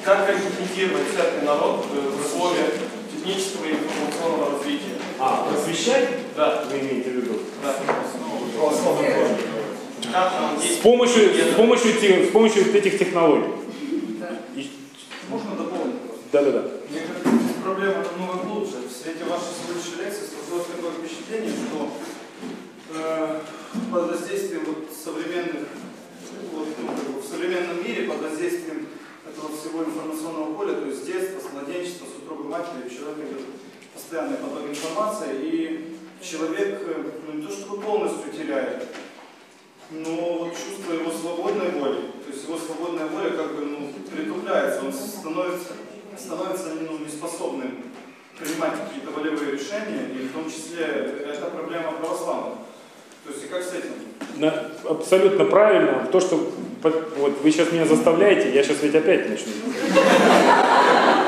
Как катехизировать церковь народ в условиях технического и информационного развития? А, просвещать? Да. Вы имеете в виду? Да. С помощью, с помощью, с помощью этих технологий. Да. Можно дополнить? Да, да, да. Мне кажется, проблема намного глубже. В свете вашей сегодняшней лекции сложилось такое впечатление, что э, под воздействием вот современных вот, ну, в современном мире под воздействием этого всего информационного поля, то есть с детства, с младенчества, с утробы матери, у человека идет постоянный поток информации, и человек ну, не то чтобы полностью теряет, но вот чувство его свободной воли, то есть его свободная воля как бы ну, притупляется, он становится, становится ну, неспособным принимать какие-то волевые решения, и в том числе это проблема православных. То есть и как с этим? На, абсолютно правильно. То, что вот вы сейчас меня заставляете, я сейчас ведь опять начну.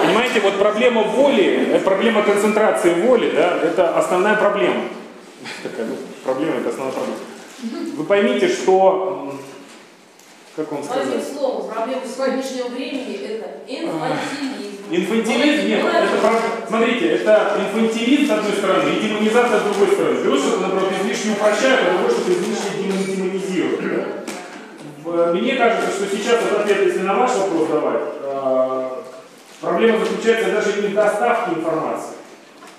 Понимаете, вот проблема воли, э, проблема концентрации воли, да, это основная проблема. Такая, ну, проблема, это основная проблема. Вы поймите, что, как вам сказать? Одним словом, проблема сегодняшнего времени это инфантилизм. Инфантилизм? Нет, это, смотрите, это инфантилизм с одной стороны и демонизация с другой стороны. Берут что-то, например, излишне упрощают, а другое что-то излишне демонизируют. Да? Мне кажется, что сейчас вот ответ, если на ваш вопрос давать, а, проблема заключается даже не в доставке информации.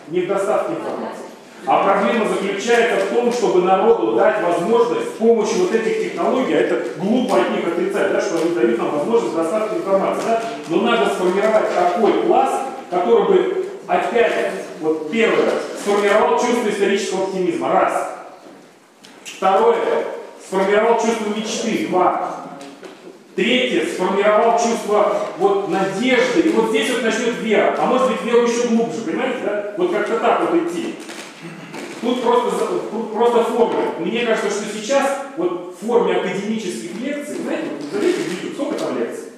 Не в доставке информации. А проблема заключается в том, чтобы народу дать возможность с помощью вот этих технологий, а это глупо от них отрицать, да, что они дают нам возможность доставки информации, да, но надо сформировать такой пласт, который бы опять, вот первое, сформировал чувство исторического оптимизма, раз. Второе, сформировал чувство мечты, два. Третье, сформировал чувство вот надежды, и вот здесь вот начнет вера, а может быть веру еще глубже, понимаете, да? Вот как-то так вот идти. Тут просто, тут просто форма. Мне кажется, что сейчас вот в форме академических лекций, знаете, вот смотрите, видео, сколько там лекций?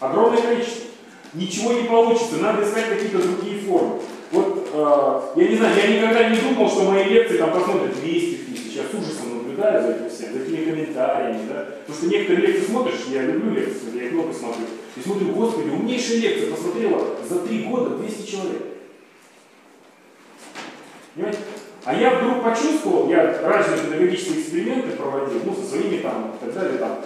Огромное количество. Ничего не получится, надо искать какие-то другие формы. Вот, э, я не знаю, я никогда не думал, что мои лекции там посмотрят 200 тысяч. Я с ужасом наблюдаю за этим всем, за этими комментариями, да. Потому что некоторые лекции смотришь, я люблю лекции, я их много смотрю. И смотрю, господи, умнейшая лекция посмотрела за три года 200 человек. Понимаете? А я вдруг почувствовал, я разные педагогические эксперименты проводил, ну, со своими там, и так далее, там.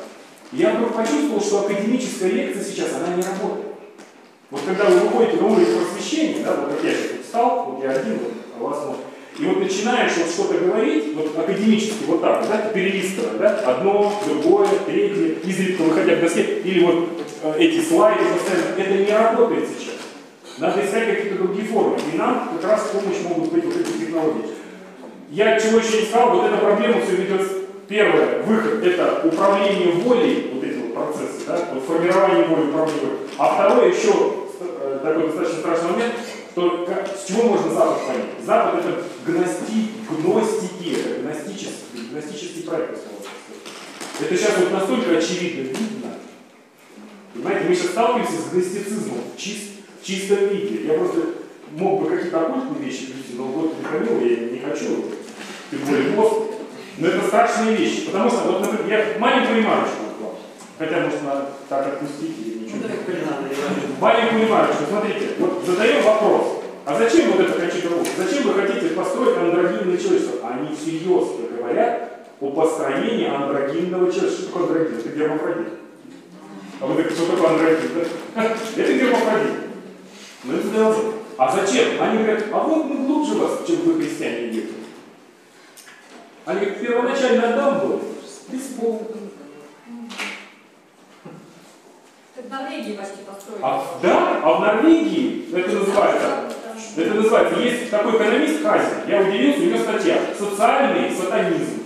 я вдруг почувствовал, что академическая лекция сейчас, она не работает. Вот когда вы выходите на уровень просвещения, да, вот как я сейчас встал, вот я один, вот, а вас вот, и вот начинаешь вот что-то говорить, вот академически, вот так, да, перелистывая, да, одно, другое, третье, изредка выходя к доске, или вот э, эти слайды постоянно, это не работает сейчас. Надо искать какие-то другие формы. И нам как раз помощь могут быть вот эти технологии. Я чего еще не сказал, вот эта проблема все ведет. Первое, выход, это управление волей, вот эти вот процессы, да, вот формирование воли, управление. А второе еще э, такой достаточно страшный момент, что как, с чего можно Запад понять? Запад это гности, гностики, это гностический, гностический проект. Это сейчас вот настолько очевидно видно. Понимаете, мы сейчас сталкиваемся с гностицизмом в, чист, в чистом виде. Я просто мог бы какие-то оккультные вещи привести, но вот не я не хочу, более мозг. Но это страшные вещи, потому что, вот, например, я маленькую ремарочку вам, хотя, может, надо так отпустить или ничего. Маленькую ремарочку, смотрите, вот задаем вопрос, а зачем вот это Кончита Вурст? Зачем вы хотите построить андрогинное человечество? Они всерьез говорят о построении андрогинного человечества. Что такое андрогин? Это гермафродит. А вы так, что такое андрогин? Это гермафродит. Ну это сделано. А зачем? Они говорят, а вот мы лучше вас, чем вы христиане нет. Они говорят, первоначально Адам был Бога. в Норвегии почти построили. А, да, а в Норвегии это называется, это называется, есть такой экономист Хази, я удивился, у него статья «Социальный сатанизм».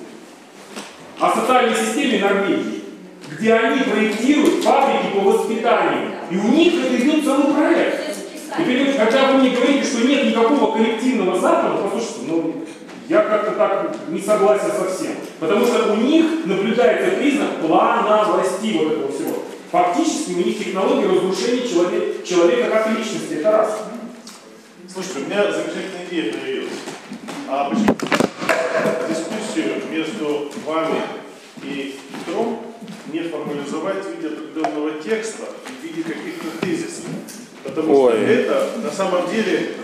О социальной системе Норвегии, где они проектируют фабрики по воспитанию. И у них это идет целый проект. И когда вы мне говорите, что нет никакого коллективного Запада, послушайте, ну, я как-то так не согласен со всем. Потому что у них наблюдается признак плановости вот этого всего. Фактически у них технология разрушения человека, человека как личности. Это раз. Слушайте, у меня замечательная идея появилась. А почему дискуссию между вами и Петром не формализовать в виде определенного текста, в виде каких-то тезисов? Потому Ой. что это, на самом деле,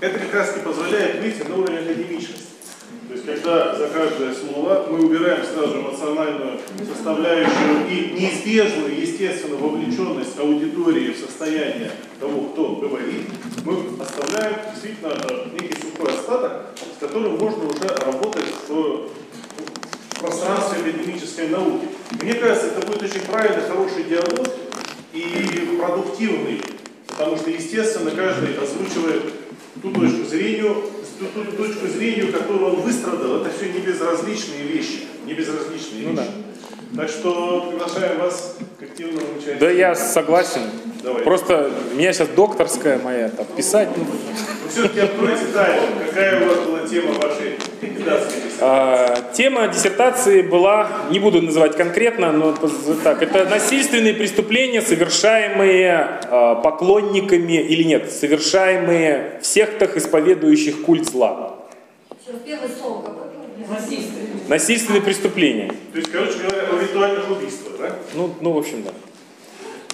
это как раз и позволяет выйти на уровень академичности. То есть, когда за каждое слово мы убираем сразу эмоциональную составляющую и неизбежную, естественно, вовлеченность аудитории в состояние того, кто говорит, мы оставляем действительно некий сухой остаток, с которым можно уже работать в пространстве академической науки. Мне кажется, это будет очень правильный, хороший диалог и продуктивный Потому что, естественно, каждый озвучивает ту точку зрения, ту, ту точку зрения, которую он выстрадал. Это все не безразличные вещи. Не безразличные ну, вещи. Да. Так что приглашаем вас к активному участию. Да, я согласен. Давай. Просто у меня сейчас докторская моя, там, писать. Ну. Все-таки откройте тайну. Какая у вас была тема вашей тема диссертации была, не буду называть конкретно, но так, это насильственные преступления, совершаемые а, поклонниками или нет, совершаемые в сектах, исповедующих культ зла. Первое слово какое? Насильственные. Насильственные преступления. То есть, короче говоря, о ритуальных убийствах, да? Ну, ну в общем, да.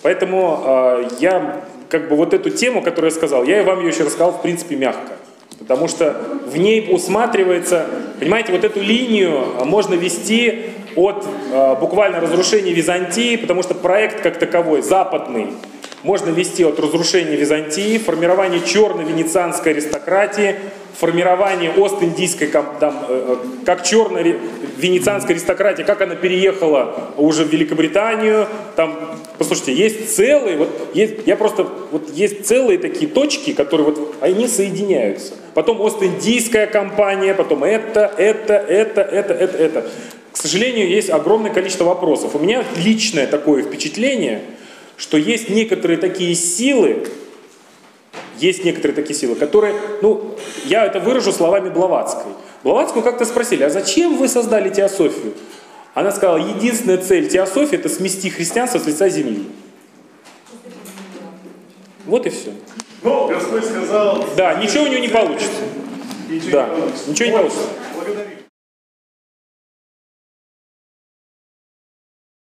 Поэтому э, я как бы вот эту тему, которую я сказал, я вам ее еще рассказал в принципе мягко. Потому что в ней усматривается, понимаете, вот эту линию можно вести от э, буквально разрушения Византии, потому что проект как таковой, западный, можно вести от разрушения Византии, формирования черной венецианской аристократии, формирование Ост-Индийской, э, э, как черная венецианская аристократия, как она переехала уже в Великобританию, там, послушайте, есть целые, вот есть, я просто, вот есть целые такие точки, которые вот, они соединяются. Потом Ост-Индийская компания, потом это, это, это, это, это, это. сожалению, есть огромное количество вопросов. У меня личное такое впечатление, что есть некоторые такие силы, есть некоторые такие силы, которые, ну, я это выражу словами Блаватской. Блаватскую как-то спросили, а зачем вы создали теософию? Она сказала, единственная цель теософии – это смести христианство с лица земли. Вот и все. Ну, Господь сказал... Да, ничего у него не получится. Ничего Да, не получится. ничего не получится. Благодарю.